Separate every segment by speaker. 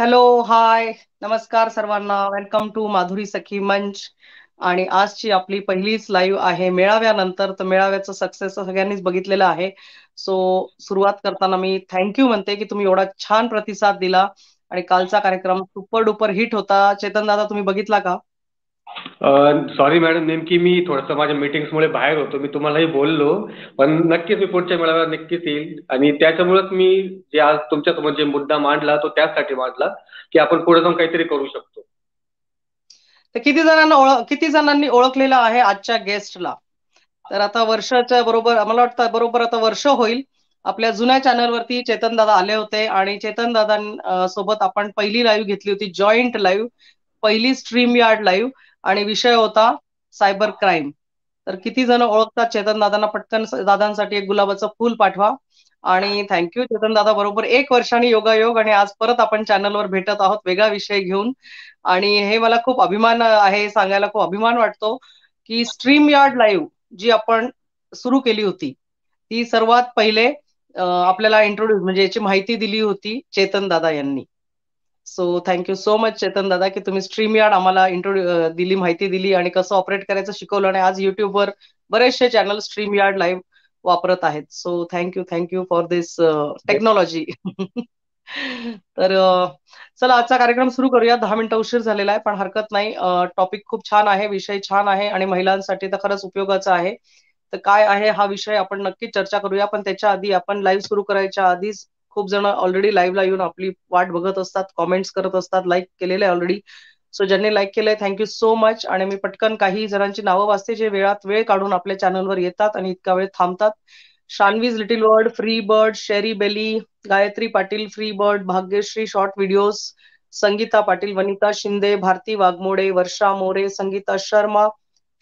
Speaker 1: Hello hi नमस्कार सर्वांना. Welcome to Madhuri सखी मंच. आणि आजची आपली पहिलीच लाईव्ह आहे. मेळाव्यानंतर तर मेळाव्याचं सक्सेस सगळ्यांनीच बघितलेलं आहे. सो सुरुवात करताना मी थँक्यू म्हणते की तुम्ही एवढा छान प्रतिसाद दिला. आणि कालचा कार्यक्रम सुपर डुपर हिट होता. चेतन दादा तुम्ही बघितला का?
Speaker 2: सॉरी मॅडम नेमकी मी थोडंसं माझ्या मीटिंग्समुळे बाहेर होतो. मी तुम्हालाही बोललो पण नक्कीच मी पुढच्या वेळेला नक्कीच येईल. आणि त्याच्यामुळेच मी जे आज तुमच्यासमोर जे मुद्दा मांडला तो त्यासाठी मांडला की आपण पुढे जाऊन काहीतरी करू शकतो.
Speaker 1: तर किती जणांना ओळख किती जणांनी ओळखलेलं आहे आजच्या गेस्टला तर आता वर्षाच्या बरोबर मला वाटतं बरोबर आता वर्ष होईल. आपल्या जुन्या चॅनलवरती चेतन दादा आले होते आणि चेतन दादा सोबत आपण पहिली लाईव्ह घेतली होती जॉईंट लाईव्ह पहिली स्ट्रीम यार्ड लाईव्ह आणि विषय होता सायबर क्राईम. तर किती जण ओळखतात चेतन दादांना पटकन दादांसाठी एक गुलाबाचं फूल पाठवा. आणि थँक्यू चेतन दादा बरोबर एक वर्षाने योगायोग आणि आज परत आपण चॅनलवर भेटत आहोत वेगळा विषय घेऊन. आणि हे मला खूप अभिमान आहे सांगायला खूप अभिमान वाटतो की स्ट्रीम यार्ड लाईव्ह जी आपण सुरू केली होती ती सर्वात पहिले आपल्याला इंट्रोड्यूस म्हणजे याची माहिती दिली होती चेतन दादा यांनी. So thank you so much Chetan दादा की तुम्ही स्ट्रीम यार्ड आम्हाला इंट्रोड्यू दिली माहिती दिली आणि कसं ऑपरेट करायचं शिकवलं आणि आज युट्यूबवर बरेचसे चॅनल स्ट्रीम यार्ड लाईव्ह वापरत आहेत. So thank you thank you for this technology तर चला आजचा कार्यक्रम सुरू करूया. दहा मिनिटं उशीर झालेला आहे पण हरकत नाही. टॉपिक खूप छान आहे विषय छान आहे आणि महिलांसाठी तर खरंच उपयोगाचा आहे. तर काय आहे हा विषय आपण नक्की चर्चा करूया पण त्याच्या आधी आपण लाईव्ह सुरू करायच्या आधीच खूप जण ऑलरेडी लाईव्हला येऊन आपली वाट बघत असतात कॉमेंट्स करत असतात लाईक केलेले ऑलरेडी सो ज्यांनी लाईक केलंय थँक्यू सो मच आणि मी पटकन काही जणांची नावं वाचते जे वेळात वेळ काढून आपल्या चॅनलवर येतात आणि इतका वेळ थांबतात. Shanveez little word free bird Sherry Bailey Gayatri Patil free bird Bhagyashree short videos Sangeeta Patil Vanita Shinde Bharati Waghmode Varsha More Sangeeta Sharma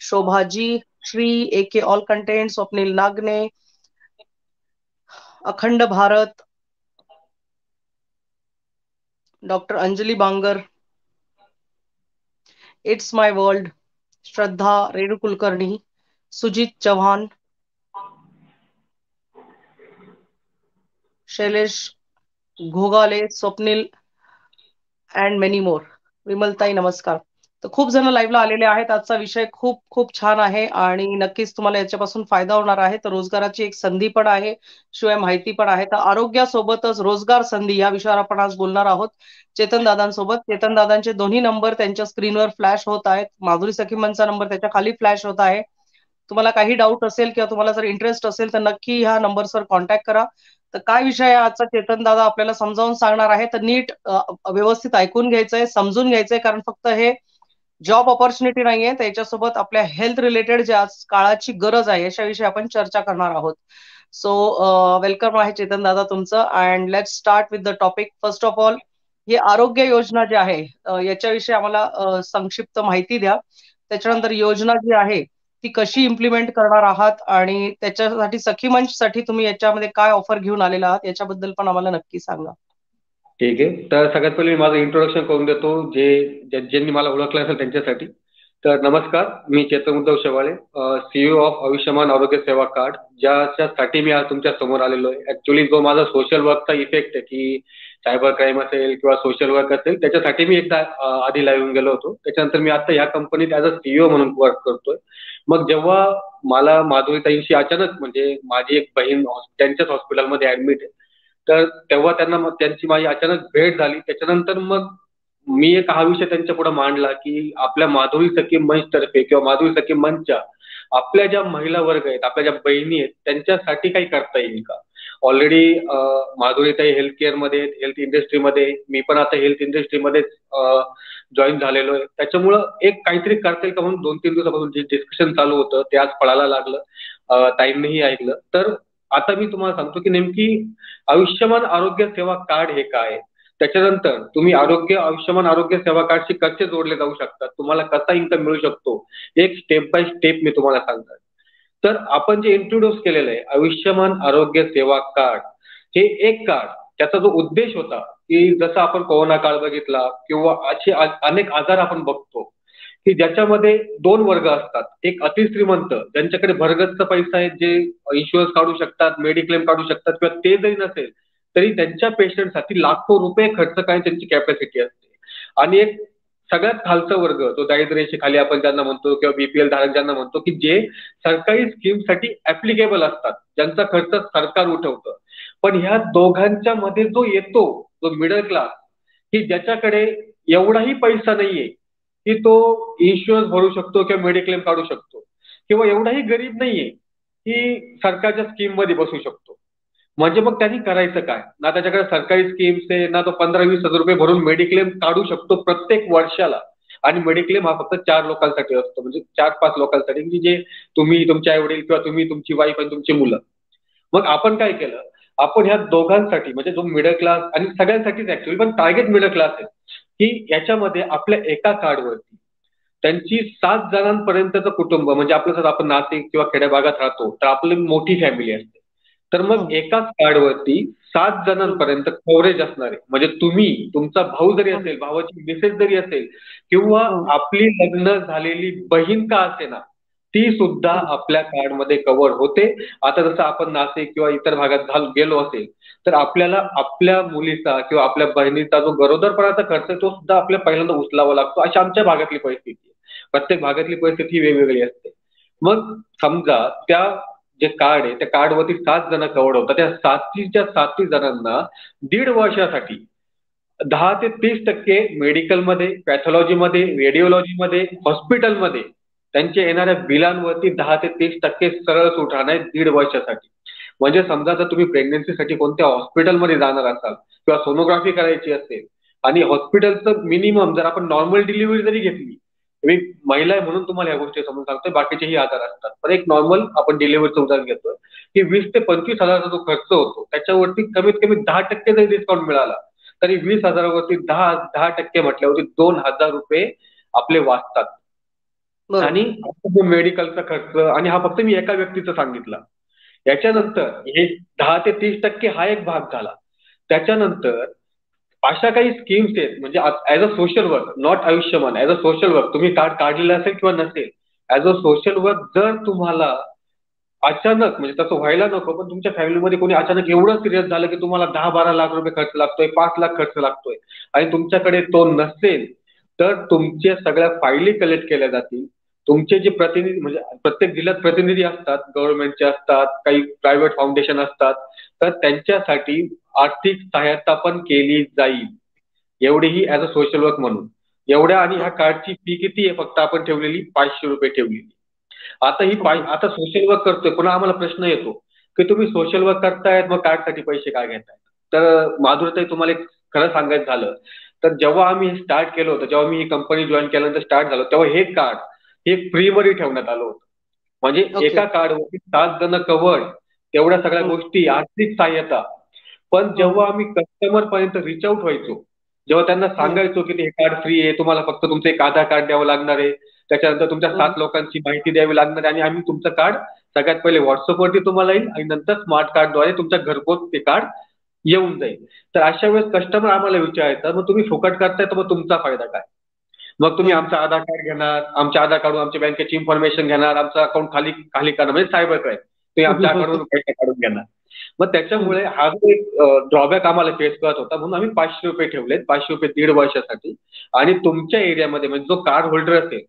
Speaker 1: Shobhaji Shri A K all content Swapnil Nagne Akhand Bharat doctor Anjali Bangar it's my world Shraddha Renu Kulkarni Sujit Chavan Shailesh Ghogale Swapnil and many more Vimaltai नमस्कार. तर खूप जण लाईव्हला आलेले आहेत. आजचा विषय खूप खूप छान आहे आणि नक्कीच तुम्हाला याच्यापासून फायदा होणार आहे. तर रोजगाराची एक संधी पण आहे शिवाय माहिती पण आहे. तर आरोग्यासोबतच रोजगार संधी या विषयावर आपण आज बोलणार आहोत. चेतन दादांसोबत. चेतन दादांचे दोन्ही नंबर त्यांच्या स्क्रीनवर फ्लॅश होत आहेत. माधुरी सखीमनचा नंबर त्याच्याखाली फ्लॅश होत आहे. तुम्हाला काही डाऊट असेल किंवा तुम्हाला जर इंटरेस्ट असेल तर नक्की ह्या नंबरवर कॉन्टॅक्ट करा. तर काय विषय आहे आजचा? चेतन दादा आपल्याला समजावून सांगणार आहे. तर नीट व्यवस्थित ऐकून घ्यायचंय समजून घ्यायचंय. कारण फक्त हे जॉब ऑपॉर्च्युनिटी नाहीये. त्याच्यासोबत आपल्या हेल्थ रिलेटेड ज्या काळाची गरज आहे याच्याविषयी आपण चर्चा करणार आहोत. सो वेलकम आहे चेतन दादा तुमचं. And let start with the topic first of all हे आरोग्य योजना जी आहे याच्याविषयी आम्हाला संक्षिप्त माहिती द्या. त्याच्यानंतर योजना जी आहे ती कशी इम्प्लिमेंट करणार आहात? आणि त्याच्यासाठी सखी मंच साठी तुम्ही याच्यामध्ये काय ऑफर घेऊन आलेला आहात? याच्याबद्दल पण आम्हाला नक्की सांगा.
Speaker 2: ठीक आहे. तर सगळ्यात पहिले मी माझं इंट्रोडक्शन करून देतो. जे ज्यांनी मला ओळखलं असेल त्यांच्यासाठी. तर नमस्कार मी Chetan Uddhav Shewale. CEO of Ayushman Arogya Seva card. ज्याच्यासाठी मी आज तुमच्यासमोर आलेलो आहे. ऍक्च्युली जो माझा सोशल वर्कचा इफेक्ट आहे की सायबर क्राईम असेल किंवा सोशल वर्क असेल त्याच्यासाठी मी एकदा आधी लावून गेलो होतो. त्याच्यानंतर मी आता या कंपनीत ऍज अ सीईओ म्हणून वर्क करतोय. मग जेव्हा मला माधुरीताईंशी अचानक म्हणजे माझी एक बहीण त्यांच्याच हॉस्पिटलमध्ये ऍडमिट आहे तर तेव्हा त्यांना त्यांची माझी अचानक भेट झाली. त्याच्यानंतर मग मी एक हा विषय त्यांच्या पुढे मांडला की आपल्या माधुरी सखी मंच तर्फे किंवा माधुरी सखी मंचच्या आपल्या ज्या महिला वर्ग आहेत आपल्या ज्या बहिणी आहेत त्यांच्यासाठी काही करता येईल का? ऑलरेडी माधुरीताई हेल्थ केअरमध्ये हेल्थ इंडस्ट्रीमध्ये मी पण आता हेल्थ इंडस्ट्रीमध्येच जॉईन झालेलो आहे. त्याच्यामुळं एक काहीतरी करता येईल का म्हणून दोन तीन दिवसापासून जे डिस्कशन चालू होतं ते आज पळायला लागलं. ताईंनीही ऐकलं. तर आता मी तुम्हाला सांगतो की नेमकी आयुष्यमान आरोग्य सेवा कार्ड हे काय? त्याच्यानंतर तुम्ही आरोग्य आयुष्यमान आरोग्य सेवा कार्डशी कसे जोडले जाऊ शकतात? तुम्हाला कसा इन्कम मिळू शकतो? एक स्टेप बाय स्टेप मी तुम्हाला सांगतो तर आपण जे इंट्रोड्यूस केलेलं आहे आयुष्यमान आरोग्य सेवा कार्ड हे एक कार्ड. त्याचा जो उद्देश होता की जसं आपण कोरोना काळ बघितला किंवा असे अनेक आजार आपण बघतो की ज्याच्यामध्ये दोन वर्ग असतात. एक अतिश्रीमंत ज्यांच्याकडे भरगच्च पैसा आहे जे इन्शुरन्स काढू शकतात मेडिक्लेम काढू शकतात किंवा ते जरी नसेल तरी त्यांच्या पेशंटसाठी लाखो रुपये खर्च करण्याची त्यांची कॅपॅसिटी असते. आणि एक सगळ्यात खालचा वर्ग तो दारिद्र्याशी खाली आपण ज्यांना म्हणतो किंवा बीपीएल धारक ज्यांना म्हणतो की जे सरकारी स्कीमसाठी ऍप्लिकेबल असतात ज्यांचा खर्च सरकार उठवतं. पण ह्या दोघांच्या मध्ये जो येतो जो मिडल क्लास की ज्याच्याकडे एवढाही पैसा नाहीये की तो इन्शुरन्स भरू शकतो किंवा मेडिक्लेम काढू शकतो. किंवा एवढाही गरीब नाहीये की सरकारच्या स्कीममध्ये बसू शकतो. म्हणजे मग त्यांनी करायचं काय? ना त्याच्याकडे सरकारी स्कीम्स आहे ना तो पंधरा वीस हजार रुपये भरून मेडिक्लेम काढू शकतो प्रत्येक वर्षाला. आणि मेडिक्लेम हा फक्त चार लोकांसाठी असतो. म्हणजे चार पाच लोकांसाठी. म्हणजे जे तुम्ही तुमच्या आई वडील किंवा तुम्ही तुमची वाईफ आणि तुमची मुलं. मग आपण काय केलं? आपण ह्या दोघांसाठी म्हणजे जो मिडल क्लास आणि सगळ्यांसाठीच ऍक्च्युअली पण टार्गेट मिडल क्लास आहे. की याच्यामध्ये आपल्या एका कार्डवरती त्यांची सात जणांपर्यंतचं कुटुंब म्हणजे आपलं आपण नाशिक किंवा खेड्या भागात राहतो तर आपली मोठी फॅमिली असते. तर मग एकाच कार्डवरती सात जणांपर्यंत कव्हरेज असणारे म्हणजे तुम्ही तुमचा भाऊ जरी असेल भावाची मिसेस जरी असेल किंवा आपली लग्न झालेली बहीण का असे ना ती सुद्धा आपल्या कार्डमध्ये कव्हर होते. आता जसं आपण नाशिक किंवा इतर भागात गेलो असेल तर आपल्याला आपल्या मुलीचा किंवा आपल्या बहिणीचा जो गरोदरपणाचा खर्च तो सुद्धा आपल्या पहिल्यांदा उचलावा लागतो अशी आमच्या भागातली परिस्थिती प्रत्येक भागातली परिस्थिती वेगवेगळी असते. मग समजा त्या जे कार्ड आहे त्या कार्डवरती सात जण कवड होतात. त्या सातच्या सातही जणांना दीड वर्षासाठी दहा ते तीस टक्के मेडिकलमध्ये पॅथॉलॉजीमध्ये रेडिओलॉजीमध्ये हॉस्पिटलमध्ये त्यांच्या येणाऱ्या बिलांवरती दहा ते तीस टक्के सरळ सूट राहणार दीड वर्षासाठी. म्हणजे समजा जर तुम्ही प्रेग्नन्सीसाठी कोणत्या हॉस्पिटलमध्ये जाणार असाल किंवा सोनोग्राफी करायची असेल आणि हॉस्पिटलचं मिनिमम जर आपण नॉर्मल डिलिव्हरी जरी घेतली मी महिला आहे म्हणून तुम्हाला या गोष्टी समजून सांगतोय बाकीचेही आजार असतात. पण एक नॉर्मल आपण डिलिव्हरीचं उदाहरण घेतोय की वीस ते पंचवीस हजाराचा जो खर्च होतो त्याच्यावरती कमीत कमी दहा टक्के जरी डिस्काउंट मिळाला तरी वीस हजारावरती दहा दहा टक्के म्हटल्यावरती दोन हजार रुपये आपले वाचतात. आणि मेडिकलचा खर्च आणि हा फक्त मी एका व्यक्तीचा सांगितला. याच्यानंतर हे दहा ते तीस टक्के हा एक भाग झाला. त्याच्यानंतर अशा काही स्कीम्स आहेत म्हणजे as a social work not Ayushman as a social work तुम्ही कार्ड काढलेलं असेल किंवा नसेल ऍज अ सोशल वर्क जर तुम्हाला अचानक म्हणजे तसं व्हायला नको पण तुमच्या फॅमिलीमध्ये कोणी अचानक एवढं सिरियस झालं की तुम्हाला दहा बारा लाख रुपये खर्च लागतोय पाच लाख खर्च लागतोय आणि तुमच्याकडे तो नसेल तर तुमच्या सगळ्या फायली कलेक्ट केल्या जातील. तुमचे जे प्रतिनिधी म्हणजे प्रत्येक जिल्ह्यात प्रतिनिधी असतात गव्हर्नमेंटचे असतात काही प्रायव्हेट फाउंडेशन असतात तर त्यांच्यासाठी आर्थिक सहायता पण केली जाईल. एवढीही ऍज अ सोशल वर्क म्हणून. एवढ्या आणि ह्या कार्डची फी किती आहे? फक्त आपण ठेवलेली पाचशे रुपये ठेवलेली. आता ही आता सोशल वर्क करतोय. पुन्हा आम्हाला प्रश्न येतो की तुम्ही सोशल वर्क करतायत मग कार्डसाठी पैसे काय घेतायत? तर माधुरताई तुम्हाला एक खरं सांगायचं झालं. तर जेव्हा आम्ही स्टार्ट केलं होतं जेव्हा मी ही कंपनी जॉईन केल्यानंतर स्टार्ट झालो तेव्हा हे कार्ड हे फ्रीमध्ये ठेवण्यात आलं होतं. म्हणजे एका कार्डवरती सात जण कव्हर तेवढ्या सगळ्या गोष्टी आर्थिक सहाय्यता. पण जेव्हा आम्ही कस्टमर पर्यंत रिच आउट व्हायचो जेव्हा त्यांना सांगायचो की हे कार्ड फ्री आहे तुम्हाला फक्त तुमचं एक आधार कार्ड द्यावं लागणार आहे. त्याच्यानंतर तुमच्या सात लोकांची माहिती द्यावी लागणार आहे आणि आम्ही तुमचं कार्ड सगळ्यात पहिले व्हॉट्सअपवरती तुम्हाला येईल आणि नंतर स्मार्ट कार्डद्वारे तुमच्या घरपोच ते कार्ड येऊन जाईल. तर अशा वेळेस कस्टमर आम्हाला विचारायचं मग तुम्ही फुकट करताय तर मग तुमचा फायदा काय? मग तुम्ही आमचं आधार कार्ड घेणार आमच्या आधार कार्डून आमच्या बँकेची इन्फॉर्मेशन घेणार आमचं अकाउंट खाली खाली करणार म्हणजे सायबर क्राईम तुम्ही आमच्या अकाउंटवरून पैसे काढून घेणार. मग त्याच्यामुळे हा जो एक ड्रॉबॅक आम्हाला फेस करत होता म्हणून आम्ही पाचशे रुपये ठेवलेत पाचशे रुपये दीड वर्षासाठी. आणि तुमच्या एरियामध्ये म्हणजे जो कार्ड होल्डर असेल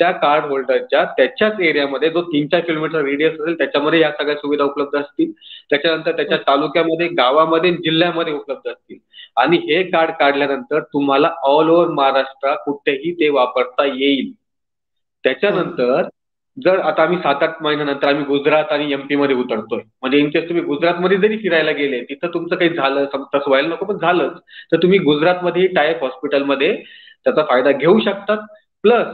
Speaker 2: त्या कार्ड होल्डरच्या त्याच्याच एरियामध्ये जो तीन चार किलोमीटर रेडियस असेल त्याच्यामध्ये या सगळ्या सुविधा उपलब्ध असतील. त्याच्यानंतर त्याच्या तालुक्यामध्ये गावामध्ये जिल्ह्यामध्ये उपलब्ध असतील. आणि हे कार्ड काढल्यानंतर तुम्हाला ऑल ओव्हर महाराष्ट्र कुठेही ते वापरता येईल. त्याच्यानंतर जर आता आम्ही सात आठ महिन्यानंतर आम्ही गुजरात आणि एमपी मध्ये उतरतोय. म्हणजे इनकेस तुम्ही गुजरातमध्ये जरी फिरायला गेले तिथं तुमचं काही झालं तसं व्हायला नको पण झालंच तर तुम्ही गुजरातमध्ये टायप हॉस्पिटलमध्ये त्याचा फायदा घेऊ शकतात. प्लस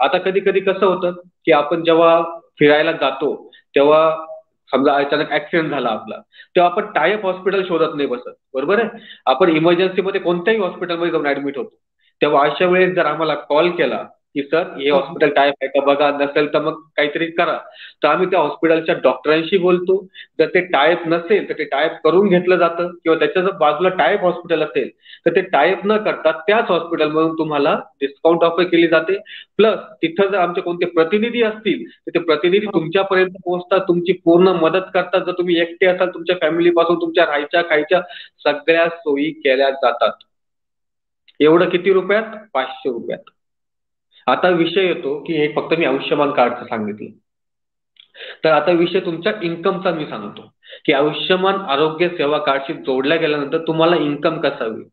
Speaker 2: आता कधी कधी कसं होतं की आपण जेव्हा फिरायला जातो तेव्हा समजा अचानक ऍक्सिडेंट झाला आपला. तेव्हा आपण टायप हॉस्पिटल शोधत नाही बसत. बरोबर आहे? आपण इमर्जन्सीमध्ये कोणत्याही हॉस्पिटलमध्ये जाऊन ऍडमिट होतो. तेव्हा अशा वेळेस जर आम्हाला कॉल केला की सर हे हॉस्पिटल टाईप आहे का बघा नसेल तर मग काहीतरी करा. तर आम्ही त्या हॉस्पिटलच्या डॉक्टरांशी बोलतो. जर ते टाईप नसेल तर ते टाईप करून घेतलं जातं. किंवा त्याच्या जर बाजूला टाईप हॉस्पिटल असेल तर ते टाईप न करता त्याच हॉस्पिटलमधून तुम्हाला डिस्काउंट ऑफर केली जाते. प्लस तिथं जर आमचे कोणते प्रतिनिधी असतील तर ते प्रतिनिधी तुमच्यापर्यंत पोहोचतात. तुमची पूर्ण मदत करतात. जर तुम्ही एकटे असाल तुमच्या फॅमिलीपासून तुमच्या राहायच्या खायच्या सगळ्या सोयी केल्या जातात. एवढं किती रुपयात? पाचशे रुपयात. आता विषय येतो की हे फक्त मी आयुष्यमान कार्डचं सांगितलं. तर आता विषय तुमच्या इन्कमचा मी सांगतो. की आयुष्यमान आरोग्य सेवा कार्डशी जोडल्या गेल्यानंतर तुम्हाला इन्कम कसा होईल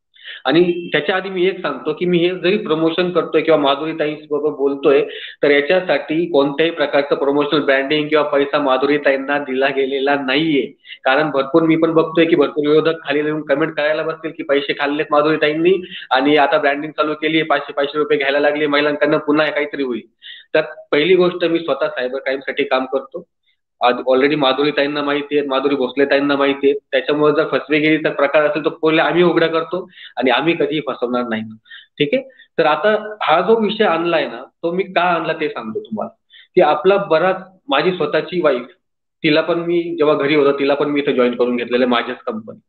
Speaker 2: आणि त्याच्या आधी मी एक सांगतो की मी हे जरी प्रमोशन करतोय किंवा माधुरी ताईंस बरोबर बोलतोय तर याच्यासाठी कोणत्याही प्रकारचं प्रमोशनल ब्रँडिंग किंवा पैसा माधुरी ताईंना दिला गेलेला नाहीये. कारण भरपूर मी पण बघतोय की भरपूर विरोधक खाली येऊन कमेंट करायला बसतील की पैसे खाल्लेत माधुरी ताईंनी आणि आता ब्रँडिंग चालू केली पाचशे पाचशे रुपये घ्यायला लागले महिलांकडनं पुन्हा काहीतरी होईल. तर पहिली गोष्ट मी स्वतः सायबर क्राईमसाठी काम करतो. ऑलरेडी माधुरी ताईंना माहिती आहे माधुरी भोसले ताईंना माहिती आहे. त्याच्यामुळे जर फसवेगिरीचा प्रकार असेल तर पहिले आम्ही उघडा करतो आणि आम्ही कधीही फसवणार नाही. ठीक आहे? तर आता हा जो विषय आणलाय ना तो मी का आणला ते सांगतो तुम्हाला. की आपला बराच माझी स्वतःची वाईफ तिला पण मी जेव्हा घरी होतो तिला पण मी इथं जॉईन करून घेतलेलं माझ्याच कंपनीत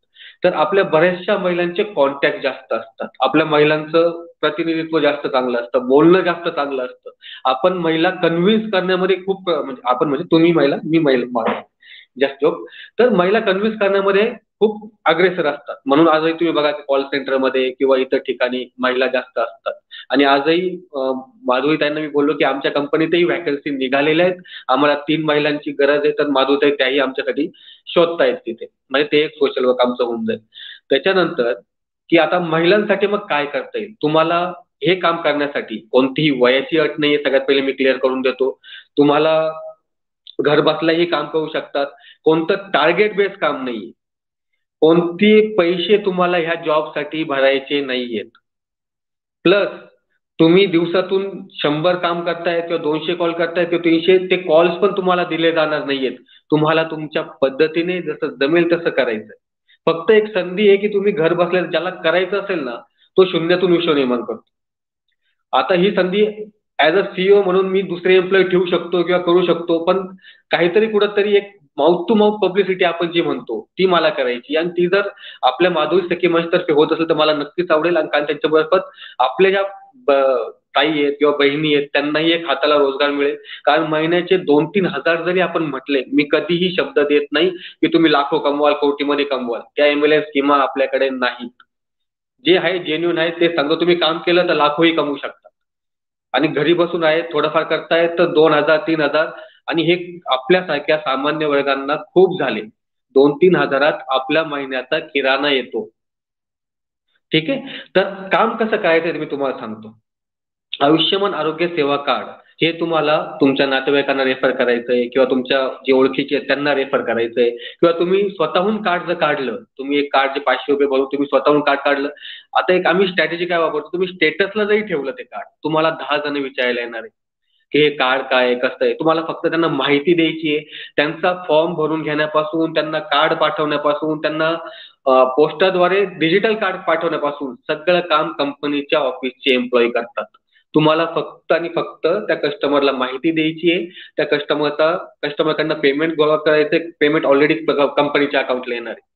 Speaker 2: तर आपल्या बऱ्याचशा महिलांचे कॉन्टॅक्ट जास्त असतात. आपल्या महिलांचं प्रतिनिधित्व जास्त चांगलं असतं बोलणं जास्त चांगलं असतं. आपण महिला कन्व्हिन्स करण्यामध्ये खूप म्हणजे आपण म्हणजे तुम्ही महिला मी महिला जास्त तर महिला कन्व्हिन्स करण्यामध्ये खूप अग्रेसर असतात. म्हणून आजही तुम्ही बघा की कॉल सेंटरमध्ये किंवा इतर ठिकाणी महिला जास्त असतात. आणि आजही माधुरी मी बोललो की आमच्या कंपनीतही व्हॅकन्सी निघालेल्या आहेत. आम्हाला तीन महिलांची गरज आहे तर माधुरी त्याही आमच्यासाठी शोधतायत तिथे. म्हणजे ते एक सोशल वर्क आमचं होऊन जाईल. त्याच्यानंतर की आता महिलांसाठी मग काय करता येईल? तुम्हाला हे काम करण्यासाठी कोणतीही वयाची अट नाहीये सगळ्यात पहिले मी क्लिअर करून देतो. तुम्हाला घर बसल्याही काम करू शकतात. कोणतं टार्गेट बेस्ड काम नाहीये. कोणती पैसे तुम्हाला ह्या जॉबसाठी भरायचे नाहीयेत. प्लस तुम्ही दिवसातून शंभर काम करताय किंवा दोनशे कॉल करताय किंवा तीनशे ते कॉल्स पण तुम्हाला दिले जाणार नाहीयेत. तुम्हाला तुमच्या पद्धतीने जसं जमेल तसं करायचं फक्त एक संधी आहे की तुम्ही घर बसल्या ज्याला करायचं असेल ना तो शून्यातून विश्व निर्माण करतो. आता ही संधी ऍज अ सीईओ म्हणून मी दुसरे एम्प्लॉई ठेवू शकतो किंवा करू शकतो पण काहीतरी कुठंतरी एक माउथ टू माउथ पब्लिसिटी आपण जी म्हणतो ती मला करायची. आणि ती जर आपल्या माधुरी सखी मंचतर्फे होत असेल तर मला नक्कीच आवडेल. आणि कारण त्यांच्याबरोबर आपल्या ज्या ताई आहेत किंवा बहिणी आहेत त्यांनाही एक हाताला रोजगार मिळेल. कारण महिन्याचे दोन तीन हजार जरी आपण म्हटले मी कधीही शब्द देत नाही की तुम्ही लाखो कमवाल कोटीमध्ये कमवाल. त्या एमएलएस स्कीमा आपल्याकडे नाहीत जे आहे जेन्युन आहे ते सांगतो तुम्ही काम केलं तर लाखोही कमवू शकता. आणि घरी बसून आहे थोडंफार करतायत तर दोन हजार तीन हजार. आणि हे आपल्यासारख्या सामान्य वर्गांना खूप झाले. दोन तीन हजारात आपल्या महिन्याचा किराणा येतो. ठीक आहे? तर काम कसं करायचं मी तुम्हाला सांगतो. आयुष्यमान आरोग्य सेवा कार्ड हे तुम्हाला तुमच्या नातेवाईकांना रेफर करायचंय किंवा तुमच्या जे ओळखीचे आहेत त्यांना रेफर करायचंय. किंवा तुम्ही स्वतःहून कार्ड जर काढलं तुम्ही एक कार्ड जे पाचशे रुपये भरून तुम्ही स्वतःहून कार्ड काढलं. आता एक आम्ही स्ट्रॅटेजी काय वापरतो? तुम्ही स्टेटसला जरी ठेवलं ते कार्ड तुम्हाला दहा जण विचारायला येणार आहे की हे कार्ड काय आहे? कसं आहे? तुम्हाला फक्त त्यांना माहिती द्यायची आहे. त्यांचा फॉर्म भरून घेण्यापासून त्यांना कार्ड पाठवण्यापासून त्यांना पोस्टाद्वारे डिजिटल कार्ड पाठवण्यापासून सगळं काम कंपनीच्या ऑफिसचे एम्प्लॉई करतात. तुम्हाला फक्त आणि फक्त त्या कस्टमरला माहिती द्यायची आहे. त्या कस्टमरचा कस्टमरकडनं पेमेंट गोळा करायचं पेमेंट ऑलरेडी कंपनीच्या अकाउंटला येणार आहे.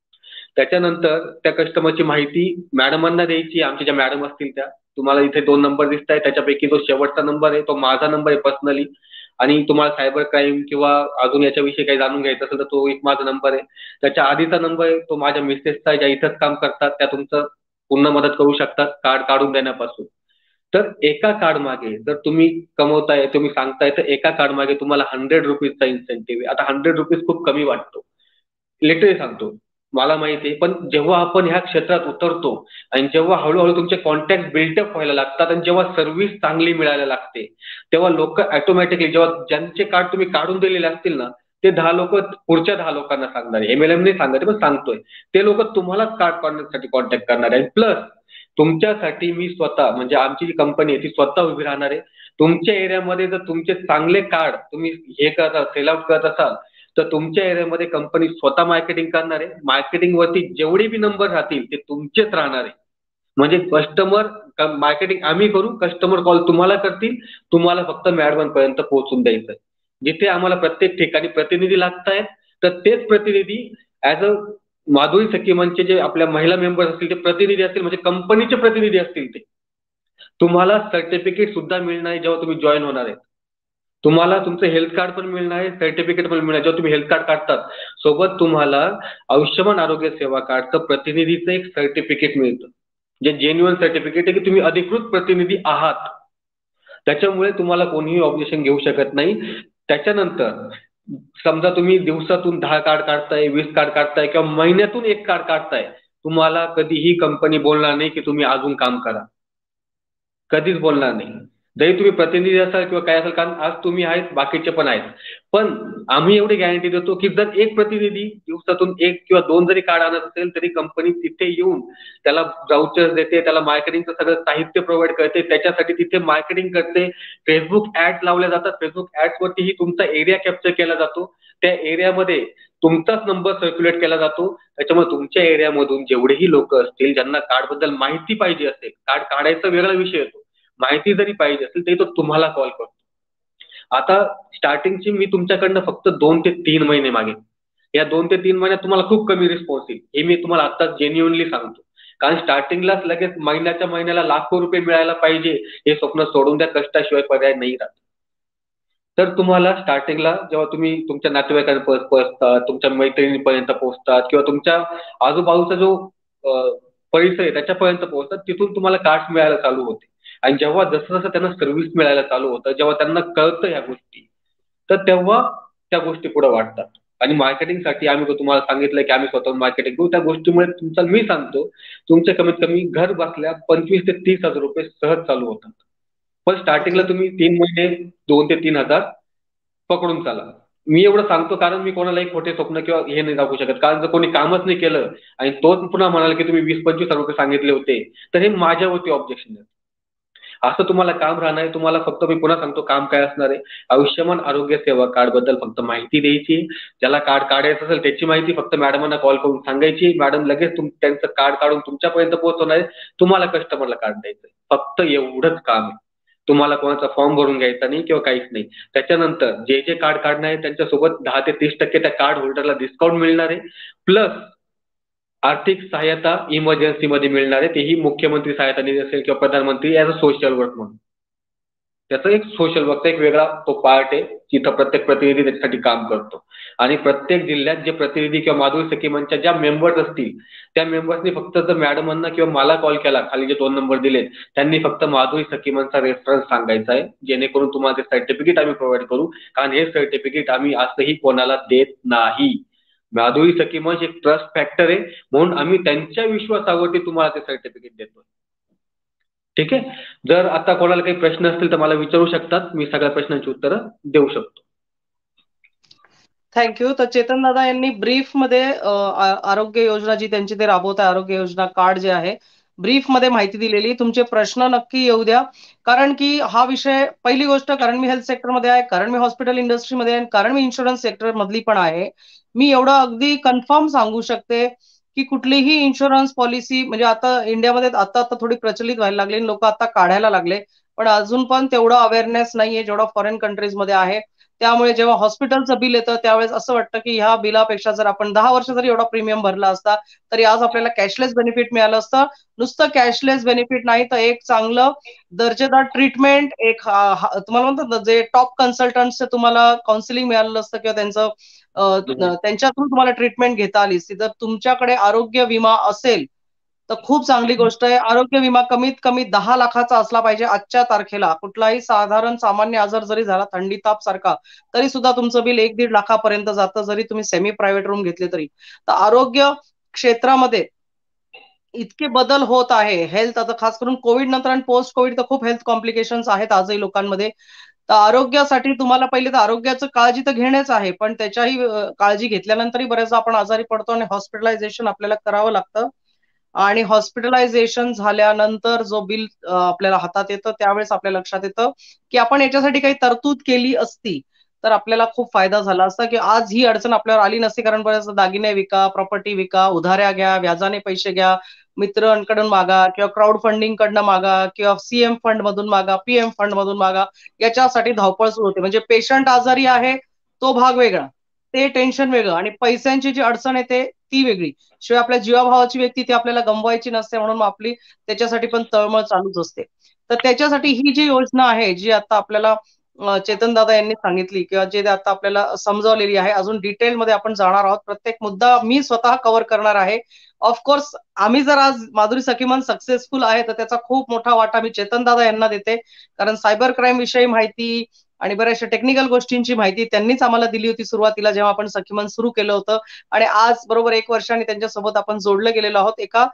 Speaker 2: त्याच्यानंतर त्या कस्टमरची माहिती मॅडमांना द्यायची आमच्या ज्या मॅडम असतील त्या तुम्हाला इथे दोन नंबर दिसत आहे त्याच्यापैकी जो शेवटचा नंबर आहे. तो माझा नंबर आहे पर्सनली आणि तुम्हाला सायबर क्राईम किंवा अजून याच्याविषयी काही जाणून घ्यायचं असेल तर तो एक माझा नंबर आहे. त्याच्या आधीचा नंबर आहे तो माझ्या मिसेसचा ज्या इथंच काम करतात त्या तुमचं पूर्ण मदत करू शकतात कार्ड काढून देण्यापासून. तर एका कार्ड मागे जर तुम्ही कमवताय तुम्ही सांगताय तर एका कार्ड मागे तुम्हाला हंड्रेड रुपीजचा इन्सेंटिव्ह आहे. आता हंड्रेड रुपीज खूप कमी वाटतो. लिटरली सांगतो. मला माहिती आहे. पण जेव्हा आपण ह्या क्षेत्रात उतरतो आणि जेव्हा हळूहळू तुमचे कॉन्टॅक्ट बिल्डअप व्हायला लागतात आणि जेव्हा सर्व्हिस चांगली मिळायला लागते तेव्हा लोक ऑटोमॅटिकली जेव्हा ज्यांचे कार्ड तुम्ही काढून दिलेले असतील ना ते दहा लोक पुढच्या दहा लोकांना सांगणार एमएलएम ने सांगत पण सांगतोय. ते लोक तुम्हाला कार्ड काढण्यासाठी कॉन्टॅक्ट करणार आहे प्लस तुमच्यासाठी मी स्वतः म्हणजे आमची जी कंपनी आहे ती स्वतः उभी राहणार आहे. तुमच्या एरियामध्ये जर तुमचे चांगले कार्ड तुम्ही हे करत सेल आउट करत असाल तर तुमच्या एरियामध्ये कंपनी स्वतः मार्केटिंग करणार आहे. मार्केटिंग वरती जेवढे बी नंबर राहतील ते तुमचेच राहणार आहे. म्हणजे कस्टमर मार्केटिंग आम्ही करू कस्टमर कॉल तुम्हाला करतील तुम्हाला फक्त पर्यंत पोहोचून द्यायचं जिथे आम्हाला प्रत्येक ठिकाणी प्रतिनिधी लागत आहेत तर तेच प्रतिनिधी ऍज अ माधुरी सखी जे आपल्या महिला मेंबर्स असतील ते प्रतिनिधी असतील म्हणजे कंपनीचे प्रतिनिधी असतील ते. तुम्हाला सर्टिफिकेट सुद्धा मिळणार आहे जेव्हा तुम्ही जॉईन होणार आहे तुम्हाला तुमचं हेल्थ कार्ड पण मिळणार आहे सर्टिफिकेट पण मिळणार जेव्हा तुम्ही हेल्थ कार्ड काढतात. सोबत तुम्हाला आयुष्यमान आरोग्य सेवा कार्डचं प्रतिनिधीचं एक सर्टिफिकेट मिळतं. जे जेन्युअन सर्टिफिकेट आहे की तुम्ही अधिकृत प्रतिनिधी आहात. त्याच्यामुळे तुम्हाला कोणीही ऑब्जेक्शन घेऊ शकत नाही. त्याच्यानंतर समजा तुम्ही दिवसातून दहा कार्ड काढताय वीस कार्ड काढताय किंवा महिन्यातून एक कार्ड काढताय तुम्हाला कधीही कंपनी बोलणार नाही की तुम्ही अजून काम करा. कधीच बोलणार नाही. जरी तुम्ही प्रतिनिधी असाल किंवा काय असाल कारण आज तुम्ही आहेत बाकीचे पण आहेत. पण आम्ही एवढी गॅरंटी देतो की जर एक प्रतिनिधी दिवसातून एक किंवा दोन जरी कार्ड आणत असेल तरी कंपनी तिथे येऊन त्याला ब्राउचर्स देते त्याला मार्केटिंगचं सगळं साहित्य प्रोव्हाइड करते त्याच्यासाठी तिथे मार्केटिंग करते. फेसबुक ऍड लावल्या जातात. फेसबुक ऍड्सवरतीही तुमचा एरिया कॅप्चर केला जातो. त्या एरियामध्ये तुमचाच नंबर सर्क्युलेट केला जातो. त्याच्यामुळे तुमच्या एरियामधून जेवढेही लोक असतील ज्यांना कार्डबद्दल माहिती पाहिजे असेल कार्ड काढायचा वेगळा विषय येतो. माहिती जरी पाहिजे असेल तरी तो तुम्हाला कॉल करतो. आता स्टार्टिंगची मी तुमच्याकडनं फक्त दोन ते तीन महिने मागे या दोन ते तीन महिन्यात तुम्हाला खूप कमी रिस्पॉन्स येईल. हे मी तुम्हाला आता जेन्युअनली सांगतो. कारण स्टार्टिंगलाच लगेच महिन्याच्या महिन्याला लाखो रुपये मिळायला पाहिजे हे स्वप्न सोडून द्या कष्टाशिवाय पर्याय नाही राहत. तर तुम्हाला स्टार्टिंगला जेव्हा तुम्ही तुमच्या नातेवाईकांना पोहोचतात तुमच्या मैत्रिणीपर्यंत पोहोचतात किंवा तुमच्या आजूबाजूचा जो परिसर आहे त्याच्यापर्यंत पोहोचतात तिथून तुम्हाला कार्ड मिळायला चालू होते. आणि जेव्हा जसं जसं त्यांना सर्व्हिस मिळायला चालू होतं जेव्हा त्यांना कळतं ह्या गोष्टी तर तेव्हा त्या गोष्टी पुढे वाढतात. आणि मार्केटिंगसाठी आम्ही तुम्हाला सांगितलं की आम्ही स्वतः मार्केटिंग करू त्या गोष्टीमुळे तुमचा मी सांगतो तुमचे कमीत कमी घर बसल्या पंचवीस ते तीस हजार रुपये सहज चालू होतात. पण स्टार्टिंगला तुम्ही तीन महिने दोन ते तीन हजार पकडून चाला. मी एवढं सांगतो कारण मी कोणालाही खोटे स्वप्न किंवा हे नाही दाखवू शकत. कारण जर कोणी कामच नाही केलं आणि तोच पुन्हा म्हणाला की तुम्ही वीस पंचवीस हजार रुपये सांगितले होते तर हे माझ्यावरती ऑब्जेक्शन आहे. असं तुम्हाला काम राहणार आहे. तुम्हाला फक्त मी पुन्हा सांगतो काम काय असणार आहे. आयुष्यमान आरोग्य सेवा कार्डबद्दल फक्त माहिती द्यायची ज्याला कार्ड काढायचं असेल त्याची माहिती फक्त मॅडमांना कॉल करून सांगायची मॅडम लगेच त्यांचं कार्ड काढून तुमच्यापर्यंत पोहोचवणार आहे. तुम्हाला कस्टमरला कार्ड द्यायचं फक्त एवढंच काम आहे. तुम्हाला कोणाचा फॉर्म भरून घ्यायचा नाही किंवा काहीच नाही. त्याच्यानंतर जे जे कार्ड काढणार आहे त्यांच्यासोबत दहा ते तीस टक्के त्या कार्ड होल्डरला डिस्काउंट मिळणार आहे. प्लस आर्थिक सहायता इमर्जन्सीमध्ये मिळणार आहे. तेही मुख्यमंत्री सहाय्यता निधी असेल किंवा प्रधानमंत्री ॲज अ सोशल वर्क म्हणून. त्याचा एक सोशल वर्कचा एक वेगळा तो पार्ट आहे जिथं प्रत्येक प्रतिनिधी त्याच्यासाठी काम करतो. आणि प्रत्येक जिल्ह्यात जे प्रतिनिधी किंवा माधुरी सखीमनच्या ज्या मेंबर्स असतील त्या मेंबर्सनी फक्त जर मॅडमांना किंवा मला कॉल केला खाली जे दोन नंबर दिले त्यांनी फक्त माधुरी सखीमनचा रेफरन्स सांगायचा आहे. जेणेकरून तुम्हाला ते सर्टिफिकेट आम्ही प्रोव्हाइड करू. कारण हे सर्टिफिकेट आम्ही असंही कोणाला देत नाही. माधुरी सखीमंच एक ट्रस्ट फॅक्टर आहे. म्हणून आम्ही त्यांच्या विश्वासावरती तुम्हाला ते सर्टिफिकेट देतो ठीक आहे? जर आता कोणाला काही प्रश्न असतील तर मला विचारू शकतात. मी सगळ्या प्रश्नांची उत्तरं देऊ शकतो.
Speaker 1: थँक्यू तर चेतन दादा यांनी ब्रीफमध्ये आरोग्य योजना जी त्यांची ते राबवत आहे आरोग्य योजना कार्ड जे आहे ब्रीफमध्ये माहिती दिलेली. तुमचे प्रश्न नक्की येऊ द्या. कारण की हा विषय पहिली गोष्ट कारण मी हेल्थ सेक्टरमध्ये आहे कारण मी हॉस्पिटल इंडस्ट्रीमध्ये आहे कारण मी इन्शुरन्स सेक्टर मधली पण आहे. मी एवढं अगदी कन्फर्म सांगू शकते की कुठलीही इन्शुरन्स पॉलिसी म्हणजे आता इंडियामध्ये आता आता थोडी प्रचलित व्हायला लागली लोक आता काढायला लागले. पण अजून पण तेवढं अवेअरनेस नाहीये जेवढं फॉरेन कंट्रीजमध्ये आहे. त्यामुळे जेव्हा हॉस्पिटलचं बिल येतं त्यावेळेस असं वाटतं की ह्या बिलापेक्षा जर आपण दहा वर्ष जरी एवढा प्रीमियम भरला असता तरी आज आपल्याला कॅशलेस बेनिफिट मिळालं असतं. नुसतं कॅशलेस बेनिफिट नाही तर एक चांगलं दर्जेदार ट्रीटमेंट एक तुम्हाला म्हणतात जे टॉप कन्सल्टंटचं तुम्हाला काउन्सिलिंग मिळालं असतं किंवा त्यांचं त्यांच्यातून तुम्हाला ट्रीटमेंट घेता आली. असती जर तुमच्याकडे आरोग्य विमा असेल तर खूप चांगली गोष्ट आहे. आरोग्य विमा कमीत कमी दहा लाखाचा असला पाहिजे आजच्या तारखेला. कुठलाही साधारण सामान्य आजार जरी झाला थंडी ताप सारखा तरी सुद्धा तुमचं बिल एक दीड लाखापर्यंत जातं जरी तुम्ही सेमी प्रायव्हेट रूम घेतले तरी. तर आरोग्य क्षेत्रामध्ये इतके बदल होत आहे. हेल्थ आता खास करून कोविड नंतर आणि पोस्ट कोविड तर खूप हेल्थ कॉम्प्लिकेशन आहेत आजही लोकांमध्ये. तर आरोग्यासाठी तुम्हाला पहिले तर आरोग्याचं काळजी तर घेणेच आहे पण त्याच्याही काळजी घेतल्यानंतरही बऱ्याचदा आपण आजारी पडतो आणि हॉस्पिटलायझेशन आपल्याला करावं लागतं. आणि हॉस्पिटलायझेशन झाल्यानंतर जो बिल आपल्याला हातात येतं त्यावेळेस आपल्या लक्षात येतं की आपण याच्यासाठी काही तरतूद केली असती तर आपल्याला खूप फायदा झाला असता की आज ही अडचण आपल्यावर आली नसती कारण बऱ्याच दागिने विका प्रॉपर्टी विका उधाऱ्या घ्या व्याजाने पैसे घ्या मित्रांकडून मागा किंवा क्राऊड फंडिंग कडनं मागा किंवा सीएम फंड मधून मागा पीएम फंड मधून मागा याच्यासाठी धावपळ सुरू होते. म्हणजे पेशंट आजारी आहे तो भाग वेगळा. ते टेन्शन वेगळं आणि पैशांची जी अडचण येते ती वेगळी. शिवाय आपल्या जीवाभावाची व्यक्ती ती आपल्याला गमवायची नसते म्हणून आपली त्याच्यासाठी पण तळमळ चालूच असते. तर त्याच्यासाठी ही जी योजना आहे जी आता आपल्याला चेतन दादा यांनी सांगितली किंवा जे आता आपल्याला समजावलेली आहे अजून डिटेलमध्ये आपण जाणार आहोत. प्रत्येक मुद्दा मी स्वतः कव्हर करणार आहे. ऑफकोर्स आम्ही जर आज माधुरी सखीमन सक्सेसफुल आहे तर त्याचा खूप मोठा वाटा मी चेतन दादा यांना देते. कारण सायबर क्राईम विषयी माहिती आणि बऱ्याचशा टेक्निकल गोष्टींची माहिती त्यांनीच आम्हाला दिली होती सुरुवातीला जेव्हा आपण सखीमन सुरू केलं होतं. आणि आज बरोबर एक वर्षाने त्यांच्यासोबत आपण जोडलं गेलेलो आहोत. एका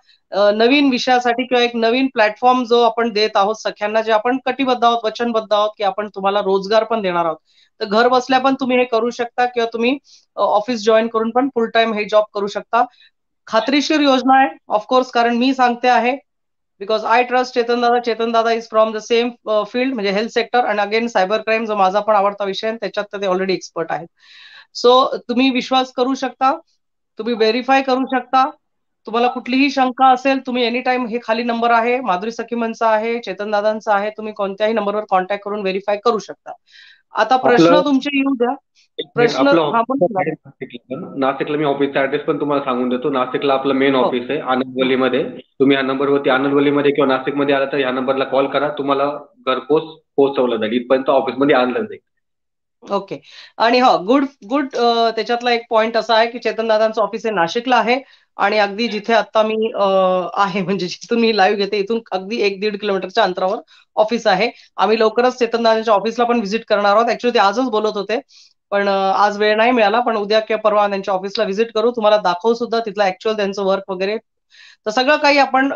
Speaker 1: नवीन विषयासाठी किंवा एक नवीन प्लॅटफॉर्म जो आपण देत आहोत सख्यांना जे आपण कटिबद्ध आहोत वचनबद्ध आहोत की आपण तुम्हाला रोजगार पण देणार आहोत. तर घर बसल्या पण तुम्ही हे करू शकता किंवा तुम्ही ऑफिस जॉईन करून पण फुल टाइम हे जॉब करू शकता. खात्रीशीर योजना आहे ऑफकोर्स कारण मी सांगते आहे बिकॉज आय ट्रस्ट चेतन दादा चेतन दादा is from the same field म्हणजे हेल्थ सेक्टर आणि अगेन सायबर क्राईम जो माझा पण आवडता विषय आहे त्याच्यात तर ते ऑलरेडी एक्सपर्ट आहेत. सो तुम्ही विश्वास करू शकता. तुम्ही व्हेरीफाय करू शकता. तुम्हाला कुठलीही शंका असेल तुम्ही एनी टाइम हे खाली नंबर आहे माधुरी सखीमनचा आहे चेतन दादांचा आहे तुम्ही कोणत्याही नंबरवर कॉन्टॅक्ट करून व्हेरीफाय करू शकता. आता प्रश्न तुमचे येऊ द्या.
Speaker 2: प्रश्न नाशिकला. मी ऑफिसचा ऍड्रेस पण तुम्हाला सांगून देतो. नाशिकला आपलं मेन ऑफिस आहे आनंदवलीमध्ये तुम्ही या नंबरवरती आनंदवलीमध्ये किंवा नाशिकमध्ये आला तर या नंबरला कॉल करा. तुम्हाला घरपोच पोहोचवलं जाईल. इथपर्यंत ऑफिसमध्ये आणलं जाईल.
Speaker 1: ओके आणि हो गुड गुड त्याच्यातला एक पॉइंट असा आहे की चेतन दादांचं ऑफिस आहे नाशिकला आहे. आणि अगदी जिथे आता मी आहे म्हणजे जिथून मी लाईव्ह घेते इथून अगदी एक दीड किलोमीटरच्या अंतरावर ऑफिस आहे. आम्ही लवकरच चेतन दादांच्या ऑफिसला पण व्हिजिट करणार आहोत. ऍक्च्युली ते आजच बोलत होते पण आज वेळ नाही मिळाला पण उद्या किंवा परवा त्यांच्या ऑफिसला व्हिजिट करू. तुम्हाला दाखवू सुद्धा तिथलं ऍक्च्युअल त्यांचं वर्क वगैरे. तर सगळं काही आपण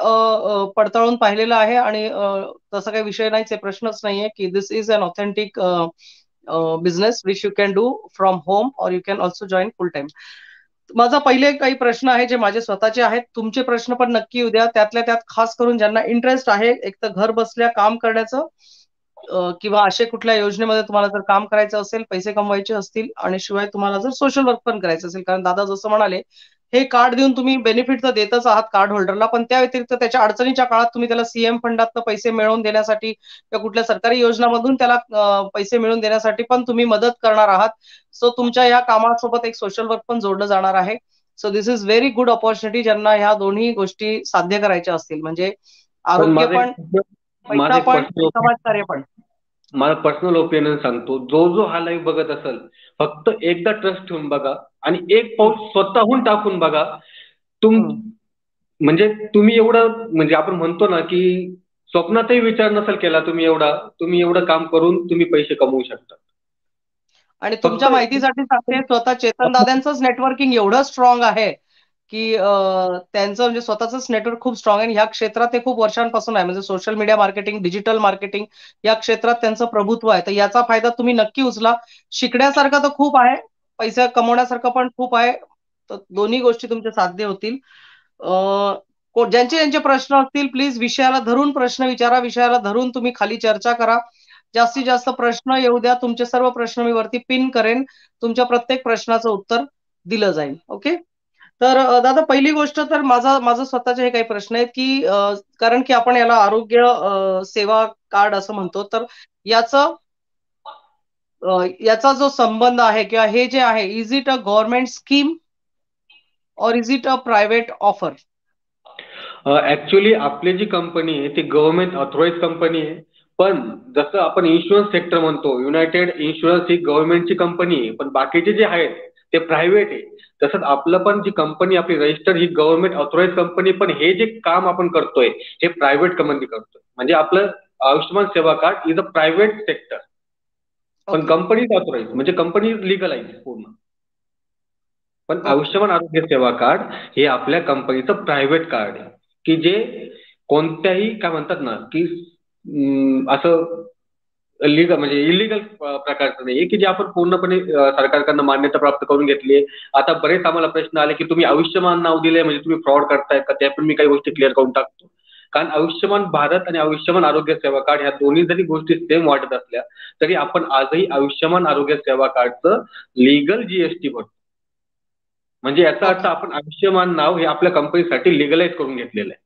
Speaker 1: पडताळून पाहिलेलं आहे आणि तसा काही विषय नाहीच प्रश्नच नाहीये की this is an authentic business which you can do from home or you can also join full time माझा पहिले काही प्रश्न आहे जे माझे स्वतःचे आहेत तुमचे प्रश्न पण नक्की उद्या त्यातल्या त्यात खास करून ज्यांना इंटरेस्ट आहे एक तर घर बसल्या काम करण्याचं किंवा असे कुठल्या योजनेमध्ये तुम्हाला जर काम करायचं असेल पैसे कमवायचे असतील आणि शिवाय तुम्हाला जर सोशल वर्क पण करायचं असेल. कारण दादा जसं म्हणाले हे कार्ड देऊन तुम्ही बेनिफिट तर देतच आहात कार्ड होल्डरला पण त्या व्यतिरिक्त त्याच्या अडचणीच्या काळात तुम्ही त्याला सीएम फंडात पैसे मिळवून देण्यासाठी किंवा कुठल्या सरकारी योजनामधून त्याला पैसे मिळवून देण्यासाठी पण तुम्ही मदत करणार आहात. सो तुमच्या या कामासोबत एक सोशल वर्क पण जोडलं जाणार आहे. So this is very good opportunity ज्यांना ह्या दोन्ही गोष्टी साध्य करायच्या असतील. म्हणजे आरोग्य पण पण समाजकार्य पण.
Speaker 2: माझा पर्सनल ओपिनियन सांगतो. जो जो हा लाईव्ह बघत असेल फक्त एकदा ट्रस्ट ठेवून बघा आणि एक पाऊल स्वतःहून टाकून बघा. तुम म्हणजे तुम्ही एवढं म्हणजे आपण म्हणतो ना की स्वप्नातही विचार नसेल केला तुम्ही एवढा तुम्ही एवढं काम करून तुम्ही पैसे कमवू शकता.
Speaker 1: आणि तुमच्या माहितीसाठी सांगते स्वतः चेतन दादांचंच नेटवर्किंग एवढं स्ट्रॉंग आहे. की त्यांचं म्हणजे स्वतःच नेटवर्क खूप स्ट्रॉंग आहे ह्या क्षेत्रात ते खूप वर्षांपासून आहे. म्हणजे social media marketing digital marketing या क्षेत्रात त्यांचं प्रभुत्व आहे. तर याचा फायदा तुम्ही नक्की उचला. शिकण्यासारखं तर खूप आहे. पैसा कमवण्यासारखं पण खूप आहे. तर दोन्ही गोष्टी तुमच्या साध्य होतील. ज्यांचे ज्यांचे प्रश्न असतील प्लीज विषयाला धरून प्रश्न विचारा. विषयाला धरून तुम्ही खाली चर्चा करा. जास्तीत जास्त प्रश्न येऊ द्या. तुमचे सर्व प्रश्न मी वरती पिन करेन. तुमच्या प्रत्येक प्रश्नाचं उत्तर दिलं जाईल. ओके तर दादा पहिली गोष्ट तर माझा माझं स्वतःचे हे काही प्रश्न आहेत की कारण की आपण याला आरोग्य सेवा कार्ड असं म्हणतो तर याचं याचा जो संबंध आहे किंवा हे जे आहे is it a government scheme or is it a private offer
Speaker 2: actually आपली जी कंपनी आहे ती गव्हर्नमेंट ऑथोराइज कंपनी आहे. पण जसं आपण इन्शुरन्स सेक्टर म्हणतो युनायटेड इन्शुरन्स ही गव्हर्नमेंटची कंपनी आहे. पण बाकीचे जे आहेत ते प्रायव्हेट आहे. तसंच आपलं पण जी कंपनी आपली रजिस्टर ही गव्हर्नमेंट ऑथोराइज कंपनी पण हे जे काम आपण करतोय हे प्रायव्हेट कंपनी करतोय. म्हणजे आपलं Ayushman Seva card is a private sector पण कंपनी ऑथोराइज म्हणजे कंपनी लिगलाइज पूर्ण. पण आयुष्यमान आरोग्य सेवा कार्ड हे आपल्या कंपनीचं प्रायव्हेट कार्ड आहे. की जे कोणत्याही काय म्हणतात ना की असं लिगल म्हणजे इलिगल प्रकारचं नाही. की जे आपण पूर्णपणे सरकारकडनं मान्यता प्राप्त करून घेतली आहे. आता बरेच आम्हाला प्रश्न आले की तुम्ही आयुष्यमान नाव दिले म्हणजे तुम्ही फ्रॉड करताय का? त्या पण मी काही गोष्टी क्लिअर करून टाकतो. कारण आयुष्यमान भारत आणि आयुष्यमान आरोग्य सेवा कार्ड ह्या दोन्ही जरी गोष्टी सेम वाटत असल्या तरी आपण आजही आयुष्यमान आरोग्य सेवा कार्डचं लिगल जीएसटी भरतो. म्हणजे याचा अर्थ आपण आयुष्यमान नाव हे आपल्या कंपनीसाठी लिगलाइज करून घेतलेलं आहे.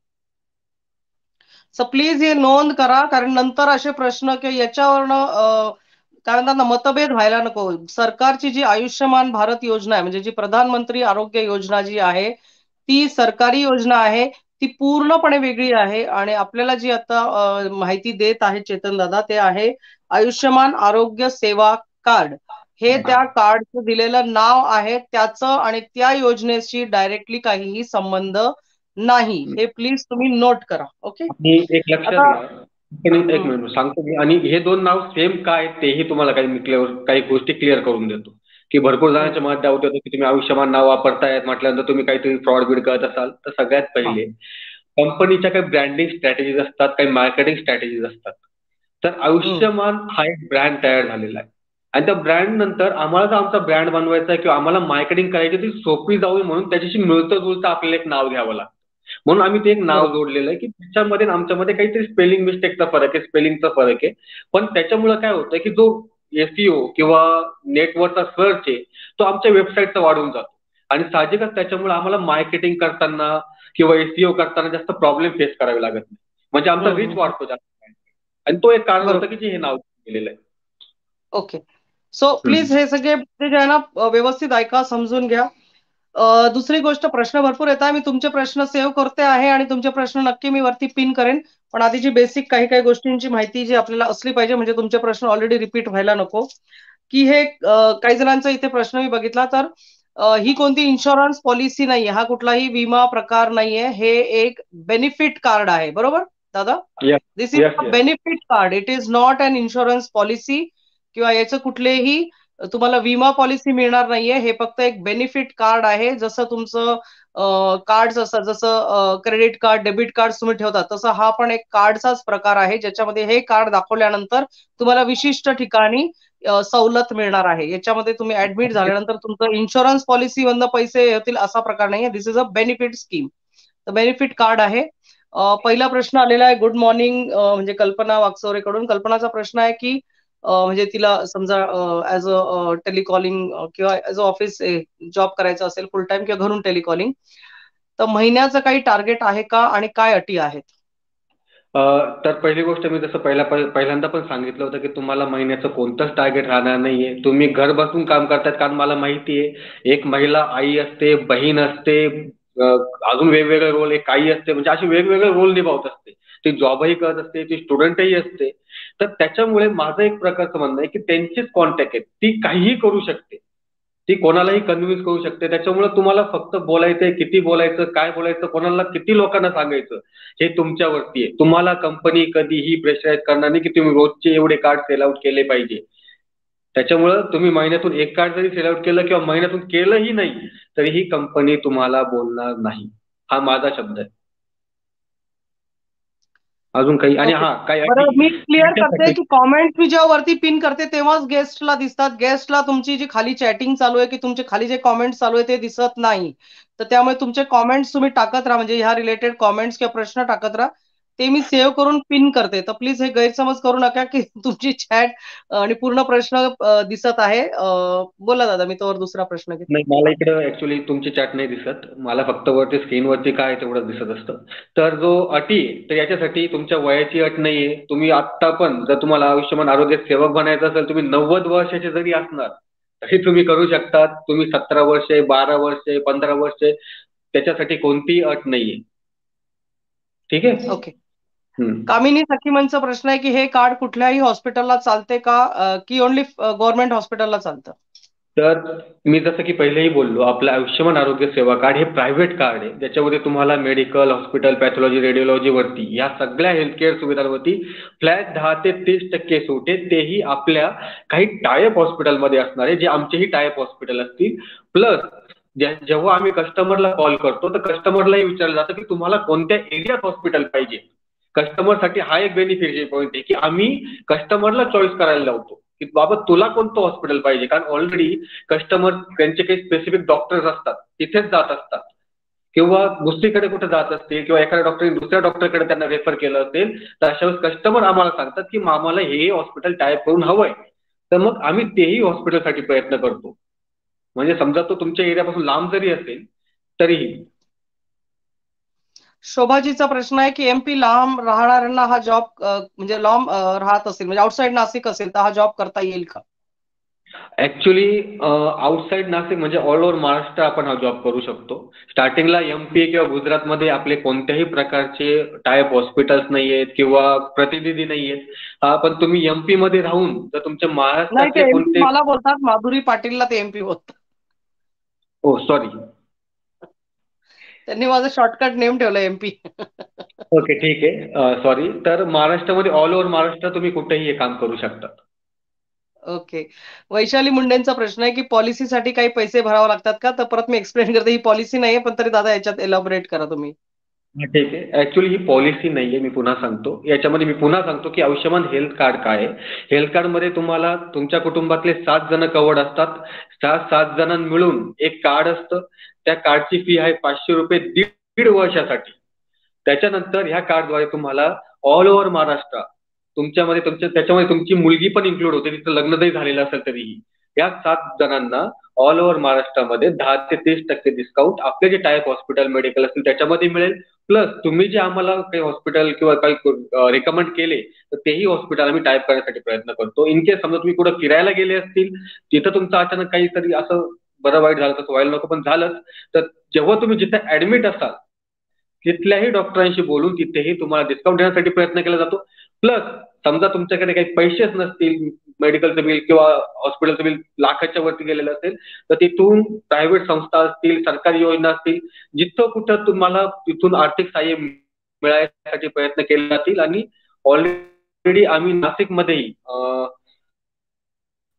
Speaker 1: सो प्लीज हे नोंद करा कारण नंतर असे प्रश्न किंवा याच्यावरनं काय म्हणतात मतभेद व्हायला नको. सरकारची जी आयुष्यमान भारत योजना आहे म्हणजे जी प्रधानमंत्री आरोग्य योजना जी आहे ती सरकारी योजना आहे ती पूर्णपणे वेगळी आहे आणि आपल्याला जी आता माहिती देत आहे चेतन दादा ते आहे आयुष्यमान आरोग्य सेवा कार्ड. हे त्या कार्डचं दिलेलं नाव आहे त्याचं आणि त्या योजनेशी डायरेक्टली काहीही संबंध नाही हे प्लीज तुम्ही नोट करा ओके
Speaker 2: एक लक्षात एक मिनिट सांगतो मी. आणि हे दोन नाव सेम काय तेही तुम्हाला काही काही गोष्टी क्लिअर करून देतो. की भरपूर जणांच्या मत डाऊट होतं की तुम्ही आयुष्यमान नाव वापरतायत म्हटल्यानंतर तुम्ही काहीतरी फ्रॉड बीड करत असाल तर सगळ्यात पहिले कंपनीच्या काही ब्रँडिंग स्ट्रॅटेजीज असतात काही मार्केटिंग स्ट्रॅटेजीज असतात. तर आयुष्यमान हा एक ब्रँड तयार झालेला आहे. आणि त्या ब्रँड नंतर आम्हाला जर आमचा ब्रँड बनवायचा आहे किंवा आम्हाला मार्केटिंग करायची ती सोपी जाऊ म्हणून त्याच्याशी मिळतं जुळतं आपल्याला एक नाव घ्यावं लागतं. म्हणून आम्ही ते एक नाव जोडलेलं आहे की त्याच्यामध्ये आमच्यामध्ये काहीतरी स्पेलिंग मिस्टेकचा फरक आहे स्पेलिंगचा फरक आहे. पण त्याच्यामुळे काय होतं की जो एसईओ किंवा नेटवरचा सर्च आहे तो आमच्या वेबसाईटचा वाढून जातो. आणि साहजिकच त्याच्यामुळे आम्हाला मार्केटिंग करताना किंवा एसईओ करताना जास्त प्रॉब्लेम फेस करावे लागत नाही. म्हणजे आमचा रीच वाढतो जास्त. आणि तो एक कारण होतं की जे हे नाव केलेलं आहे.
Speaker 1: ओके. सो प्लीज हे सगळे जे आहे ना व्यवस्थित ऐका समजून घ्या. दुसरी गोष्ट प्रश्न भरपूर येतात. मी तुमचे प्रश्न सेव्ह करते आहे आणि तुमचे प्रश्न नक्की मी वरती पिन करेन. पण आधीची बेसिक काही काही गोष्टींची माहिती जी आपल्याला असली पाहिजे म्हणजे तुमचे प्रश्न ऑलरेडी रिपीट व्हायला नको. की हे काही जणांचा इथे प्रश्न मी बघितला तर ही कोणती इन्शुरन्स पॉलिसी नाही हा कुठलाही विमा प्रकार नाहीये. हे एक बेनिफिट कार्ड आहे. बरोबर? दादा? This is a benefit card it is not an insurance policy किंवा याचं कुठलेही तुम्हाला विमा पॉलिसी मिळणार नाहीये. हे फक्त एक बेनिफिट कार्ड आहे. जसं तुमचं कार्ड असतात जसं क्रेडिट कार्ड डेबिट कार्ड तुम्ही ठेवता तसं हा पण एक कार्डचाच प्रकार आहे. ज्याच्यामध्ये हे कार्ड दाखवल्यानंतर तुम्हाला विशिष्ट ठिकाणी सवलत मिळणार आहे. याच्यामध्ये तुम्ही ऍडमिट झाल्यानंतर तुमचं इन्शुरन्स पॉलिसी मधनं पैसे येतील असा प्रकार नाहीये. This is a benefit scheme तर बेनिफिट कार्ड आहे. पहिला प्रश्न आलेला आहे. गुड मॉर्निंग म्हणजे कल्पना वागचौरेकडून कल्पनाचा प्रश्न आहे की म्हणजे तिला समजा ऍज अ टेलिकॉलिंग किंवा ऍज अ ऑफिस जॉब करायचा असेल फुल टाइम किंवा घरून टेलिकॉलिंग तर महिन्याचं काही टार्गेट आहे का आणि काय अटी आहेत?
Speaker 2: तर पहिली गोष्ट मी जसं पहिला पहिल्यांदा पण सांगितलं होतं की तुम्हाला महिन्याचं कोणतंच टार्गेट राहणार नाहीये. तुम्ही घर बसून काम करतात कारण मला माहिती आहे एक महिला आई असते बहीण असते अजून वेगवेगळे रोल एक आई असते म्हणजे असे वेगवेगळे रोल निभावत असते. ती जॉबही करत असते ती स्टुडंटही असते. तर त्याच्यामुळे माझं एक प्रकारचं म्हणणं आहे की त्यांचीच कॉन्टॅक्ट आहे. ती काहीही करू शकते. ती कोणालाही कन्व्हिन्स करू शकते. त्याच्यामुळे तुम्हाला फक्त बोलायचंय किती बोलायचं काय बोलायचं कोणाला किती लोकांना सांगायचं हे तुमच्यावरती आहे. तुम्हाला कंपनी कधीही प्रेशराईज करणार नाही की तुम्ही रोजचे एवढे कार्ड सेल आउट केले पाहिजे. त्याच्यामुळं तुम्ही महिन्यातून एक कार्ड जरी सेल आउट केलं किंवा महिन्यातून केलंही नाही तरीही कंपनी तुम्हाला बोलणार नाही. हा माझा शब्द आहे. अजून काही? आणि हा काय
Speaker 1: मी क्लिअर करते की कॉमेंट मी जेव्हा वरती पिन करते तेव्हाच गेस्टला दिसतात. गेस्टला तुमची जी खाली चॅटिंग चालू आहे की तुमचे खाली जे कॉमेंट चालू आहे ते दिसत नाही. तर त्यामुळे तुमचे कॉमेंट्स तुम्ही टाकत राहा. म्हणजे ह्या रिलेटेड कॉमेंट्स किंवा प्रश्न टाकत राहा. ते मी सेव्ह करून पिन करते. तर प्लीज हे गैरसमज करू नका की तुमची चॅट आणि पूर्ण प्रश्न दिसत आहे. बोला दादा मी तोवर दुसरा प्रश्न घेतो.
Speaker 2: नाही मला इकडे ऍक्च्युली तुमची चॅट नाही दिसत. मला फक्त वरती स्क्रीनवरती काय तेवढं दिसत असतं. तर जो अटी तर याच्यासाठी तुमच्या वयाची अट नाहीये. तुम्ही आत्ता पण जर तुम्हाला आयुष्यमान आरोग्य सेवक बनायचं असेल तुम्ही नव्वद वर्षाचे जरी असणार तरी तुम्ही करू शकता तुम्ही सतरा वर्षे बारा वर्षे पंधरा वर्षे त्याच्यासाठी कोणतीही अट नाहीये. ठीक आहे?
Speaker 1: ओके कामिनी सखीमनचा प्रश्न आहे की हे कार्ड कुठल्याही हॉस्पिटलला चालते का? की ओनली गव्हर्नमेंट हॉस्पिटलला चालतं?
Speaker 2: तर मी जसं की पहिलेही बोललो आपलं आयुष्यमान आरोग्य सेवा कार्ड हे प्रायव्हेट कार्ड आहे. ज्याच्यामध्ये तुम्हाला मेडिकल हॉस्पिटल पॅथॉलॉजी रेडिओलॉजी वरती या सगळ्या हेल्थकेअर सुविधांवरती फ्लॅट दहा ते तीस टक्के सूट आहे तेही आपल्या काही टायप हॉस्पिटलमध्ये असणार आहे जे आमचेही टायप हॉस्पिटल असतील. प्लस जेव्हा आम्ही कस्टमरला कॉल करतो तर कस्टमरलाही विचारलं जातं की तुम्हाला कोणत्या एरियात हॉस्पिटल पाहिजे? कस्टमरसाठी हा एक बेनिफिट पॉईंट आहे की आम्ही कस्टमरला चॉईस करायला लावतो. की बाबा तुला कोणतं हॉस्पिटल पाहिजे? कारण ऑलरेडी कस्टमर त्यांचे काही स्पेसिफिक डॉक्टर्स असतात तिथेच जात असतात. किंवा दुसरीकडे कुठे जात असतील किंवा एखाद्या डॉक्टरने दुसऱ्या डॉक्टरकडे त्यांना रेफर केलं असेल तर अशा वेळेस कस्टमर आम्हाला सांगतात की आम्हाला हे हॉस्पिटल टायप करून हवंय. तर मग आम्ही तेही हॉस्पिटलसाठी प्रयत्न करतो. म्हणजे समजा तो तुमच्या एरियापासून लांब जरी असेल तरीही.
Speaker 1: शोभाजीचा प्रश्न आहे की एमपी लांब राहणाऱ्यांना हा जॉब म्हणजे लांब राहत असेल म्हणजे आउटसाइड नाशिक असेल तर हा जॉब करता येईल का?
Speaker 2: ऍक्च्युली आउटसाइड नाशिक म्हणजे ऑल ओव्हर महाराष्ट्र आपण हा जॉब करू शकतो. स्टार्टिंगला एमपी किंवा गुजरातमध्ये आपले कोणत्याही प्रकारचे टायप हॉस्पिटल्स नाही आहेत किंवा प्रतिनिधी नाही आहेत पण तुम्ही एमपी मध्ये राहून जर तुमच्या महाराष्ट्राचे
Speaker 1: कोणते मला बोलतात माधुरी पाटीलला ते एमपी होत
Speaker 2: हो सॉरी
Speaker 1: त्यांनी माझं शॉर्टकट नेम ठेवलं एमपी
Speaker 2: ओके ठीक आहे. सॉरी तर महाराष्ट्रामध्ये ऑल ओव्हर महाराष्ट्र तुम्ही कुठेही हे काम करू शकता.
Speaker 1: ओके वैशाली मुंडेंचा प्रश्न आहे की पॉलिसीसाठी काही पैसे भरावे लागतात का? तर परत मी एक्सप्लेन करते. ही पॉलिसी नाहीये पण तरी दादा याच्यात एलॉबरेट करा तुम्ही.
Speaker 2: ठीक आहे. ऍक्च्युली ही पॉलिसी नाहीये मी पुन्हा सांगतो. याच्यामध्ये मी पुन्हा सांगतो की आयुष्यमान हेल्थ कार्ड काय आहे. हेल्थ कार्डमध्ये तुम्हाला तुमच्या कुटुंबातले सात जण कव्हर्ड असतात. त्या सात जणां मिळून एक कार्ड असतं. त्या कार्डची फी आहे पाचशे रुपये दीड वर्षासाठी. त्याच्यानंतर ह्या कार्डद्वारे तुम्हाला ऑल ओव्हर महाराष्ट्र तुमच्यामध्ये तुमच्या त्याच्यामध्ये तुमची मुलगी पण इन्क्लूड होते. तिचं लग्न जरी झालेलं असेल तरीही. या सात जणांना ऑल ओव्हर महाराष्ट्रामध्ये दहा ते तीस टक्के डिस्काउंट आपले जे टायप हॉस्पिटल मेडिकल असतील त्याच्यामध्ये मिळेल. प्लस तुम्ही जे आम्हाला काही हॉस्पिटल किंवा काही रेकमेंड केले तर तेही हॉस्पिटल आम्ही टाईप करण्यासाठी प्रयत्न करतो. इन केस समजा तुम्ही कुठं फिरायला गेले असतील तिथं तुमचं अचानक काहीतरी असं बरं वाईट झालं तसं व्हायला नको पण झालंच. तर जेव्हा तुम्ही जिथे ऍडमिट असाल तिथल्याही डॉक्टरांशी बोलून तिथेही तुम्हाला डिस्काउंट देण्यासाठी प्रयत्न केला जातो. प्लस समजा तुमच्याकडे काही पैसेच नसतील मेडिकलचं बिल किंवा हॉस्पिटलचं बिल लाखाच्या वरती गेलेलं असेल तर तिथून प्रायव्हेट संस्था असतील सरकारी योजना असतील जिथं कुठं तुम्हाला तिथून आर्थिक सहाय्य मिळायसाठी प्रयत्न केले जातील. आणि ऑलरेडी आम्ही नाशिकमध्येही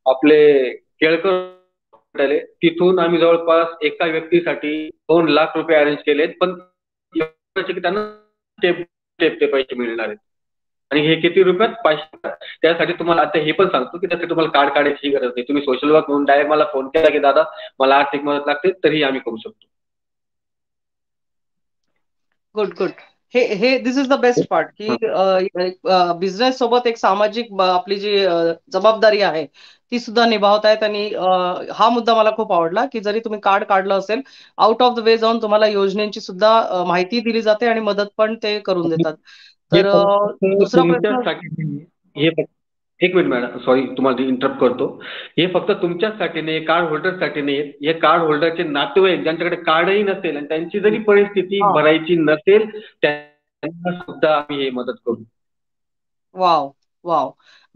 Speaker 2: आपले केळकर तिथून आम्ही जवळपास एका व्यक्तीसाठी दोन लाख रुपये अरेंज केलेत. पण त्यांना स्टेप स्टेप ते पैसे मिळणार आहेत. आणि हे किती रुपयात? पाचशे त्यासाठी तुम्हाला आता हे पण सांगतो की त्यासाठी तुम्हाला कार्ड काढायची गरज नाही. तुम्ही सोशल वर्क म्हणून डायरेक्ट मला फोन केला की दादा मला आर्थिक मदत लागते तरी आम्ही करू शकतो.
Speaker 1: गुड गुड हे हे this is the best part की बिझनेस सोबत एक सामाजिक आपली जी जबाबदारी आहे ती सुद्धा निभावतायत आणि हा मुद्दा मला खूप आवडला की जरी तुम्ही कार्ड काढलं असेल आउट ऑफ द वे जाऊन तुम्हाला योजनेची सुद्धा माहिती दिली जाते आणि मदत पण ते करून देतात. तर दुसरा
Speaker 2: प्रश्न एक मिनिट मॅडम सॉरी तुम्हाला इंटरप्ट करतो. हे फक्त तुमच्यासाठी नाही कार्ड होल्डरसाठी नाही हे कार्ड होल्डरचे नातेवाईक ज्यांच्याकडे कार्डही नसेल आणि त्यांची जरी परिस्थिती भरायची नसेल त्यांना सुद्धा आम्ही हे मदत करू.
Speaker 1: Wow wow.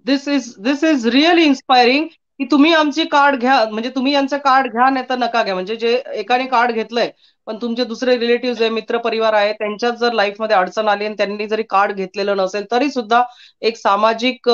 Speaker 1: This is this is really inspiring की तुम्ही आमची कार्ड घ्या म्हणजे तुम्ही यांचं कार्ड घ्या नाही तर नका घ्या. म्हणजे जे एकाने कार्ड घेतलंय पण तुमचे दुसरे रिलेटिव्ह आहे मित्र परिवार आहे त्यांच्यात जर लाईफमध्ये अडचण आली आणि त्यांनी जरी कार्ड घेतलेलं नसेल तरी सुद्धा एक सामाजिक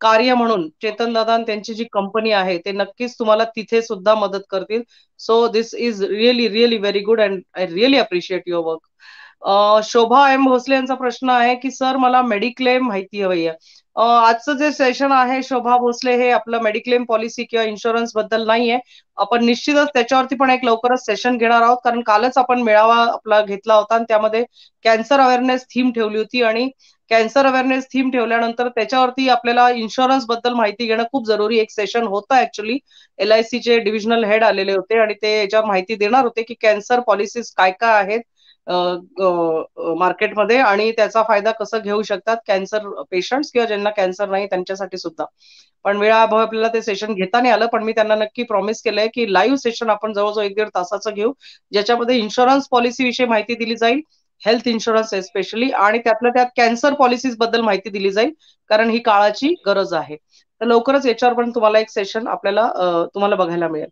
Speaker 1: कार्य म्हणून चेतन दादा त्यांची जी कंपनी आहे ते नक्कीच तुम्हाला तिथे सुद्धा मदत करतील. So this is really really very good and I really appreciate your work Shobha M Bhosale यांचा प्रश्न आहे की सर मला मेडिक्लेम माहिती हवी आहे आजचं जे सेशन आहे शोभा भोसले हे आपलं मेडिक्लेम पॉलिसी किंवा इन्शुरन्सबद्दल नाहीये. आपण निश्चितच त्याच्यावरती पण एक लवकरच सेशन घेणार आहोत. कारण कालच आपण मेळावा आपला घेतला होता आणि त्यामध्ये कॅन्सर अवेअरनेस थीम ठेवली होती आणि कॅन्सर अवेअरनेस थीम ठेवल्यानंतर त्याच्यावरती आपल्याला इन्शुरन्सबद्दल माहिती घेणं खूप जरुरी एक सेशन होतं ऍक्च्युली एल आय सीचे डिव्हिजनल हेड आलेले होते आणि ते याच्यावर माहिती देणार होते की कॅन्सर पॉलिसीज काय काय आहेत. मार्केटमध्ये आणि त्याचा फायदा कसा घेऊ शकतात? कॅन्सर पेशंट्स किंवा ज्यांना कॅन्सर नाही त्यांच्यासाठी सुद्धा. पण वेळाअभाव आपल्याला ते सेशन घेता नाही आलं पण मी त्यांना नक्की प्रॉमिस केलंय की लाईव्ह सेशन आपण जवळजवळ एक दीड तासाचं घेऊ ज्याच्यामध्ये इन्शुरन्स पॉलिसीविषयी माहिती दिली जाईल हेल्थ इन्शुरन्स स्पेशली आणि त्यातल्या त्यात कॅन्सर पॉलिसीजबद्दल माहिती दिली जाईल कारण ही काळाची गरज आहे. तर लवकरच याच्यावर पण तुम्हाला एक सेशन आपल्याला तुम्हाला बघायला मिळेल.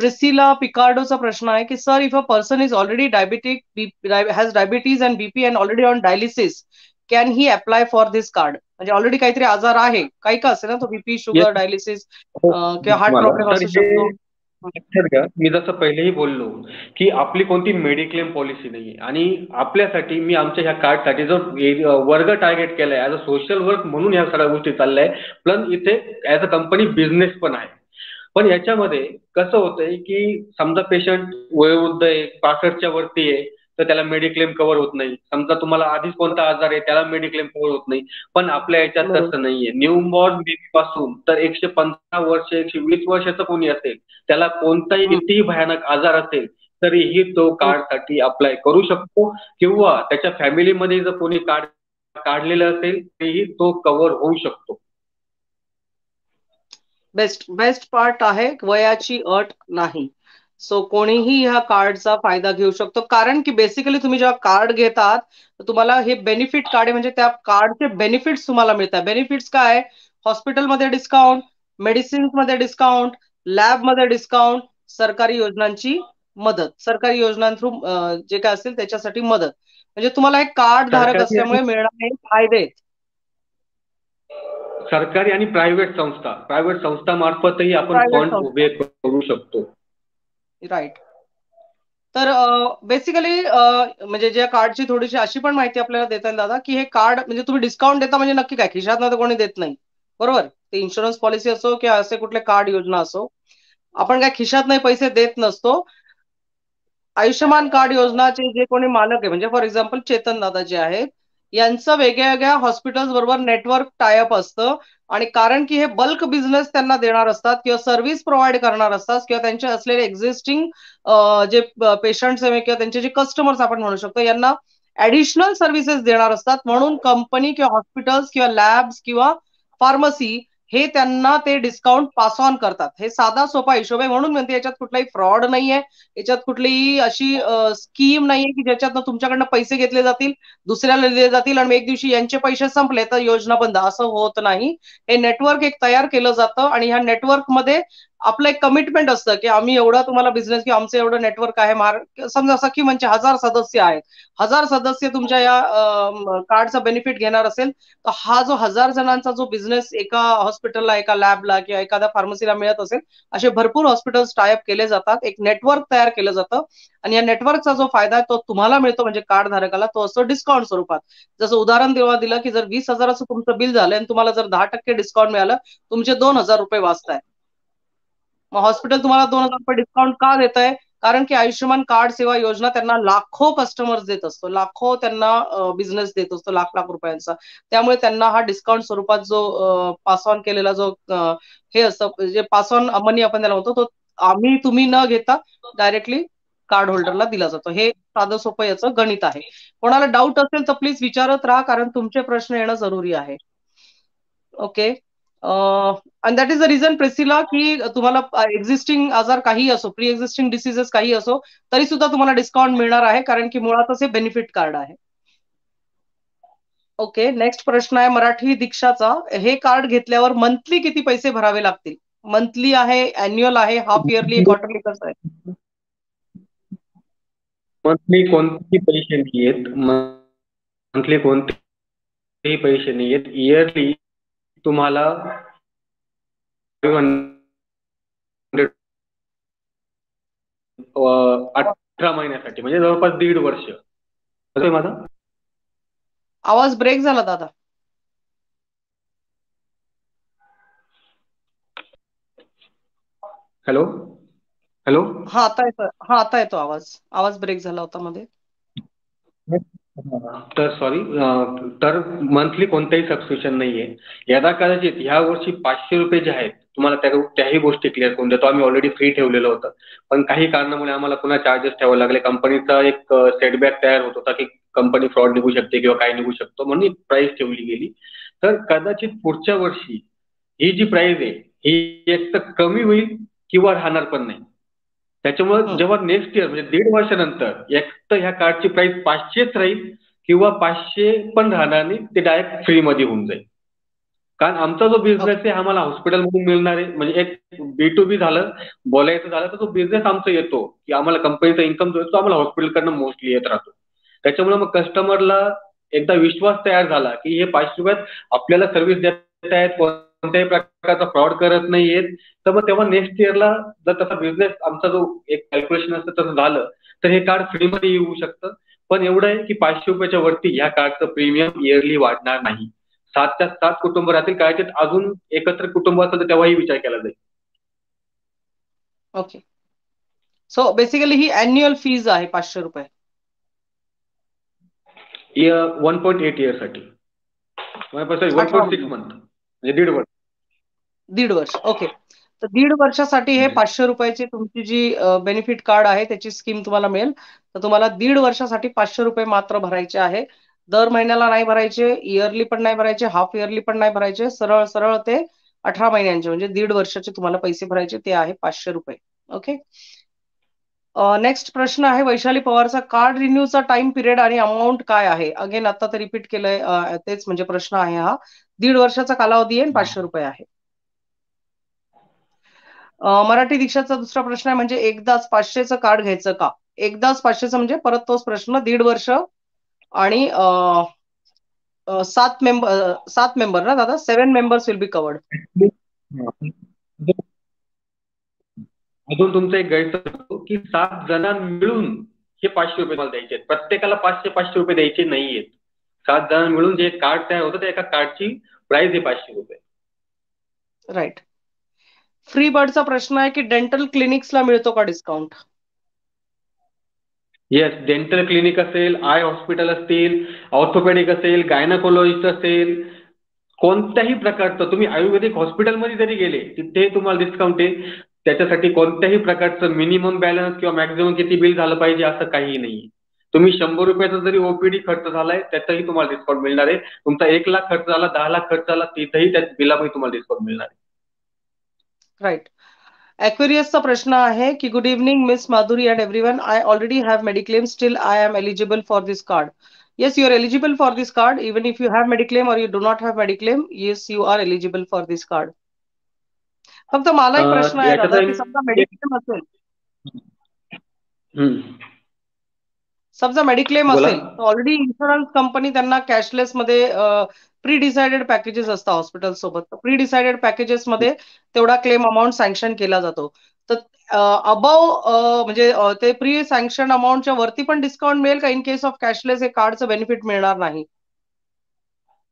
Speaker 1: प्रिसिला पिकार्डोचा प्रश्न आहे की sir if a person is already diabetic has diabetes and BP and already on dialysis can he apply for this card म्हणजे ऑलरेडी काहीतरी आजार आहे काही का असेल ना तो बीपी शुगर डायलिसिस किंवा हार्ट प्रॉब्लेम असू शकतो.
Speaker 2: मी जसं पहिलेही बोललो की आपली कोणती मेडिक्लेम पॉलिसी नाही आणि आपल्यासाठी मी आमच्या ह्या कार्डसाठी जो वर्ग टार्गेट केलाय ऍज अ सोशल वर्क म्हणून ह्या सगळ्या गोष्टी चालल्या आहे प्लस इथे ऍज अ कंपनी बिझनेस पण आहे. पण याच्यामध्ये कसं होतंय की समजा पेशंट वयोवृद्ध आहे पासष्टच्या वरती आहे तर त्याला मेडिक्लेम कव्हर होत नाही. समजा तुम्हाला आधीच कोणता आजार आहे त्याला मेडिक्लेम कव्हर होत नाही. पण आपल्या याच्यात तसं नाहीये. न्यू बॉर्न बेबी पासून तर एकशे पंधरा वर्ष एकशे वीस वर्षाचं कोणी असेल त्याला कोणताही कितीही भयानक आजार असेल तरीही तो कार्डसाठी अप्लाय करू शकतो. किंवा त्याच्या फॅमिलीमध्ये जर कोणी कार्ड काढलेलं असेल तरीही तो कव्हर होऊ शकतो.
Speaker 1: बेस्ट बेस्ट पार्ट आहे वयाची अट नाही. सो कोणीही ह्या कार्डचा फायदा घेऊ शकतो. कारण की बेसिकली तुम्ही जेव्हा कार्ड घेतात तर तुम्हाला हे बेनिफिट कार्ड म्हणजे त्या कार्डचे बेनिफिट्स तुम्हाला मिळतात. बेनिफिट्स काय? हॉस्पिटलमध्ये डिस्काउंट मेडिसिन्समध्ये डिस्काउंट लॅबमध्ये डिस्काउंट सरकारी योजनांची मदत. सरकारी योजना थ्रू जे काय असेल त्याच्यासाठी मदत. म्हणजे तुम्हाला एक कार्ड धारक असल्यामुळे मिळणारे फायदे
Speaker 2: सरकारी आणि प्रायव्हेट संस्था. प्रायव्हेट संस्था मार्फतही आपण फंड उभे करू शकतो.
Speaker 1: राईट तर बेसिकली म्हणजे ज्या कार्डची थोडीशी अशी पण माहिती आपल्याला देता येईल दादा की हे कार्ड म्हणजे तुम्ही डिस्काउंट देता म्हणजे नक्की काय? खिशात तर कोणी देत नाही. बरोबर? ते इन्शुरन्स पॉलिसी असो किंवा असे कुठले कार्ड योजना असो. आपण काय खिशात नाही पैसे देत नसतो. आयुष्यमान कार्ड योजनाचे जे कोणी मालक आहे म्हणजे फॉर एक्झाम्पल चेतन दादा जे आहेत यांचं वेगळ्या वेगळ्या हॉस्पिटल्स बरोबर नेटवर्क टायअप असतं. आणि कारण की हे बल्क बिझनेस त्यांना देणार असतात किंवा सर्व्हिस प्रोव्हाइड करणार असतात किंवा त्यांचे असलेले एक्झिस्टिंग जे पेशंट्स किंवा त्यांचे जे कस्टमर्स आपण म्हणू शकतो यांना ऍडिशनल सर्व्हिसेस देणार असतात. म्हणून कंपनी किंवा हॉस्पिटल्स किंवा लॅब्स किंवा फार्मसी हे त्यांना ते डिस्काउंट पास ऑन करतात. हे साधा सोपा हिशोब आहे म्हणून म्हणते याच्यात कुठलाही फ्रॉड नाहीये. याच्यात कुठलीही अशी स्कीम नाहीये की ज्याच्यातनं तुमच्याकडनं पैसे घेतले जातील दुसऱ्याला दिले जातील आणि एक दिवशी यांचे पैसे संपले तर योजना बंद. असं होत नाही. हे नेटवर्क एक तयार केलं जातं आणि ह्या नेटवर्कमध्ये आपलं एक कमिटमेंट असतं की आम्ही एवढा तुम्हाला बिझनेस किंवा आमचं एवढं नेटवर्क आहे मार समजा सखी म्हणजे हजार सदस्य आहेत. हजार सदस्य तुमच्या या कार्डचा बेनिफिट घेणार असेल तर हा जो हजार जणांचा जो बिझनेस एका हॉस्पिटलला एका लॅबला किंवा एखाद्या फार्मसीला मिळत असेल असे भरपूर हॉस्पिटल्स टायअप केले जातात. एक नेटवर्क तयार केलं जातं. आणि या नेटवर्कचा जो फायदा आहे तो तुम्हाला मिळतो म्हणजे कार्ड धारकाला तो असतो डिस्काउंट स्वरूपात. जसं उदाहरण तेव्हा दिलं की जर वीस हजाराचं तुमचं बिल झालं आणि तुम्हाला जर दहा टक्के डिस्काउंट मिळालं तुमचे दोन हजार रुपये वाचताय. मग हॉस्पिटल तुम्हाला दोन हजार रुपये डिस्काउंट का देत आहे कारण की आयुष्यमान कार्ड सेवा योजना त्यांना लाखो कस्टमर्स देत असतो. लाखो त्यांना बिझनेस देत असतो लाख लाख रुपयांचा. त्यामुळे त्यांना हा डिस्काउंट स्वरूपात जो पास ऑन केलेला जो हे असतं जे पास ऑन मनी आपण त्याला म्हणतो तो आम्ही तुम्ही न घेता डायरेक्टली कार्ड होल्डरला दिला जातो. हे साधं सोपं याचं गणित आहे. कोणाला डाऊट असेल तर प्लीज विचारत राहा कारण तुमचे प्रश्न येणं जरुरी आहे. Okay and that is the reason Priscilla की तुम्हाला uh, एक्झिस्टिंग आजार काही असो प्री एक्झिस्टिंग डिसीजेस काही असो तरी सुद्धा तुम्हाला डिस्काउंट मिळणार आहे कारण की मुळातच हे बेनिफिट कार्ड आहे. ओके नेक्स्ट प्रश्न आहे मराठी दीक्षाचा. हे कार्ड घेतल्यावर मंथली किती पैसे भरावे लागतील? मंथली आहे अॅन्युअल आहे हाफ इयरली क्वार्टरली कसं आहे?
Speaker 2: मंथली कोणतेही पैसे नाहीयेत. मंथली कोणते पैसे नाहीयेत. इयरली तुम्हाला अठरा महिन्यासाठी म्हणजे जवळपास दीड वर्ष. माझा?
Speaker 1: आवाज ब्रेक झाला दादा.
Speaker 2: हॅलो? हॅलो?
Speaker 1: हा आता येतो हा आता येतो आवाज. आवाज ब्रेक झाला होता मध्ये.
Speaker 2: तर सॉरी तर मंथली कोणतंही सबस्क्रिप्शन नाहीये. यदा कदाचित ह्या वर्षी पाचशे रुपये जे आहेत तुम्हाला त्या त्याही गोष्टी क्लिअर करून देतो. आम्ही ऑलरेडी फ्री ठेवलेलं होतं. पण काही कारणामुळे आम्हाला पुन्हा चार्जेस ठेवावे लागले. कंपनीचा एक सेटबॅक तयार होत होता की कंपनी फ्रॉड निघू शकते किंवा काय निघू शकतो म्हणून प्राईस ठेवली गेली. तर कदाचित पुढच्या वर्षी ही जी प्राईज आहे ही एक तर कमी होईल किंवा राहणार पण नाही. त्याच्यामुळे जेव्हा नेक्स्ट इयर म्हणजे दीड वर्षानंतर एक तर ह्या कार्डची प्राइस पाचशेच राहील किंवा पाचशे पण राहणार नाही ते डायरेक्ट फ्री मध्ये होऊन जाईल. कारण आमचा जो बिझनेस आहे आम्हाला हॉस्पिटलमधून मिळणार आहे. म्हणजे एक बी टू बी झालं बोलायचं झालं तर तो बिझनेस आमचा येतो. की आम्हाला कंपनीचा इन्कम जो येतो आम्हाला हॉस्पिटलकडनं मोस्टली येत राहतो. त्याच्यामुळे मग कस्टमरला एकदा विश्वास तयार झाला की हे पाचशे रुपयात आपल्याला सर्व्हिस देत आहेत कोणत्याही प्रकारचा फ्रॉड करत नाहीयेत. तर मग तेव्हा नेक्स्ट इयरला जर तसा बिझनेस आमचा जो एक कॅल्क्युलेशन असतं तसं झालं तर हे कार्ड फ्रीमध्ये येऊ शकतं. पण एवढं आहे की पाचशे रुपयाच्या वरती ह्या कार्डचं प्रीमियम इयरली वाढणार नाही. सातच्या सात कुटुंब राहतील कदाचित अजून एकत्र कुटुंब असेल तर तेव्हाही विचार केला जाईल.
Speaker 1: ओके सो बेसिकली ही अॅन्युअल फीज आहे पाचशे रुपये.
Speaker 2: वन पॉईंट एट इयरसाठी. वन पॉईंट सिक्स मंथ म्हणजे दीड वर्ष.
Speaker 1: दीड वर्ष. ओके तर दीड वर्षासाठी हे पाचशे रुपयाची तुमची जी बेनिफिट कार्ड आहे त्याची स्कीम तुम्हाला मिळेल. तर तुम्हाला दीड वर्षासाठी पाचशे रुपये मात्र भरायचे आहे. दर महिन्याला नाही भरायचे इयरली पण नाही भरायचे हाफ इयरली पण नाही भरायचे. सरळ सरळ ते अठरा महिन्यांचे म्हणजे दीड वर्षाचे तुम्हाला पैसे भरायचे ते आहे पाचशे रुपये. ओके नेक्स्ट प्रश्न आहे वैशाली पवारचा कार्ड रिन्यूचा टाइम पिरियड आणि अमाऊंट काय आहे? अगेन आता तर रिपीट केलंय तेच म्हणजे प्रश्न आहे हा. दीड वर्षाचा कालावधी आहे पाचशे रुपये आहे. मराठी दीक्षाचा दुसरा प्रश्न आहे म्हणजे एकदाच पाचशेचं कार्ड घ्यायचं का? एकदाच पाचशेचं म्हणजे परत तोच प्रश्न दीड वर्ष आणि सात मेंबर सात मेंबर ना दादा? Seven members will be covered.
Speaker 2: अजून तुमचा एक गैरसमज की सात जणां मिळून हे पाचशे रुपये मला द्यायचे आहेत. प्रत्येकाला पाचशे पाचशे रुपये द्यायचे नाहीयेत. सात जण मिळून जे कार्ड तयार होतं त्या एका कार्डची प्राइस आहे पाचशे रुपये.
Speaker 1: राईट. फ्री बर्डचा प्रश्न आहे की डेंटल क्लिनिक्सला मिळतो का डिस्काउंट
Speaker 2: येस डेंटल क्लिनिक असेल आय हॉस्पिटल असतील ऑर्थोपेडिक असेल गायनाकोलॉजिस्ट असेल कोणत्याही प्रकारचं तुम्ही आयुर्वेदिक हॉस्पिटलमध्ये जरी गेले तिथे तुम्हाला डिस्काउंट आहे. त्याच्यासाठी कोणत्याही प्रकारचं मिनिमम बॅलन्स किंवा मॅक्झिमम किती बिल झालं पाहिजे असं काहीही नाही तुम्ही शंभर रुपयाचा जरी ओपीडी खर्च झालाय त्याचाही तुम्हाला डिस्काउंट मिळणार आहे. तुमचा एक लाख खर्च झाला दहा लाख खर्च झाला तिथेही त्या बिलामध्ये तुम्हाला डिस्काउंट मिळणार आहे.
Speaker 1: राईट ॲक्वेरियसचा प्रश्न है कि good evening miss Madhuri and everyone I already have mediclaim still I am eligible for this card yes you are eligible for this card even if you have mediclaim or you do not have mediclaim yes you are eligible for this card फक्त मला एक प्रश्न आहे की समजा mediclaim असेल समजा mediclaim असेल ऑलरेडी इन्शुरन्स कंपनी त्यांना कॅशलेस मध्ये प्री डिसाइडेड पॅकेजेस असतात हॉस्पिटल सोबत. प्री डिसाइडेड पॅकेजेस मध्ये तेवढा क्लेम अमाऊंट सँक्शन केला जातो. तर अबाव म्हणजे ते प्री सँक्शन अमाऊंटच्या वरती पण डिस्काउंट मिळेल का? इन केस ऑफ कॅशलेस हे कार्डचं बेनिफिट मिळणार नाही?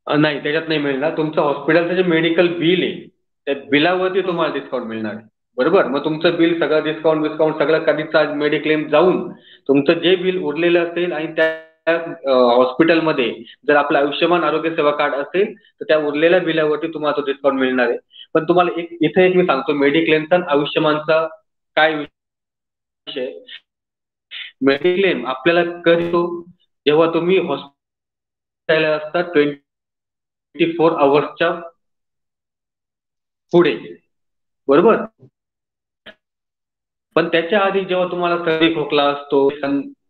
Speaker 2: नाही त्याच्यात नाही मिळणार. तुमचं हॉस्पिटलचं जे मेडिकल बिल आहे त्या बिलावरती तुम्हाला डिस्काउंट मिळणार बरोबर? मग तुमचं बिल सगळं डिस्काउंट विस्काउंट सगळं कधीचा मेडिक्लेम जाऊन तुमचं जे बिल उरलेलं असेल आणि त्या हॉस्पिटलमध्ये जर आपलं आयुष्यमान आरोग्य सेवा कार्ड असेल तर त्या उरलेल्या बिलावरती तुम्हाला तो डिस्काउंट मिळणार आहे. पण तुम्हाला एक इथे एक मी सांगतो मेडिक्लेमचा आयुष्यमानचा काय विषय? मेडिक्लेम आपल्याला करतो जेव्हा तुम्ही हॉस्पिटल असता ट्वेंटी फोर आवर्सच्या पुढे. बरोबर? पण त्याच्या आधी जेव्हा तुम्हाला सर्दी खोकला असतो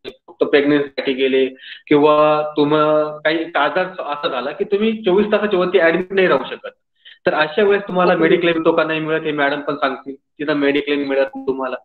Speaker 2: फक्त प्रेग्नेन्सीसाठी गेले किंवा तुम्हाला काही आजार असा झाला की तुम्ही चोवीस तासाच्या वरती ऍडमिट नाही राहू शकत. तर अशा वेळेस तुम्हाला मेडिक्लेम तो का नाही मिळत हे मॅडम पण सांगतील. तिथं मेडिक्लेम मिळत तुम्हाला.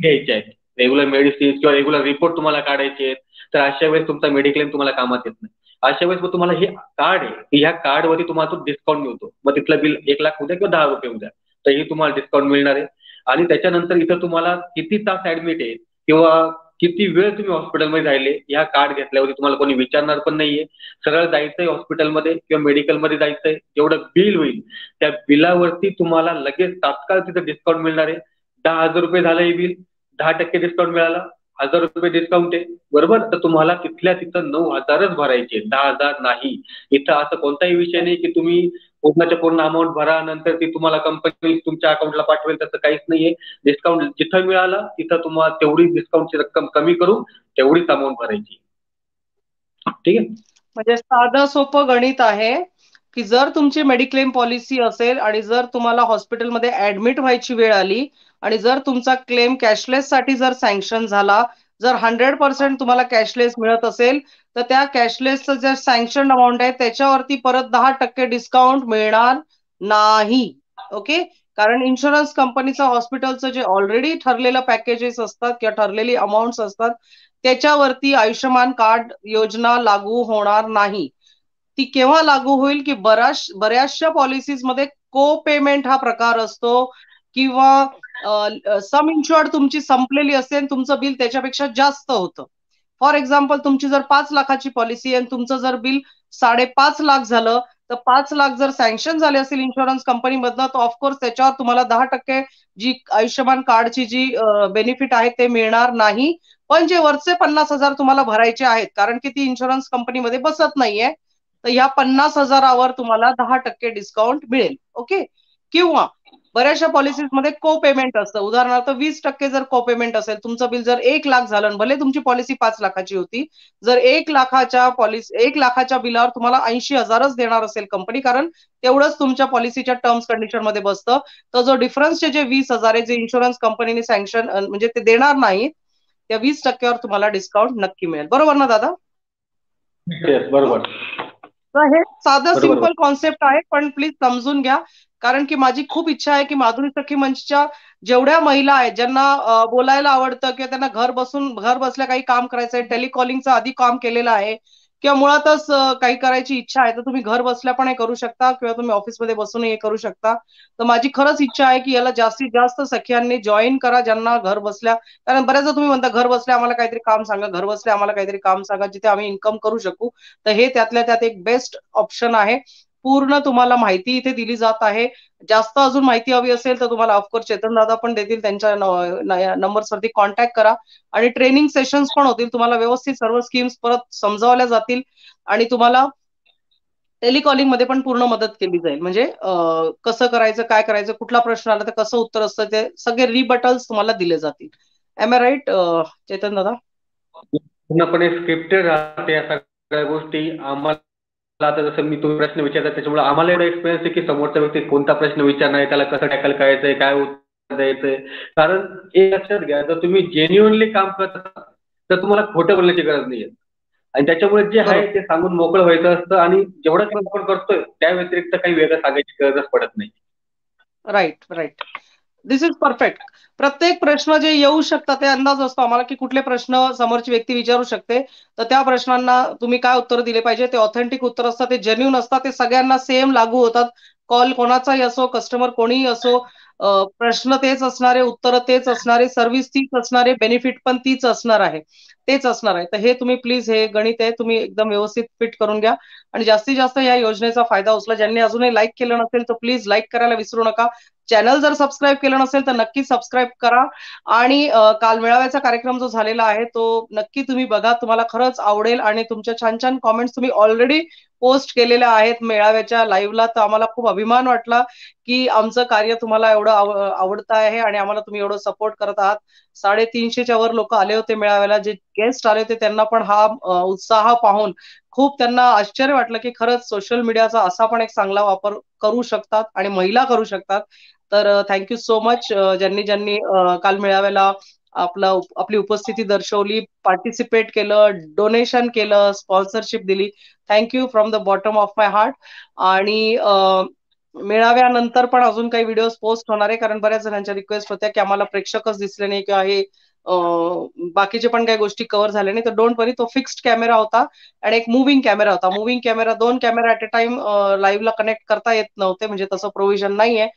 Speaker 2: घ्यायचे आहेत. रेग्युलर मेडिसिन किंवा रेग्युलर रिपोर्ट तुम्हाला काढायचे आहेत. तर अशा वेळेस तुमचा मेडिक्लेम तुम्हाला कामात येत नाही. अशा वेळेस मग तुम्हाला हे कार्ड आहे ह्या कार्डवरती तुम्हाला तो डिस्काउंट मिळतो. मग तिथलं बिल एक लाख उद्या किंवा दहा रुपये उद्या तर ही तुम्हाला डिस्काउंट मिळणार आहे. आणि त्याच्यानंतर इथं तुम्हाला किती तास ऍडमिट आहे किंवा किती वेळ तुम्ही हॉस्पिटलमध्ये राहिले या कार्ड घेतल्यावरती तुम्हाला कोणी विचारणार पण नाहीये. सरळ जायचंय हॉस्पिटलमध्ये किंवा मेडिकलमध्ये जायचंय. जेवढं बिल होईल त्या बिलावरती तुम्हाला लगेच तात्काळ तिथं डिस्काउंट मिळणार आहे. दहा हजार रुपये झालं हे बिल दहा टक्के डिस्काउंट मिळाला हजार रुपये डिस्काउंट आहे. बरोबर? तर तुम्हाला तिथल्या तिथं नऊ हजारच भरायचे दहा हजार नाही. इथं असं कोणताही विषय नाही की तुम्ही पूर्णच्या पूर्ण अमाऊंट भरा नंतर ती तुम्हाला कंपनी तुमच्या अकाउंटला पाठवेल तसं काहीच नाहीये. डिस्काउंट जिथं मिळालं तिथं तुम्हाला तेवढीच डिस्काउंटची रक्कम कमी करून तेवढीच अमाऊंट भरायची. ठीक आहे?
Speaker 1: म्हणजे साधं सोपं गणित आहे की जर तुमची मेडिक्लेम पॉलिसी असेल आणि जर तुम्हाला हॉस्पिटलमध्ये ऍडमिट व्हायची वेळ आली आणि जर तुमचा क्लेम कॅशलेस साठी जर सँक्शन झाला जर हंड्रेड पर्सेंट तुम्हाला कॅशलेस मिळत असेल तर त्या कॅशलेसचं जे सँक्शन अमाऊंट आहे त्याच्यावरती परत दहा टक्के डिस्काउंट मिळणार नाही. ओके कारण इन्शुरन्स कंपनीचं हॉस्पिटलचं जे ऑलरेडी ठरलेलं पॅकेजेस असतात किंवा ठरलेली अमाऊंट असतात त्याच्यावरती आयुष्यमान कार्ड योजना लागू होणार नाही. ती केव्हा लागू होईल की बऱ्याच बऱ्याचशा पॉलिसीजमध्ये को पेमेंट हा प्रकार असतो किंवा सम इन्शुअर्ड तुमची संपलेली असेल तुमचं बिल त्याच्यापेक्षा जास्त होतं. फॉर एक्झाम्पल तुमची जर पाच लाखाची पॉलिसी आहे तुमचं जर बिल साडेपाच लाख झालं तर पाच लाख जर सँक्शन झाले असेल इन्शुरन्स कंपनीमधनं तर ऑफकोर्स त्याच्यावर तुम्हाला दहा टक्के जी आयुष्यमान कार्डची जी बेनिफिट आहे ते मिळणार नाही. पण जे वरचे पन्नास हजार तुम्हाला भरायचे आहेत कारण की ती इन्शुरन्स कंपनीमध्ये बसत नाहीये तर ह्या पन्नास हजारावर तुम्हाला दहा टक्के डिस्काउंट मिळेल. ओके किंवा बऱ्याचशा पॉलिसीमध्ये को पेमेंट असतं. उदाहरणार्थ वीस टक्के जर को पेमेंट असेल तुमचं बिल जर एक लाख झालं भले तुमची पॉलिसी पाच लाखाची होती जर एक लाखाच्या पॉलिसी एक लाखाच्या बिलावर तुम्हाला ऐंशी हजारच देणार असेल कंपनी कारण तेवढंच तुमच्या पॉलिसीच्या टर्म्स कंडिशनमध्ये बसतं. तर जो डिफरन्सचे जे वीस हजार आहे जे इन्शुरन्स कंपनीने सँक्शन म्हणजे ते देणार नाहीत त्या वीस टक्क्यावर तुम्हाला डिस्काउंट नक्की मिळेल. बरोबर ना दादा?
Speaker 2: बरोबर.
Speaker 1: तर हे साधं सिंपल कॉन्सेप्ट आहे पण प्लीज समजून घ्या. कारण की माझी खूप इच्छा आहे की माधुरी सखी मंचच्या जेवढ्या महिला आहेत ज्यांना बोलायला आवडतं किंवा त्यांना घर बसून घर बसल्या काही काम करायचंय टेलिकॉलिंगचं आधी काम केलेलं आहे किंवा मुळातच काही करायची इच्छा आहे तर तुम्ही घर बसल्या पण हे करू शकता किंवा तुम्ही ऑफिसमध्ये बसून हे करू शकता. तर माझी खरंच इच्छा आहे की याला जास्तीत जास्त सख्यांनी जॉईन करा ज्यांना घर बसल्या. कारण बऱ्याचदा तुम्ही म्हणता घर बसल्या आम्हाला काहीतरी काम सांगा घर बसल्या आम्हाला काहीतरी काम सांगा जिथे आम्ही इन्कम करू शकू. तर हे त्यातल्या त्यात एक बेस्ट ऑप्शन आहे. पूर्ण तुम्हाला माहिती इथे दिली जात आहे. जास्त अजून माहिती हवी असेल तर तुम्हाला ऑफकोर्स चेतनदादा पण देतील. त्यांच्या नंबर्सवरती कॉन्टॅक्ट करा. आणि ट्रेनिंग सेशन्स पण होतील. तुम्हाला व्यवस्थित सर्व स्कीम्स परत समजावल्या जातील. आणि तुम्हाला टेलिकॉलिंगमध्ये पण पूर्ण मदत केली जाईल. म्हणजे कसं करायचं काय करायचं कुठला प्रश्न आला तर कसं उत्तर असतं ते सगळे रिबटल्स तुम्हाला दिले जातील. एम आय राईट चेतन दादा?
Speaker 2: पूर्णपणे स्क्रिप्टेड राहते या सगळ्या गोष्टी. आम्हाला आता जसं मी तुम्ही प्रश्न विचारता त्याच्यामुळे आम्हाला एवढा एक्सपिरियन्स आहे की समोरच्या व्यक्ती कोणता प्रश्न विचारणार आहे त्याला कसं टॅकल करायचंय काय उत्तर द्यायचंय. कारण एक लक्षात घ्या जर तुम्ही जेन्युअनली काम करत तर तुम्हाला खोटं बोलण्याची गरज नाहीये आणि त्याच्यामुळे जे आहे ते सांगून मोकळं व्हायचं असतं आणि जेवढं आपण करतोय त्या व्यतिरिक्त काही वेगळं सांगायची गरजच पडत नाही.
Speaker 1: Right right this is perfect प्रत्येक प्रश्न जे येऊ शकतात ते अंदाज असतो आम्हाला की कुठले प्रश्न समोरची व्यक्ती विचारू शकते. तर त्या प्रश्नांना तुम्ही काय उत्तर दिले पाहिजे? ते ऑथेंटिक उत्तर असतात ते जेन्युन असतात ते सगळ्यांना सेम लागू होतात. कॉल कोणाचाही असो कस्टमर कोणीही असो प्रश्न तेच असणारे उत्तर तेच असणारे सर्व्हिस तीच असणारे बेनिफिट पण तीच असणार आहे. तेच असणार आहे. तर हे तुम्ही प्लीज हे गणित आहे तुम्ही एकदम व्यवस्थित फिट करून घ्या. आणि जास्तीत जास्त या योजनेचा फायदा उचला. ज्यांनी अजूनही लाईक केलं नसेल तर प्लीज लाईक करायला विसरू नका. चॅनल जर सबस्क्राईब केलं नसेल तर नक्की सबस्क्राईब करा. आणि काल मेळाव्याचा कार्यक्रम जो झालेला आहे तो नक्की तुम्ही बघा. तुम्हाला खरंच आवडेल आणि तुमच्या छान छान कॉमेंट्स तुम्ही ऑलरेडी पोस्ट केलेल्या आहेत मेळाव्याच्या लाईव्हला तर आम्हाला खूप अभिमान वाटला की आमचं कार्य तुम्हाला एवढं आवडतं आहे आणि आम्हाला तुम्ही एवढं सपोर्ट करत आहात. साडेतीनशेच्या वर लोक आले होते मेळाव्याला जे गेस्ट आले होते त्यांना पण हा उत्साह पाहून खूप त्यांना आश्चर्य वाटलं की खरंच सोशल मीडियाचा असा पण एक चांगला वापर करू शकतात आणि महिला करू शकतात. तर थँक्यू सो मच ज्यांनी ज्यांनी काल मेळाव्याला आपला आपली उपस्थिती दर्शवली पार्टिसिपेट केलं डोनेशन केलं स्पॉन्सरशिप दिली. Thank you from the bottom of my heart आणि मेळाव्यानंतर पण अजून काही व्हिडिओ पोस्ट होणार आहे कारण बऱ्याच जणांच्या रिक्वेस्ट होत्या की आम्हाला प्रेक्षकच दिसले नाही किंवा हे बाकीचे पण काही गोष्टी कव्हर झाल्या नाही. तर डोंट वरी तो फिक्स्ड कॅमेरा होता आणि एक मुव्हिंग कॅमेरा होता. मुव्हिंग कॅमेरा दोन कॅमेरा ऍट अ टाइम लाईव्हला कनेक्ट करता येत नव्हते. म्हणजे तसं प्रोव्हिजन नाहीये.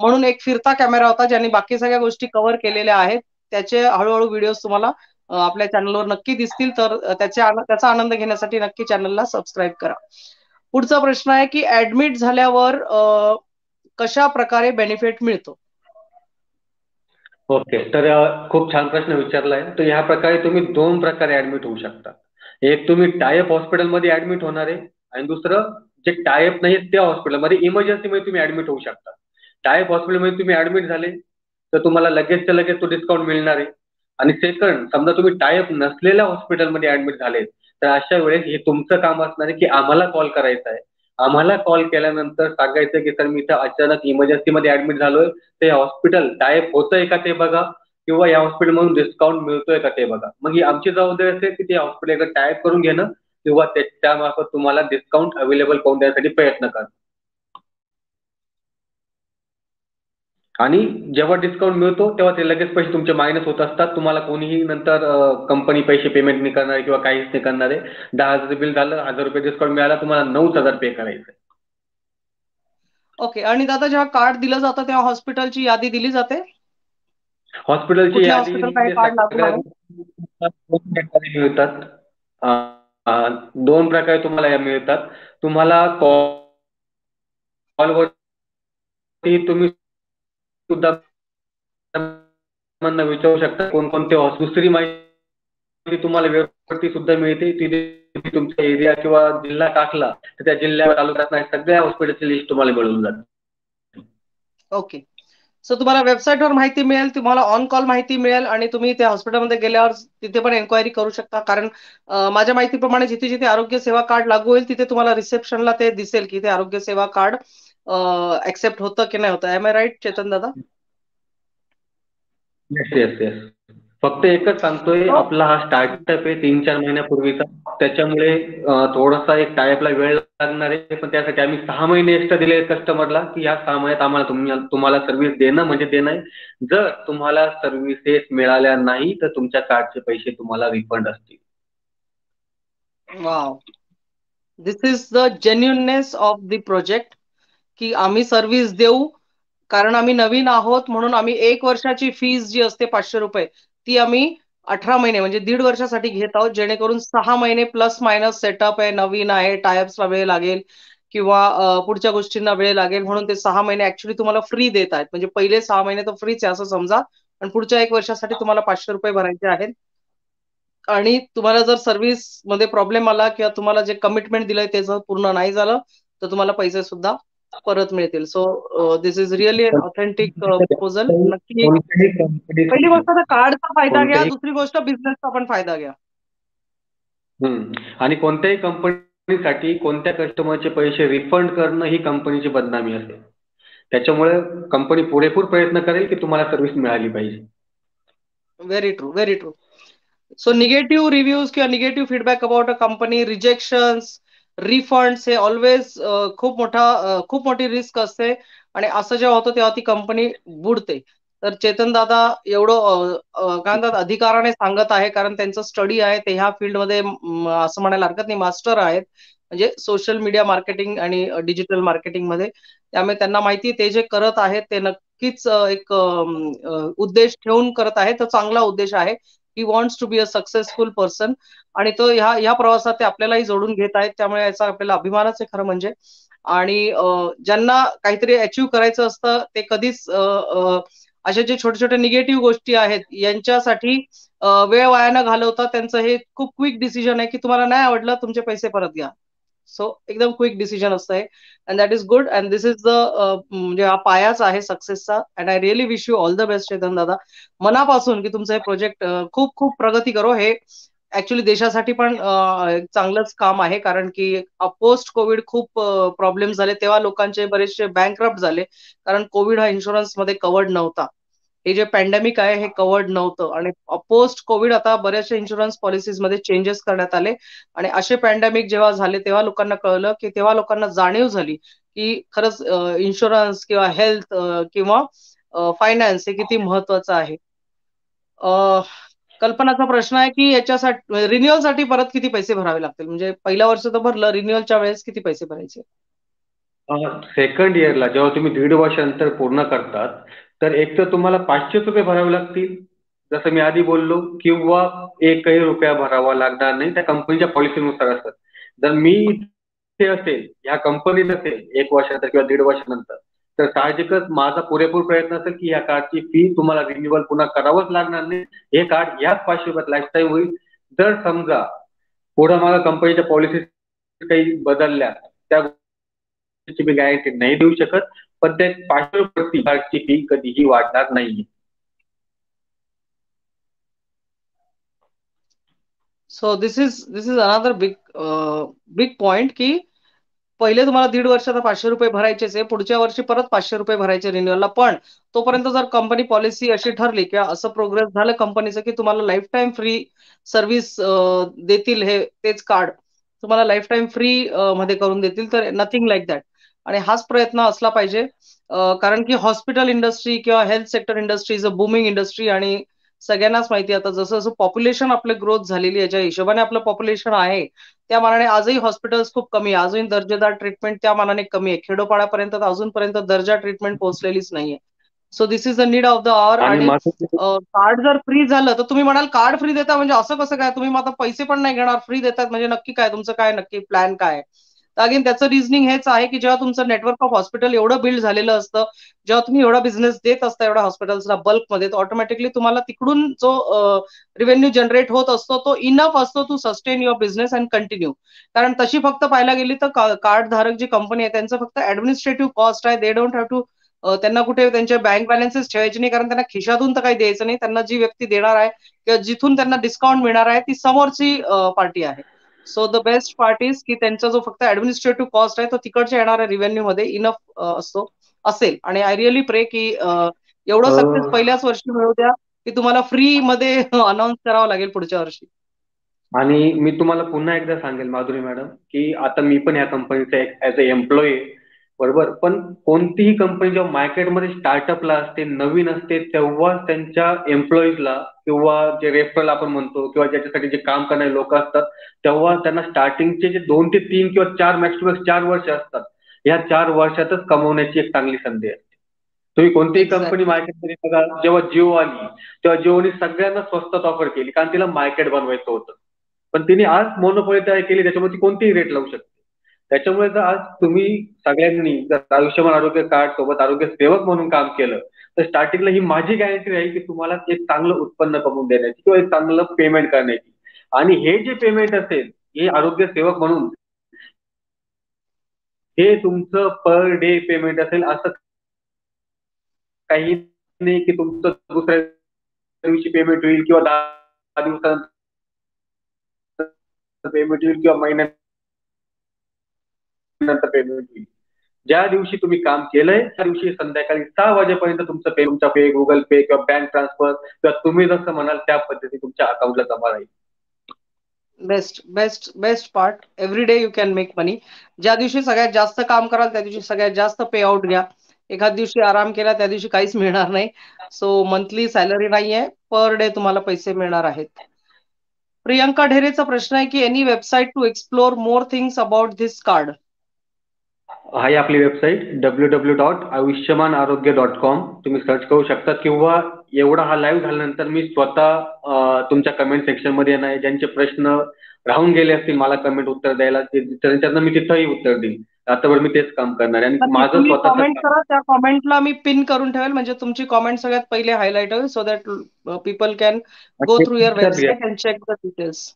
Speaker 1: म्हणून एक फिरता कॅमेरा होता ज्यांनी बाकी सगळ्या गोष्टी कव्हर केलेल्या आहेत. त्याचे हळूहळू व्हिडिओ तुम्हाला आपल्या चॅनलवर नक्की दिसतील. तर त्याचे त्याचा आनंद घेण्यासाठी नक्की चॅनलला सबस्क्राईब करा. पुढचा प्रश्न आहे की ऍडमिट झाल्यावर कशा प्रकारे बेनिफिट मिळतो?
Speaker 2: ओके तर खूप छान प्रश्न विचारलाय. तर ह्या प्रकारे तुम्ही दोन प्रकारे ऍडमिट होऊ शकता. एक तुम्ही टायप हॉस्पिटलमध्ये ऍडमिट होणार आहे आणि दुसरं जे टायप नाही त्या हॉस्पिटलमध्ये इमर्जन्सीमध्ये तुम्ही ऍडमिट होऊ शकता. टायप हॉस्पिटलमध्ये तुम्ही ऍडमिट झाले तर तुम्हाला लगेचच्या लगेच तो डिस्काउंट मिळणार आहे. आणि सेकंड समजा तुम्ही टायप नसलेल्या हॉस्पिटलमध्ये ऍडमिट झाले तर अशा वेळेस हे तुमचं काम असणार आहे की आम्हाला कॉल करायचा आहे. आम्हाला कॉल केल्यानंतर सांगायचं की सर मी इथं अचानक इमर्जन्सीमध्ये ऍडमिट झालोय. ते हॉस्पिटल टायप होतंय का ते बघा. किंवा या हॉस्पिटलमधून डिस्काउंट मिळतोय का ते बघा. मग ही आमची जबाबदारी असेल की ते हॉस्पिटल एकदा टायप करून घेणं. किंवा त्यामार्फत तुम्हाला डिस्काउंट अवेलेबल करून देण्यासाठी प्रयत्न करणं. आणि जेव्हा डिस्काउंट मिळतो तेव्हा ते लगेच पैसे तुमचे मायनस होत असतात. तुम्हाला कोणीही नंतर कंपनी पैसे पेमेंट नाही करणार किंवा काहीच नाही करणार. आहे दहा हजार बिल झालं हजार रुपये डिस्काउंट मिळाला तुम्हाला नऊच हजार पे करायचं
Speaker 1: ओके आणि दादा जेव्हा कार्ड दिलं जातं तेव्हा हॉस्पिटलची यादी दिली जाते?
Speaker 2: हॉस्पिटलची यादी मिळतात. दोन प्रकारे तुम्हाला या मिळतात. तुम्हाला कॉलवरती तुम्ही सुद्धा विचारू शकता कोणकोणते दुसरी माहिती तुम्हाला व्यवस्थित सुद्धा मिळते. तिथे तुमचा एरिया किंवा जिल्हा टाकला तर त्या जिल्ह्यावर तालुक्यात सगळ्या हॉस्पिटलची लिस्ट तुम्हाला मिळून जाते.
Speaker 1: ओके सो तुम्हाला वेबसाईटवर माहिती मिळेल तुम्हाला ऑन कॉल माहिती मिळेल आणि तुम्ही त्या हॉस्पिटलमध्ये गेल्यावर तिथे पण एन्क्वायरी करू शकता. कारण माझ्या माहितीप्रमाणे जिथे जिथे आरोग्य सेवा कार्ड लागू होईल तिथे तुम्हाला रिसेप्शनला ते दिसेल की ते आरोग्य सेवा कार्ड ऍक्सेप्ट होतं की नाही होतं? एम आय राईट चेतन दादा?
Speaker 2: येस येस येस फक्त एकच सांगतोय हो. आपला हा स्टार्टअप आहे तीन चार महिन्यापूर्वीचा. त्याच्यामुळे थोडासा एक टायपला वेळ लागणार आहे. पण त्यासाठी आम्ही सहा महिने एक्स्ट्रा दिले कस्टमरला की या सहा महिन्यात आम्हाला तुम्हाला सर्व्हिस देणं म्हणजे देणं आहे. जर तुम्हाला सर्व्हिसेस मिळाल्या नाही तर तुमच्या कार्डचे पैसे तुम्हाला रिफंड असतील.
Speaker 1: This is the genuineness of the project की आम्ही सर्व्हिस देऊ कारण आम्ही नवीन आहोत म्हणून आम्ही एक वर्षाची फीज जी असते पाचशे रुपये ती आम्ही अठरा महिने म्हणजे दीड वर्षासाठी घेत आहोत जेणेकरून सहा महिने प्लस मायनस सेटअप आहे नवीन आहे टायअप्सला वेळ लागेल किंवा पुढच्या गोष्टींना वेळ लागेल म्हणून ते सहा महिने ऍक्च्युली तुम्हाला फ्री देत आहेत. म्हणजे पहिले सहा महिने तर फ्रीच आहे असं समजा पण पुढच्या एक वर्षासाठी तुम्हाला पाचशे रुपये भरायचे आहेत. आणि तुम्हाला जर सर्व्हिसमध्ये प्रॉब्लेम आला किंवा तुम्हाला जे कमिटमेंट दिलंय ते जर पूर्ण नाही झालं तर तुम्हाला पैसे सुद्धा परत मिळतील. So this is really an authentic proposal नक्की पहिली गोष्ट कार्डचा फायदा घ्या दुसरी गोष्ट बिझनेसचा पण फायदा घ्या.
Speaker 2: आणि कोणत्याही कंपनीसाठी कोणत्या कस्टमरचे पैसे रिफंड करणं ही कंपनीची बदनामी असेल त्याच्यामुळे कंपनी पुरेपूर प्रयत्न करेल की तुम्हाला सर्व्हिस मिळाली पाहिजे.
Speaker 1: Very true very true so negative reviews किंवा negative feedback about a company rejections refund हे ऑलवेज खूप मोठा खूप मोठी रिस्क असते. आणि असं जेव्हा होतं तेव्हा ती कंपनी बुडते. तर चेतन दादा एवढं काय म्हणतात अधिकाराने सांगत आहे कारण त्यांचं स्टडी आहे ते ह्या फील्डमध्ये असं म्हणायला हरकत नाही मास्टर आहेत. म्हणजे सोशल मीडिया मार्केटिंग आणि डिजिटल मार्केटिंगमध्ये. त्यामुळे त्यांना माहिती ते जे करत आहेत ते नक्कीच एक उद्देश ठेवून करत आहे तर चांगला उद्देश आहे. He wants to be a successful person आणि तो ह्या ह्या प्रवासात ते आपल्यालाही जोडून घेत आहेत. त्यामुळे याचा आपल्याला अभिमानच आहे खरं म्हणजे. आणि ज्यांना काहीतरी अचीव्ह करायचं असतं ते कधीच अशा जे छोटे छोटे निगेटिव्ह गोष्टी आहेत यांच्यासाठी वेळ वाया न घालवता त्यांचं हे खूप क्विक डिसिजन आहे की तुम्हाला नाही आवडलं तुमचे पैसे परत घ्या. सो एकदम क्विक डिसिजन असतं हे and that is good and this is the म्हणजे हा पायाच आहे सक्सेसचा and I really wish you all the best Chetan दादा. मनापासून की तुमचं हे प्रोजेक्ट खूप खूप प्रगती करो. हे ऍक्च्युली देशासाठी पण चांगलंच काम आहे. कारण की पोस्ट कोविड खूप प्रॉब्लेम झाले. तेव्हा लोकांचे बरेचसे बँकरप्ट झाले. कारण कोविड हा इन्शुरन्समध्ये कवर्ड नव्हता. हे जे पॅन्डेमिक आहे हे कवर्ड नव्हतं. आणि पोस्ट कोविड आता बऱ्याचशा इन्शुरन्स पॉलिसीजमध्ये चेंजेस करण्यात आले. आणि असे पॅन्डेमिक जेव्हा झाले तेव्हा लोकांना कळलं की तेव्हा लोकांना जाणीव झाली की खरंच इन्शुरन्स किंवा हेल्थ किंवा फायनान्स हे किती महत्वाचं आहे. कल्पनाचा प्रश्न आहे की याच्यासाठी रिन्युअलसाठी परत किती पैसे भरावे लागतील? म्हणजे पहिल्या वर्ष तर भरलं रिन्युअलच्या वेळेस किती पैसे भरायचे?
Speaker 2: सेकंड इयरला जेव्हा तुम्ही दीड वर्षानंतर पूर्ण करतात तर एक तर तुम्हाला पाचशे रुपये भरावे लागतील. जसं मी आधी बोललो किंवा एकही रुपया भरावा लागणार नाही. त्या कंपनीच्या पॉलिसीनुसार असतात. जर मी ते असेल ह्या कंपनीत असेल एक वर्षानंतर किंवा दीड वर्षानंतर तर साहजिकच माझा पुरेपूर प्रयत्न असेल की या कार्डची फी तुम्हाला रिन्युअल पुन्हा करावंच लागणार नाही. हे कार्ड याच पाचशे रुपयात लाईफ होईल. जर समजा पुढे मला कंपनीच्या पॉलिसी काही बदलल्या त्या मी गॅरंटी नाही देऊ शकत. पण ते पाचशे रुपये फी कधीही वाढणार नाही
Speaker 1: so this is this is another big big point की पहिले तुम्हाला दीड वर्षाचा पाचशे रुपये भरायचेच आहे पुढच्या वर्षी परत पाचशे रुपये भरायचे रिन्युअलला पण तोपर्यंत जर कंपनी पॉलिसी अशी ठरली किंवा असं प्रोग्रेस झालं कंपनीचं की तुम्हाला लाईफ टाईम फ्री सर्व्हिस देतील हे तेच कार्ड तुम्हाला लाईफ टाईम फ्री मध्ये करून देतील तर नथिंग लाईक दॅट आणि हाच प्रयत्न असला पाहिजे. कारण की हॉस्पिटल इंडस्ट्री किंवा health sector industry is a booming industry आणि सगळ्यांनाच माहिती आता जसं जसं पॉप्युलेशन आपलं ग्रोथ झालेली याच्या हिशोबाने आपलं पॉप्युलेशन आहे त्या मानाने आजही हॉस्पिटल्स खूप कमी आहे. अजून दर्जेदार ट्रीटमेंट त्या मानाने कमी आहे. खेडोपाड्यापर्यंत अजूनपर्यंत दर्जा ट्रीटमेंट पोहोचलेलीच नाहीये so this is the need of the hour आणि कार्ड जर फ्री झालं तर तुम्ही म्हणाल कार्ड फ्री देता म्हणजे असं कसं काय? तुम्ही आता पैसे पण नाही घेणार फ्री देतात म्हणजे नक्की काय? तुमचं काय नक्की प्लॅन काय? तर अगेन त्याचं रिझनिंग हेच आहे की जेव्हा तुमचं नेटवर्क ऑफ हॉस्पिटल एवढं बिल्ड झालेलं असतं जेव्हा तुम्ही एवढा बिझनेस देत असता एवढ्या हॉस्पिटल्सला बल्कमध्ये तर ऑटोमॅटिकली तुम्हाला तिकडून जो रिव्हेन्यू जनरेट होत असतो तो इनफ असतो to sustain your business and continue कारण तशी फक्त पाहायला गेली तर कार्ड धारक जी कंपनी आहे त्यांचं फक्त ऍडमिनिस्ट्रेटिव्ह कॉस्ट आहे. दे डोंट हॅव टू त्यांना कुठे त्यांचे बँक बॅलन्सेस ठेवायचे नाही कारण त्यांना खिशातून तर काही द्यायचं नाही. त्यांना जी व्यक्ती देणार आहे किंवा जिथून त्यांना डिस्काउंट मिळणार आहे ती समोरची पार्टी आहे. सो द बेस्ट पार्टीज की त्यांचा जो फक्त ऍडमिनिस्ट्रेटिव्ह कॉस्ट आहे तो तिकडच्या येणाऱ्या रिव्हेन्यू मध्ये इनफ असतो असेल. आणि आय रिअली प्रे की एवढं सक्सेस पहिल्याच वर्षी मिळू द्या की तुम्हाला फ्री मध्ये अनाऊन्स करावं लागेल पुढच्या वर्षी.
Speaker 2: आणि मी तुम्हाला पुन्हा एकदा सांगेल माधुरी मॅडम की आता मी पण या कंपनीचा एक ऍज अ एम्प्लॉई बरोबर. पण कोणतीही कंपनी जेव्हा मार्केटमध्ये स्टार्टअपला असते नवीन असते तेव्हा त्यांच्या एम्प्लॉईजला किंवा जे रेफरल आपण म्हणतो किंवा ज्याच्यासाठी जे काम करणारे लोक असतात तेव्हा त्यांना स्टार्टिंगचे जे दोन ते तीन किंवा चार मॅक्स टू मॅक्स चार वर्ष असतात. या चार वर्षातच कमवण्याची एक चांगली संधी असते. तुम्ही कोणतीही कंपनी मार्केटमध्ये बघा जेव्हा जिओ आली तेव्हा जिओने सगळ्यांना स्वस्तात ऑफर केली कारण तिला मार्केट बनवायचं होतं. पण तिने आज मोनोपोली तयार केली त्याच्यामुळे ती कोणतीही रेट लावू शकते. त्याच्यामुळे जर आज तुम्ही सगळ्यांनी जर आयुष्यमान आरोग्य कार्ड सोबत आरोग्य सेवक म्हणून काम केलं तर स्टार्टिंगला ही माझी गॅरंटी राहील की तुम्हाला एक चांगलं उत्पन्न कमवून देण्याची किंवा एक चांगलं पेमेंट करण्याची. आणि हे जे पेमेंट असेल हे आरोग्य सेवक म्हणून हे तुमचं पर डे पेमेंट असेल असं काही नाही की तुमचं दुसऱ्या दिवशी पेमेंट होईल किंवा दहा दिवसानंतर पेमेंट होईल किंवा महिन्यात नंतर पेमेंट होईल. ज्या दिवशी तुम्ही काम केलंय त्या दिवशी संध्याकाळी सहा वाजेपर्यंत तुमचं पे तुमचा पे गुगल पे किंवा बँक ट्रान्सफर किंवा तुम्ही जसं म्हणाल त्या पद्धती तुमच्या अकाउंटला जमा राहील.
Speaker 1: Best best best part every day you can make money ज्या दिवशी सगळ्यात जास्त काम कराल त्या दिवशी सगळ्यात जास्त पे आउट घ्या. एखाद दिवशी आराम केला त्या दिवशी काहीच मिळणार नाही. सो मंथली सॅलरी नाहीये पर डे तुम्हाला पैसे मिळणार आहेत. प्रियंका ढेरेचा प्रश्न आहे की any website to explore more things about this card
Speaker 2: आहे आपली website W W dot Ayushman Arogya dot com तुम्ही सर्च करू शकता किंवा एवढा हा लाईव्ह झाल्यानंतर मी स्वतः तुमच्या कमेंट सेक्शनमध्ये येणार ज्यांचे प्रश्न राहून गेले असतील मला कमेंट उत्तर द्यायला त्यांच्यातनं मी तिथंही उत्तर देईन. आतावर मी तेच काम करणार आणि माझं स्वतः
Speaker 1: कमेंट करा त्या कमेंटला मी पिन करून ठेवेल. म्हणजे तुमची कमेंट सगळ्यात पहिले हायलाइट होईल so that people can go through your website and check the details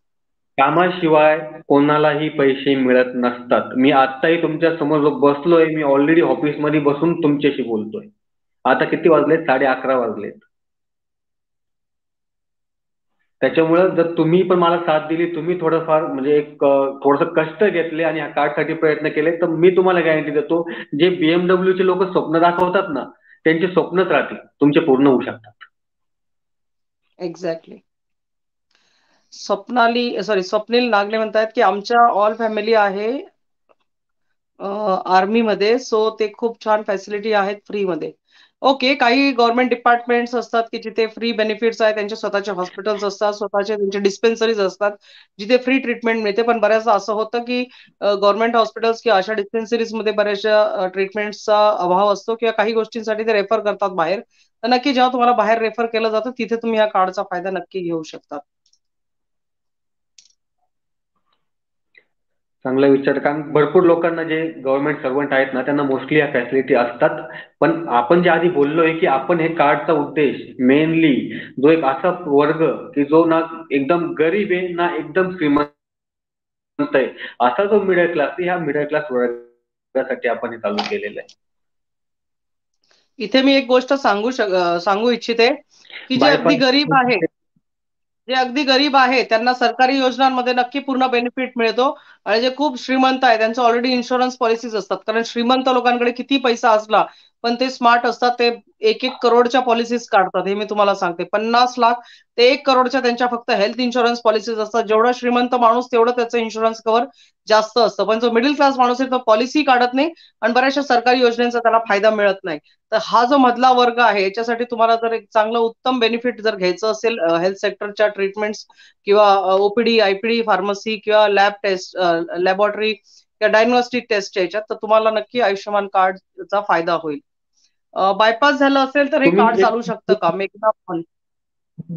Speaker 2: कामाशिवाय कोणालाही पैसे मिळत नसतात. मी आताही तुमच्यासमोर बसलोय. मी ऑलरेडी ऑफिसमध्ये बसून तुमच्याशी बोलतोय. आता किती वाजलेत? साडे अकरा वाजलेत. त्याच्यामुळं जर तुम्ही पण मला साथ दिली तुम्ही थोडंफार म्हणजे एक थोडस कष्ट घेतले आणि ह्या कार्डसाठी प्रयत्न केले तर मी तुम्हाला गॅरंटी देतो जे बीएमडब्ल्यूचे लोक स्वप्न दाखवतात ना त्यांचे स्वप्नच राहतील. तुमचे पूर्ण होऊ शकतात.
Speaker 1: एक्झॅक्टली स्वप्नाली सॉरी स्वप्नील नागले म्हणतात की आमच्या ऑल फॅमिली आहे आर्मीमध्ये सो ते खूप छान फॅसिलिटी आहेत फ्रीमध्ये ओके काही गव्हर्नमेंट डिपार्टमेंट्स असतात की जिथे फ्री बेनिफिट्स आहेत त्यांचे स्वतःचे हॉस्पिटल्स असतात स्वतःचे त्यांचे डिस्पेन्सरीज असतात जिथे फ्री ट्रीटमेंट मिळते. पण बऱ्याचदा असं होतं की गव्हर्नमेंट हॉस्पिटल्स किंवा अशा डिस्पेन्सरीजमध्ये बऱ्याचशा ट्रीटमेंटचा अभाव असतो किंवा काही गोष्टींसाठी ते रेफर करतात बाहेर. तर नक्की जेव्हा तुम्हाला बाहेर रेफर केलं जातं तिथे तुम्ही या कार्डचा फायदा नक्की घेऊ शकतात
Speaker 2: चांगला विचार. कारण भरपूर लोकांना जे गव्हर्नमेंट सर्वंट आहेत ना त्यांना मोस्टली या फॅसिलिटी असतात. पण आपण जे आधी बोललोय की आपण हे कार्डचा उद्देश मेनली जो एक असा वर्ग की जो ना एकदम गरीब आहे ना एकदम श्रीमंत आहे असा जो मिडल क्लास ह्या मिडल क्लास वर्गासाठी आपण हे चालू केलेलं आहे.
Speaker 1: इथे मी एक गोष्ट सांगू शक सांगू इच्छिते की जे अगदी गरीब आहे जे अगदी गरीब आहे त्यांना सरकारी योजनांमध्ये नक्की पूर्ण बेनिफिट मिळतो. आणि जे खूप श्रीमंत आहे त्यांचं ऑलरेडी इन्शुरन्स पॉलिसीज असतात. कारण श्रीमंत लोकांकडे किती पैसा असला पण ते स्मार्ट असतात ते एक एक करोडच्या पॉलिसीज काढतात हे मी तुम्हाला सांगते. पन्नास लाख ते एक करोडच्या त्यांच्या फक्त हेल्थ इन्शुरन्स पॉलिसीज असतात. जेवढा श्रीमंत माणूस तेवढं त्याचं इन्शुरन्स कव्हर जास्त असतं. पण जो मिडल क्लास माणूस आहे तो पॉलिसी काढत नाही आणि बऱ्याचशा सरकारी योजनेचा त्याला फायदा मिळत नाही. तर हा जो मधला वर्ग आहे याच्यासाठी तुम्हाला जर एक चांगलं उत्तम बेनिफिट जर घ्यायचं असेल हेल्थ सेक्टरच्या ट्रीटमेंट्स किंवा ओपीडी आयपीडी फार्मसी किंवा लॅब टेस्ट लॅबोरेटरी किंवा डायग्नोस्टिक टेस्टच्या याच्यात तर तुम्हाला नक्की आयुष्यमान कार्डचा फायदा होईल. बायपास झालं असेल तर हे कार्ड चालू शकतं का? मेकना पण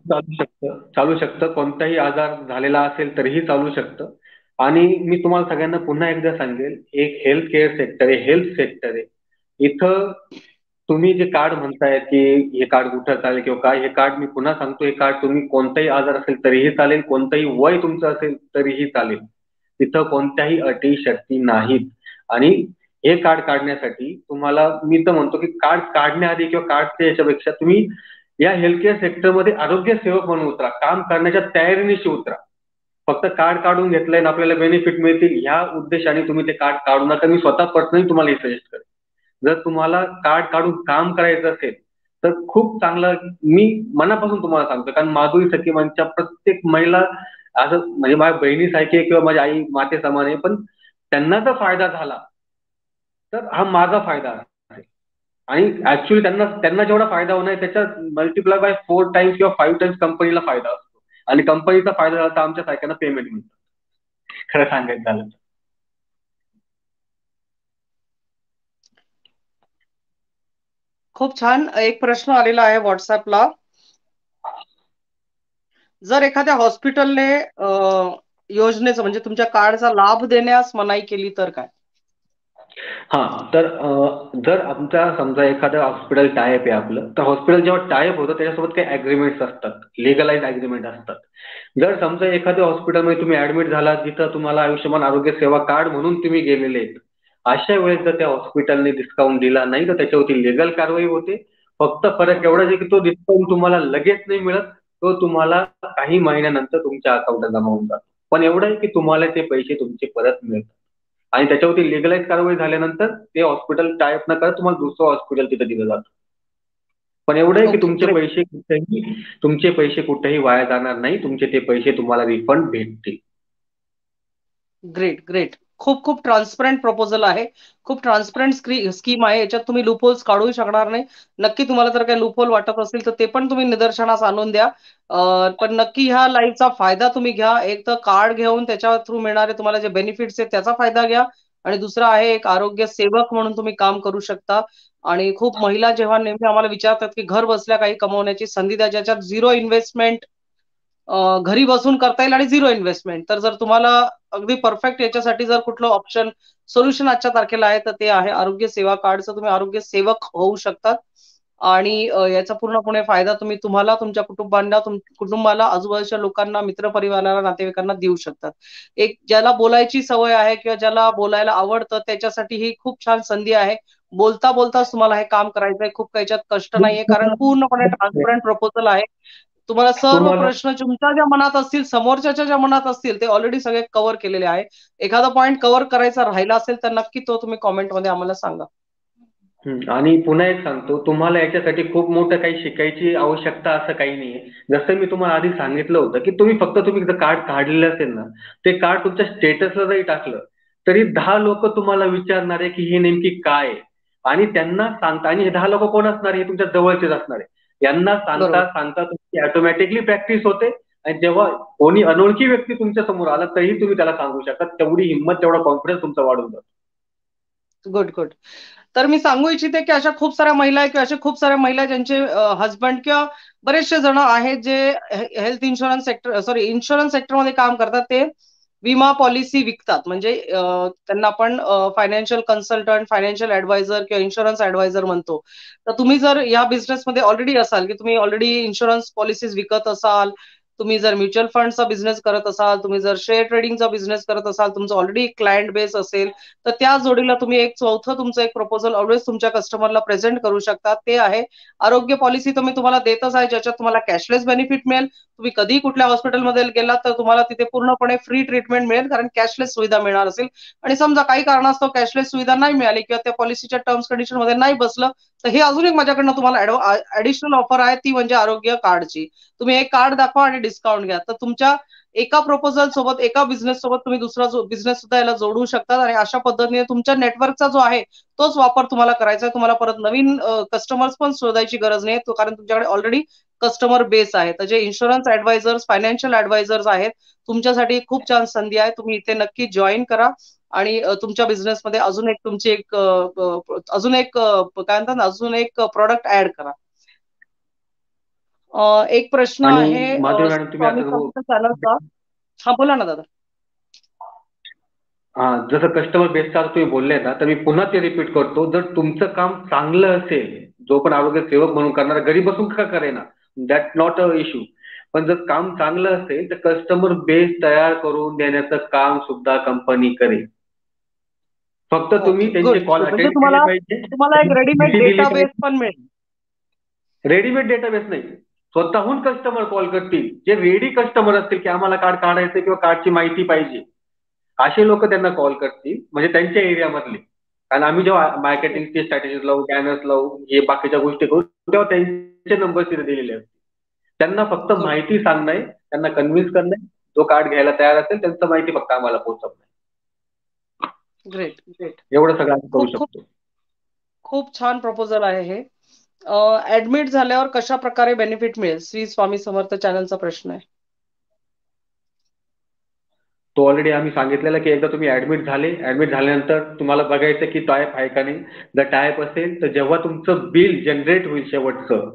Speaker 2: चालू शकतं. चालू शकतं. कोणताही आजार झालेला असेल तरीही चालू शकतं. आणि मी तुम्हाला सगळ्यांना पुन्हा एकदा सांगेल एक हेल्थ केअर सेक्टर आहे हेल्थ सेक्टर आहे. इथं तुम्ही जे कार्ड म्हणताय की हे कार्ड कुठं चालेल किंवा काय हे कार्ड मी पुन्हा सांगतो हे कार्ड तुम्ही कोणताही आजार असेल तरीही चालेल कोणतंही वय तुमचं असेल तरीही चालेल. तिथं कोणत्याही अटी शक्ती नाहीत. आणि हे कार्ड काढण्यासाठी तुम्हाला मी तर म्हणतो की कार्ड काढण्याआधी किंवा कार्डच्या याच्यापेक्षा तुम्ही या हेल्थकेअर सेक्टरमध्ये आरोग्य सेवक म्हणून उतरा. काम करण्याच्या तयारीनिशी उतरा. फक्त कार्ड काढून घेतलंय आणि आपल्याला बेनिफिट मिळतील ह्या उद्देशाने तुम्ही ते कार्ड काढू नका. मी स्वतः पर्सनली तुम्हाला हे सजेस्ट करेन. जर तुम्हाला कार्ड काढून काम करायचं असेल तर खूप चांगलं मी मनापासून तुम्हाला सांगतो. कारण माधुरी सखीमांच्या प्रत्येक महिला असं म्हणजे माझ्या बहिणीसारखी किंवा माझी आई माते समान आहे पण त्यांना जर फायदा झाला तर हा माझा फायदा आहे. आणि ऍक्च्युली त्यांना त्यांना जेवढा फायदा होणार त्याच्या मल्टिप्लाय बाय फोर टाइम्स किंवा फाईव्ह टाइम्स कंपनीला फायदा असतो. आणि कंपनीचा फायदा झाला तर आमच्या सारख्यांना पेमेंट मिळतं. खरं सांगायचं झालं
Speaker 1: खूप छान एक प्रश्न आलेला आहे व्हॉट्सअपला जर एखाद्या हॉस्पिटलने योजनेचं म्हणजे तुमच्या कार्डचा लाभ देण्यास मनाई केली तर काय?
Speaker 2: हा तर जर आमचा समजा एखादं हॉस्पिटल टायप आहे आपलं तर हॉस्पिटल जेव्हा टायप होतं त्याच्यासोबत काही अग्रीमेंट्स असतात लिगलाइज अग्रीमेंट असतात. जर समजा एखाद्या हॉस्पिटलमध्ये तुम्ही ऍडमिट झाला जिथं तुम्हाला आयुष्यमान आरोग्य सेवा कार्ड म्हणून तुम्ही गेलेले आहेत अशा वेळेस जर त्या हॉस्पिटलने डिस्काउंट दिला नाही तर त्याच्यावरती लिगल कारवाई होते. फक्त फरक एवढाच आहे की तो डिस्काउंट तुम्हाला लगेच नाही मिळत तो तुम्हाला काही महिन्यानंतर तुमच्या अकाउंटात जमा होऊन जातो. पण एवढं आहे की तुम्हाला ते पैसे तुमचे परत मिळतात. आणि त्याच्यावरती लिगलाइज कारवाई झाल्यानंतर ते हॉस्पिटल टाईप न करत तुम्हाला दुसरं हॉस्पिटल तिथे दिलं जातं. पण एवढं आहे की तुमचे पैसे कुठेही तुमचे पैसे कुठेही वाया जाणार नाही. तुमचे ते पैसे तुम्हाला रिफंड भेटतील.
Speaker 1: ग्रेट ग्रेट खूप खूप ट्रान्सपरंट प्रपोजल आहे. खूप ट्रान्सपरंट स्कीम आहे. याच्यात तुम्ही लुपोल्स काढू शकणार नाही. नक्की तुम्हाला जर काही लुपोल वाटत असेल तर ते पण तुम्ही निदर्शनास आणून द्या. पण नक्की ह्या लाईफचा फायदा तुम्ही घ्या. एक तर कार्ड घेऊन त्याच्या थ्रू मिळणारे तुम्हाला जे बेनिफिट्स आहेत त्याचा फायदा घ्या. आणि दुसरा आहे एक आरोग्य सेवक म्हणून तुम्ही काम करू शकता. आणि खूप महिला जेव्हा नेहमी आम्हाला विचारतात की घर बसल्या काही कमवण्याची संधी द्या ज्याच्यात झिरो इन्व्हेस्टमेंट घरी बसून करता येईल आणि झिरो इन्व्हेस्टमेंट तर जर तुम्हाला अगदी परफेक्ट याच्यासाठी जर कुठलं ऑप्शन सोल्युशन आजच्या तारखेला आहे तर ते आहे आरोग्य सेवा कार्डचं तुम्ही आरोग्य सेवक होऊ शकतात. आणि याचा पूर्णपणे फायदा तुम्ही तुम्हाला तुमच्या कुटुंबांना कुटुंबाला आजूबाजूच्या लोकांना मित्रपरिवाराला नातेवाईकांना देऊ शकतात. एक ज्याला बोलायची सवय आहे किंवा ज्याला बोलायला आवडतं त्याच्यासाठी ही खूप छान संधी आहे. बोलता बोलताच तुम्हाला हे काम करायचं आहे खूप काहीच्यात कष्ट नाहीये कारण पूर्णपणे ट्रान्सपरंट प्रपोजल आहे. तुम्हाला सर्व प्रश्न तुमच्या ज्या मनात असतील समोरच्या ज्या मनात असतील ते ऑलरेडी सगळे कव्हर केलेले आहे. एखादा पॉईंट कव्हर करायचा राहिला असेल तर नक्की तो तुम्ही कॉमेंटमध्ये आम्हाला सांगा.
Speaker 2: आणि पुन्हा एक सांगतो तुम्हाला याच्यासाठी खूप मोठं काही शिकायची आवश्यकता असं काही नाहीये. जसं मी तुम्हाला आधी सांगितलं होतं की तुम्ही फक्त तुम्ही कार्ड काढलेलं असेल ना ते कार्ड तुमच्या स्टेटसला जरी टाकलं तरी दहा लोक तुम्हाला विचारणार आहे की हे नेमकी काय आणि त्यांना सांगता आणि हे दहा लोक कोण असणार हे तुमच्या जवळचेच असणार आहे. यांना सांगता सांगता तुमची ऑटोमॅटिकली प्रॅक्टिस होते. आणि जेव्हा कोणी अनोळखी व्यक्ती तुमच्यासमोर आला तरीही तुम्ही त्याला सांगू शकता. तेवढी हिंमत तेवढा कॉन्फिडन्स तुमचा वाढून जातो.
Speaker 1: गुड गुड तर मी सांगू इच्छिते की अशा खूप साऱ्या महिला आहेत किंवा अशा खूप साऱ्या महिला ज्यांचे हजबंड किंवा बरेचसे जण आहेत जे health insurance sector sorry insurance सेक्टरमध्ये काम करतात. ते विमा पॉलिसी विकतात. म्हणजे त्यांना आपण फायनान्शियल कन्सल्टंट फायनान्शियल ऍडवायझर किंवा इन्शुरन्स ऍडवायझर म्हणतो. तर तुम्ही जर या बिझनेसमध्ये ऑलरेडी असाल की तुम्ही ऑलरेडी इन्शुरन्स पॉलिसीज विकत असाल तुम्ही जर म्युच्युअल फंडचा बिझनेस करत असाल तुम्ही जर शेअर ट्रेडिंगचा बिझनेस करत असाल तुमचं ऑलरेडी क्लायंट बेस असेल तर त्या जोडीला तुम्ही एक चौथं तुमचं एक प्रपोजल ऑलवेज तुमच्या कस्टमरला प्रेझेंट करू शकता. ते आहे आरोग्य पॉलिसी तर मी तुम्हाला देतच आहे ज्याच्यात तुम्हाला कॅशलेस बेनिफिट मिळेल. तुम्ही कधी कुठल्या हॉस्पिटलमध्ये गेलात तर तुम्हाला तिथे पूर्णपणे फ्री ट्रीटमेंट मिळेल कारण कॅशलेस सुविधा मिळणार असेल. आणि समजा काही कारणास्तव कॅशलेस सुविधा नाही मिळाली किंवा त्या पॉलिसीच्या टर्म्स कंडिशनमध्ये नाही बसलं तर हे अजून एक माझ्याकडनं तुम्हाला ऍडिशनल ऑफर आहे ती म्हणजे आरोग्य कार्डची तुम्ही एक कार्ड दाखवा आणि डिस्काउंट घ्या. तर तुमच्या एका प्रपोजल सोबत एका बिझनेस सोबत तुम्ही दुसरा बिझनेस सुद्धा याला जोडू शकता आणि अशा पद्धतीने तुमच्या नेटवर्कचा जो आहे तोच वापर तुम्हाला करायचा आहे. तुम्हाला परत नवीन कस्टमर्स पण शोधायची गरज नाही. कारण तुमच्याकडे ऑलरेडी कस्टमर बेस आहे. तर जे इन्शुरन्स ऍडवायझर्स फायनान्शियल ऍडवायझर्स आहेत तुमच्यासाठी खूप छान संधी आहे. तुम्ही इथे नक्की जॉईन करा. आणि तुमच्या बिझनेसमध्ये अजून एक तुमची एक अजून एक काय म्हणतात अजून एक प्रॉडक्ट ऍड करा. एक प्रश्न आहे चॅनलचा हा. बोला ना दादा.
Speaker 2: हा जसं कस्टमर बेसचा तुम्ही बोलले ना तर मी पुन्हा ते रिपीट करतो. जर तुमचं काम चांगलं असेल जो पण आरोग्य सेवक म्हणून करणार घरी बसून का करेना दॅट नॉट अ इश्यू पण जर काम चांगलं असेल तर कस्टमर बेस तयार करून देण्याचं काम सुद्धा कंपनी करेल. फक्त तुम्ही त्यांचे कॉल
Speaker 1: म्हणजे अटेंड केले पाहिजे. तुम्हाला एक रेडीमेड डेटाबेस पण मिळेल.
Speaker 2: रेडीमेड डेटाबेस नाही. स्वतःहून कस्टमर कॉल करतील. जे रेडी कस्टमर असतील की आम्हाला कार्ड काढायचं किंवा कार्डची माहिती पाहिजे. असे लोक त्यांना कॉल करतील म्हणजे त्यांच्या एरियामधले कारण आम्ही जेव्हा मार्केटिंगचे स्ट्रॅटेजीज लावू बॅनर्स लावू हे बाकीच्या गोष्टी करू तेव्हा त्यांचे नंबर तिथे दिलेले असतील. त्यांना फक्त माहिती सांगणं त्यांना कन्व्हिन्स करणं जो कार्ड घ्यायला तयार असेल त्यांचं माहिती फक्त आम्हाला पोहोचवणं
Speaker 1: ग्रेट ग्रेट
Speaker 2: एवढं सगळं आम्ही करू शकतो.
Speaker 1: खूप छान प्रपोजल आहे हे. ऍडमिट झाल्यावर कशा प्रकारे बेनिफिट मिळेल? श्री स्वामी समर्थ चॅनलचा प्रश्न आहे.
Speaker 2: तो ऑलरेडी आम्ही सांगितलेला की एकदा तुम्ही ऍडमिट झाले. ऍडमिट झाल्यानंतर तुम्हाला बघायचं की टायप आहे का नाही. जर टायप असेल तर जेव्हा तुमचं बिल जनरेट होईल शेवटचं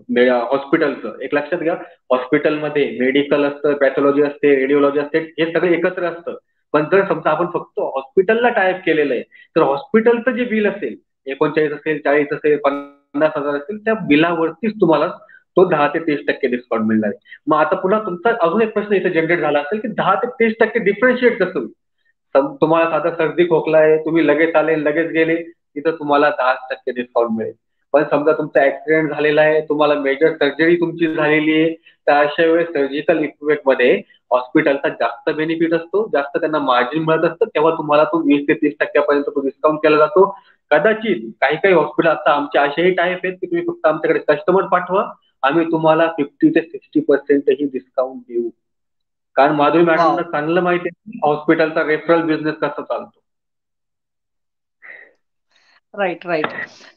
Speaker 2: हॉस्पिटलचं एक लक्षात घ्या. हॉस्पिटलमध्ये मेडिकल असतं पॅथॉलॉजी असते रेडिओलॉजी असते हे सगळं एकत्र असतं. पण जर समजा आपण फक्त हॉस्पिटलला टायप केलेलं आहे तर हॉस्पिटलचं जे बिल असेल एकोणचाळीस असेल चाळीस असेल पन्नास हजार असेल त्या बिलावरतीच तुम्हाला तो दहा ते तीस टक्के डिस्काउंट मिळणार आहे. मग आता पुन्हा तुमचा अजून एक प्रश्न इथे जनरेट झाला असेल की दहा ते तीस टक्के डिफरन्शिएट कसं होईल? तुम्हाला साधा सर्दी खोकला आहे तुम्ही लगेच आले लगेच गेले तिथं तुम्हाला दहा टक्के डिस्काउंट मिळेल. पण समजा तुमचा ऍक्सिडेंट झालेला आहे तुम्हाला मेजर सर्जरी तुमची झालेली आहे तर अशा वेळेस सर्जिकल इक्विपमेंटमध्ये हॉस्पिटलचा जास्त बेनिफिट असतो जास्त त्यांना मार्जिन मिळत असतं तेव्हा तुम्हाला तो वीस ते तीस टक्क्यापर्यंत तो डिस्काउंट केला जातो. कदाचित काही काही हॉस्पिटल आता आमचे असेही टाईप आहेत की तुम्ही फक्त आमच्याकडे कस्टमर पाठवा आम्ही तुम्हाला फिफ्टी ते सिक्स्टी पर्सेंटही डिस्काउंट देऊ. कारण माधुरी मॅडमला चांगलं माहिती आहे हॉस्पिटलचा रेफरल बिझनेस कसा चालतो.
Speaker 1: राईट राईट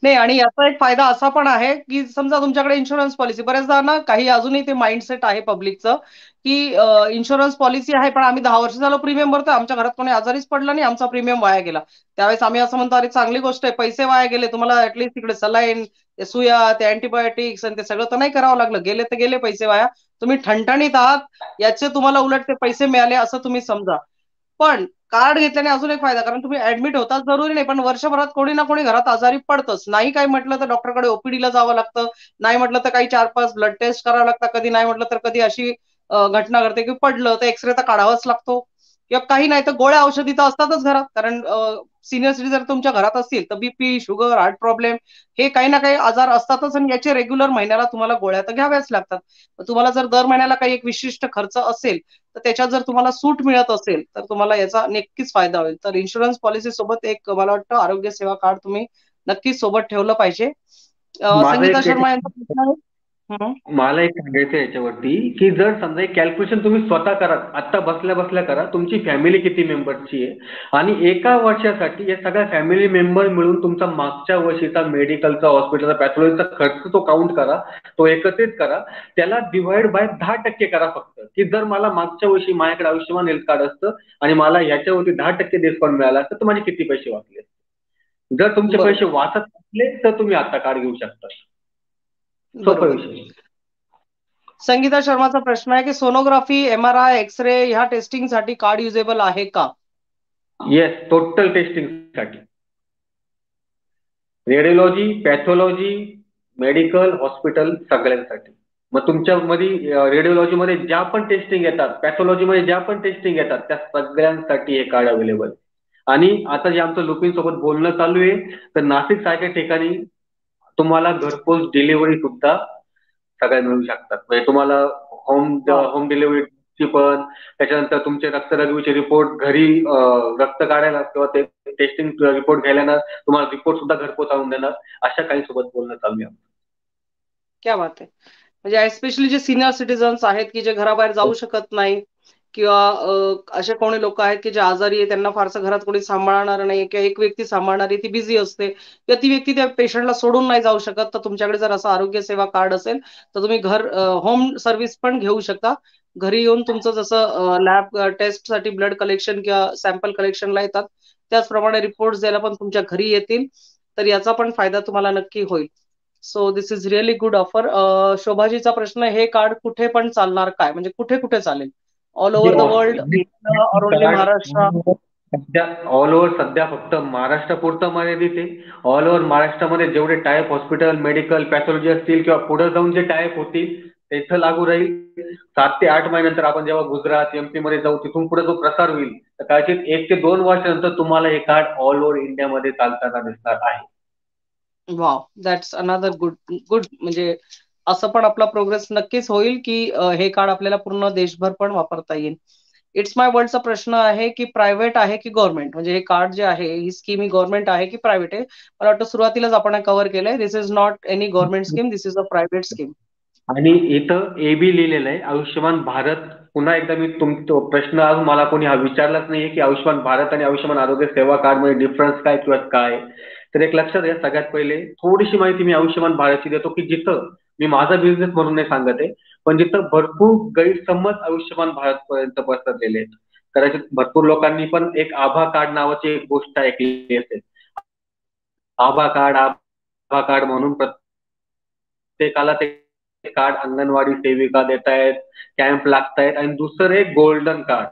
Speaker 1: नाही आणि याचा एक फायदा असा पण आहे की समजा तुमच्याकडे इन्शुरन्स पॉलिसी बऱ्याचदा ना काही अजूनही ते माइंडसेट आहे पब्लिकचं की इन्शुरन्स पॉलिसी आहे पण आम्ही दहा वर्ष झालं प्रीमियम भरतो आमच्या घरात कोणी आजारीच पडला नाही आमचा प्रीमियम वाया गेला. त्यावेळेस आम्ही असं म्हणतो अरे चांगली गोष्ट आहे पैसे वाया गेले तुम्हाला ऍटलीस्ट तिकडे सलाईन ते सुया ते अँटीबायोटिक्स आणि ते सगळं तर नाही करावं लागलं. गेले तर गेले पैसे वाया. तुम्ही ठणठणीत आहात याचे तुम्हाला उलट ते पैसे मिळाले असं तुम्ही समजा. पण कार्ड घेतल्याने अजून एक फायदा कारण तुम्ही ऍडमिट होता जरुरी नाही पण वर्षभरात कोणी ना कोणी घरात आजारी पडतच. नाही काही म्हटलं तर डॉक्टरकडे ओपीडीला जावं लागतं. नाही म्हटलं तर काही चार पाच ब्लड टेस्ट करावं लागतं. कधी नाही म्हटलं तर कधी अशी घटना घडते की पडलं तर एक्सरे तर काढावाच लागतो. किंवा काही नाही तर गोळ्या औषधी तर असतातच घरात. कारण सिनियर सिटीजन तुमच्या घरात असतील तर बीपी शुगर हार्ट प्रॉब्लेम हे काही ना काही आजार असतातच आणि याचे रेग्युलर महिन्याला तुम्हाला गोळ्या तर घ्याव्याच लागतात. तुम्हाला जर दर महिन्याला काही एक विशिष्ट खर्च असेल तर त्याच्यात जर तुम्हाला सूट मिळत असेल तर तुम्हाला याचा नक्कीच फायदा होईल. तर इन्शुरन्स पॉलिसी सोबत एक मला वाटतं आरोग्य सेवा कार्ड तुम्ही नक्कीच सोबत ठेवलं पाहिजे. संगीता शर्मा यांचा प्रश्न आहे.
Speaker 2: मला एक सांगायचं याच्यावरती की जर समजा एक कॅल्क्युलेशन तुम्ही स्वतः करा आता बसल्या बसल्या करा तुमची फॅमिली किती मेंबरची आहे? आणि एका वर्षासाठी या सगळ्या फॅमिली मेंबर मिळून तुमचा मागच्या वर्षीचा मेडिकलचा हॉस्पिटलचा पॅथॉलॉजीचा खर्च तो काउंट करा तो एकत्रित करा त्याला डिवाइड बाय दहा टक्के करा फक्त. की जर मला मागच्या वर्षी माझ्याकडे आयुष्यमान हेल्थ कार्ड असतं आणि मला याच्यावरती दहा टक्के डिस्काउंट मिळाला असतं तर माझे किती पैसे वाचले जर तुमचे पैसे वाचत असले तर तुम्ही आता कार्ड घेऊ शकता.
Speaker 1: संगीता शर्माचा प्रश्न आहे की sonography M R I X ray ह्या टेस्टिंगसाठी कार्ड युजेबल आहे का?
Speaker 2: येस टोटल टेस्टिंगसाठी रेडिओलॉजी पॅथॉलॉजी मेडिकल हॉस्पिटल सगळ्यांसाठी. मग तुमच्या मध्ये रेडिओलॉजी मध्ये ज्या पण टेस्टिंग येतात पॅथॉलॉजी मध्ये ज्या पण टेस्टिंग येतात त्या सगळ्यांसाठी हे कार्ड अवेलेबल आणि आता जे आमचं लुपिन सोबत बोलणं चालू आहे तर नाशिक सारख्या ठिकाणी तुम्हाला घरपोच डिलिव्हरी सुद्धा सगळ्या मिळू शकतात. म्हणजे तुम्हाला होम होम डिलिव्हरीची पण त्याच्यानंतर तुमचे रक्तरगवीचे रिपोर्ट घरी रक्त काढायला किंवा ते टेस्टिंग रिपोर्ट घ्यायला तुम्हाला रिपोर्ट सुद्धा घरपोच आणून देणार. अशा काही सोबत बोलणं चालू आहे
Speaker 1: क्या बात आहे. म्हणजे एस्पेशली जे सिनियर सिटीजन्स आहेत की जे घराबाहेर जाऊ शकत नाही किंवा असे कोणी लोक आहेत की जे आजारी आहे त्यांना फारसं घरात कोणी सांभाळणार नाही किंवा एक व्यक्ती सांभाळणारी ती बिझी असते किंवा ती व्यक्ती त्या पेशंटला सोडून नाही जाऊ शकत. तर तुमच्याकडे जर असं आरोग्य सेवा कार्ड असेल तर तुम्ही घर होम सर्व्हिस पण घेऊ शकता. घरी येऊन तुमचं जसं लॅब टेस्टसाठी ब्लड कलेक्शन किंवा सॅम्पल कलेक्शनला येतात. त्याचप्रमाणे रिपोर्ट द्यायला पण तुमच्या घरी येतील. तर याचा पण फायदा तुम्हाला नक्की होईल. So this is really good offer शोभाजीचा प्रश्न हे कार्ड कुठे पण चालणार काय? म्हणजे कुठे कुठे चालेल? All over the world or only Maharashtra
Speaker 2: सध्या ऑल ओव्हर सध्या फक्त महाराष्ट्र पुरतं मर्यादित आहे ऑल ओव्हर महाराष्ट्रामध्ये जेवढे टायप हॉस्पिटल मेडिकल पॅथॉलॉजी असतील किंवा पुढे जाऊन जे टायप होतील तिथं लागू राहील. सात ते आठ महिन्यानंतर आपण जेव्हा गुजरात एमपी मध्ये जाऊ तिथून पुढे जो प्रसार होईल तर कदाचित एक ते दोन वर्षानंतर तुम्हाला हे कार्ड ऑल ओव्हर इंडियामध्ये चालताना दिसणार आहे.
Speaker 1: Wow that's another good good म्हणजे असं पण आपला प्रोग्रेस नक्कीच होईल की हे कार्ड आपल्याला पूर्ण देशभर पण वापरता येईल. इट्स माय वर्ल्डचा प्रश्न आहे की प्रायव्हेट आहे की गव्हर्नमेंट म्हणजे हे कार्ड जे आहे ही स्कीम ही गव्हर्नमेंट आहे की प्रायव्हेट आहे? मला वाटतं सुरुवातीलाच आपण कव्हर केलंय. This is not any government scheme this is a private scheme
Speaker 2: आणि इथं ए बी लिहिलेलं आहे आयुष्यमान भारत. पुन्हा एकदा मी तुम प्रश्न आज मला कोणी हा विचारलाच नाहीये की आयुष्यमान भारत आणि आयुष्यमान आरोग्य सेवा कार्डमध्ये डिफरन्स काय किंवा काय? तर एक लक्षात घ्या सगळ्यात पहिले. थोडीशी माहिती मी आयुष्यमान भारतची देतो की जिथं मी माझा बिझनेस म्हणून नाही सांगत आहे. पण जिथं भरपूर गैरसमज आयुष्यमान भारत पर्यंत पसरलेले आहेत. कदाचित भरपूर लोकांनी पण एक आभा कार्ड नावाची एक गोष्ट ऐकली असेल. आभा कार्ड आभा कार्ड म्हणून प्रत्येकाला ते कार्ड अंगणवाडी सेविका देत आहेत कॅम्प लागतायत आणि दुसरं एक गोल्डन कार्ड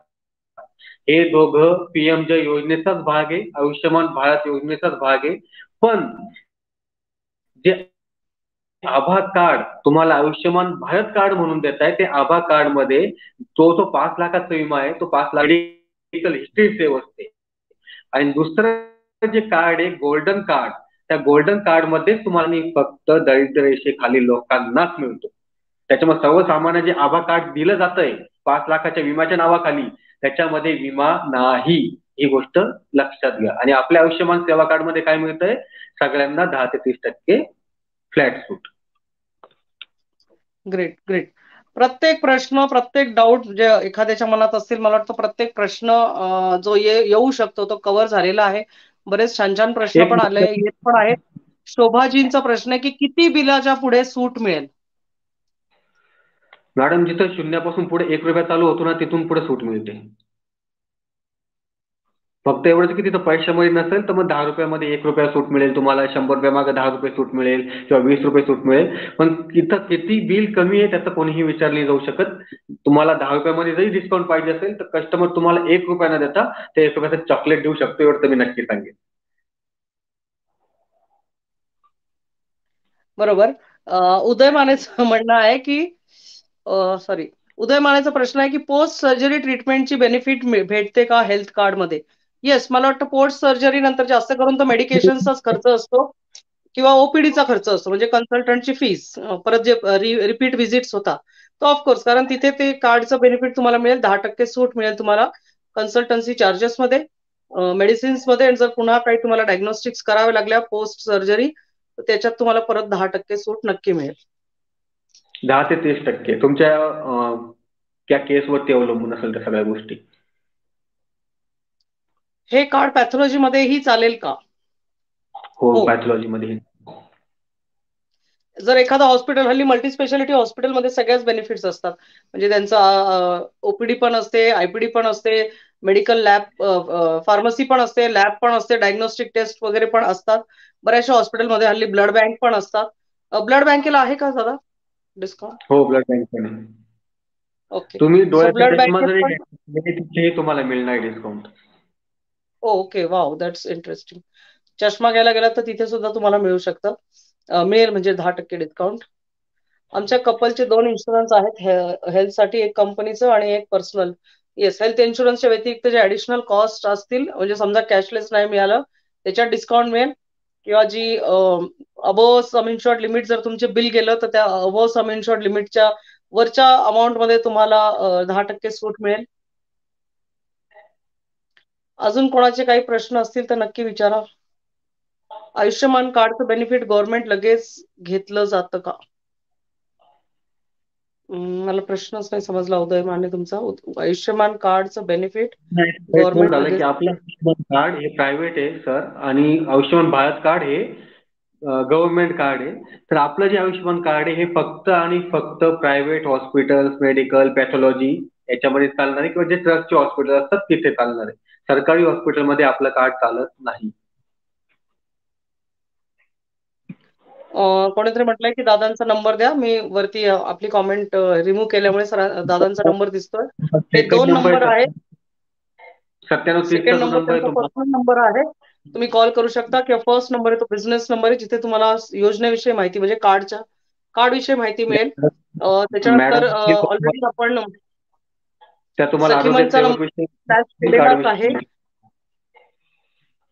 Speaker 2: हे दोघं पीएमजे योजनेचाच भाग आहे आयुष्यमान भारत योजनेचाच भाग आहे. पण जे आभा कार्ड तुम्हाला आयुष्यमान भारत कार्ड म्हणून देत आहे ते आभा कार्डमध्ये तो जो पाच लाखाचा विमा आहे तो पाच लाख मेडिकल हिस्ट्री सेव्ह असते. आणि दुसरं जे कार्ड आहे गोल्डन कार्ड त्या गोल्डन कार्डमध्ये तुम्हाला फक्त दरिद्र रेषेखाली लोकांनाच मिळतो. त्याच्यामुळे सर्वसामान्य जे आभा कार्ड दिलं जात आहे पाच लाखाच्या विम्याच्या नावाखाली त्याच्यामध्ये विमा नाही. ही गोष्ट लक्षात घ्या. आणि आपल्या आयुष्यमान सेवा कार्डमध्ये काय मिळतंय? सगळ्यांना दहा ते तीस टक्के फ्लॅट सूट.
Speaker 1: Great great. प्रत्येक प्रश्न प्रत्येक डाऊट जे एखाद्याच्या मनात असतील मला वाटतं प्रत्येक प्रश्न जो येऊ शकतो तो कव्हर झालेला आहे. बरेच छान छान प्रश्न पण आले येत पण आहेत. शोभाजींचा प्रश्न आहे की किती बिलाच्या पुढे सूट मिळेल?
Speaker 2: मॅडम जिथं शून्यापासून पुढे एक रुपया चालू होतो ना तिथून पुढे सूट मिळते. फक्त एवढंच की तिथं पैशामध्ये नसेल तर मग दहा रुपयामध्ये एक रुपया सूट मिळेल तुम्हाला शंभर रुपया मागे दहा रुपये सूट मिळेल किंवा वीस रुपये सूट मिळेल. पण तिथं किती बिल कमी आहे त्याचं कोणीही विचारली जाऊ शकत. तुम्हाला दहा रुपयामध्ये जरी डिस्काउंट पाहिजे असेल तर कस्टमर तुम्हाला एक रुपया न देता ते एक रुपयाचं चॉकलेट देऊ शकतो एवढं मी नक्की सांगेन.
Speaker 1: बरोबर. उदय मानेचं म्हणणं आहे की सॉरी उदय मानेचा प्रश्न आहे की पोस्ट सर्जरी ट्रीटमेंटची बेनिफिट भेटते का हेल्थ कार्डमध्ये? येस मला वाटतं पोस्ट सर्जरी नंतर जास्त करून तर मेडिकेशनचाच खर्च असतो किंवा ओपीडीचा खर्च असतो म्हणजे कन्सल्टंटची फीस परत जे रिपीट व्हिजिट्स होता तो ऑफकोर्स कारण तिथे ते कार्डचं बेनिफिट तुम्हाला मिळेल दहा टक्के सूट मिळेल तुम्हाला कन्सल्टन्सी चार्जेस मध्ये मेडिसिन्समध्ये जर पुन्हा काही तुम्हाला डायग्नोस्टिक्स करावे लागल्या पोस्ट सर्जरी तर त्याच्यात तुम्हाला परत दहा टक्के सूट नक्की मिळेल.
Speaker 2: दहा ते तीस टक्के. तुमच्या त्या केसवरती अवलंबून असेल त्या सगळ्या गोष्टी.
Speaker 1: हे कार्ड पॅथॉलॉजी मध्येही चालेल का?
Speaker 2: हो पॅथॉलॉजी मध्ये
Speaker 1: जर एखादा हॉस्पिटल हल्ली मल्टी स्पेशालिटी हॉस्पिटलमध्ये सगळ्याच बेनिफिट्स असतात. म्हणजे त्यांचं ओपीडी पण असते आयपीडी पण असते मेडिकल लॅब फार्मसी पण असते लॅब पण असते डायग्नोस्टिक टेस्ट वगैरे पण असतात. बऱ्याचशा हॉस्पिटलमध्ये हल्ली ब्लड बँक पण असतात. ब्लड बँकेला आहे का दादा? डिस्काउंट?
Speaker 2: हो ब्लड बँक पण
Speaker 1: ओके.
Speaker 2: तुम्ही डोळ्याचे तुम्हाला मिळणार discount.
Speaker 1: Okay wow that's interesting चष्मा घ्यायला गेला तर तिथे सुद्धा तुम्हाला मिळू शकतं. मिळेल म्हणजे दहा टक्के डिस्काउंट आमच्या कपलचे दोन इन्शुरन्स आहेत. हेल्थसाठी एक कंपनीचं आणि एक पर्सनल येस हेल्थ इन्शुरन्सच्या व्यतिरिक्त जे ऍडिशनल कॉस्ट असतील म्हणजे समजा कॅशलेस नाही मिळालं त्याच्यात डिस्काउंट मिळेल. किंवा जी अबो सम इन्शॉर्ट लिमिट जर तुमचे बिल गेलं तर त्या अबो सम इन्शॉर्ट लिमिटच्या वरच्या अमाऊंटमध्ये तुम्हाला दहा टक्के सूट मिळेल. अजून कोणाचे काही प्रश्न असतील तर नक्की विचारा. आयुष्यमान कार्डचं बेनिफिट गव्हर्नमेंट लगेच घेतलं जातं का? मला प्रश्नच नाही समजला उदय माने तुमचा. आयुष्यमान कार्डचं बेनिफिट
Speaker 2: गव्हर्नमेंट की आपलं आयुष्यमान कार्ड हे प्रायव्हेट आहे सर आणि आयुष्यमान भारत कार्ड हे गव्हर्नमेंट कार्ड आहे. तर आपलं जे आयुष्यमान कार्ड आहे हे फक्त आणि फक्त प्रायव्हेट हॉस्पिटल्स मेडिकल पॅथॉलॉजी याच्यामध्ये चालणार आहे किंवा जे ट्रस्टचे हॉस्पिटल असतात तिथे चालणार आहे. सरकारी हॉस्पिटलमध्ये आपलं कार्ड चालत नाही.
Speaker 1: कोणीतरी म्हटलंय की दादांचा नंबर द्या. मी वरती आपली कॉमेंट रिमूव्ह केल्यामुळे दादांचा नंबर दिसतोय. ते दोन नंबर पर्सनल नंबर आहे तुम्ही कॉल करू शकता किंवा फर्स्ट नंबर आहे तो बिझनेस नंबर आहे जिथे तुम्हाला योजनेविषयी माहिती म्हणजे कार्डच्या कार्ड विषयी माहिती मिळेल. त्याच्यानंतर ऑलरेडी आपण नंबर आहे.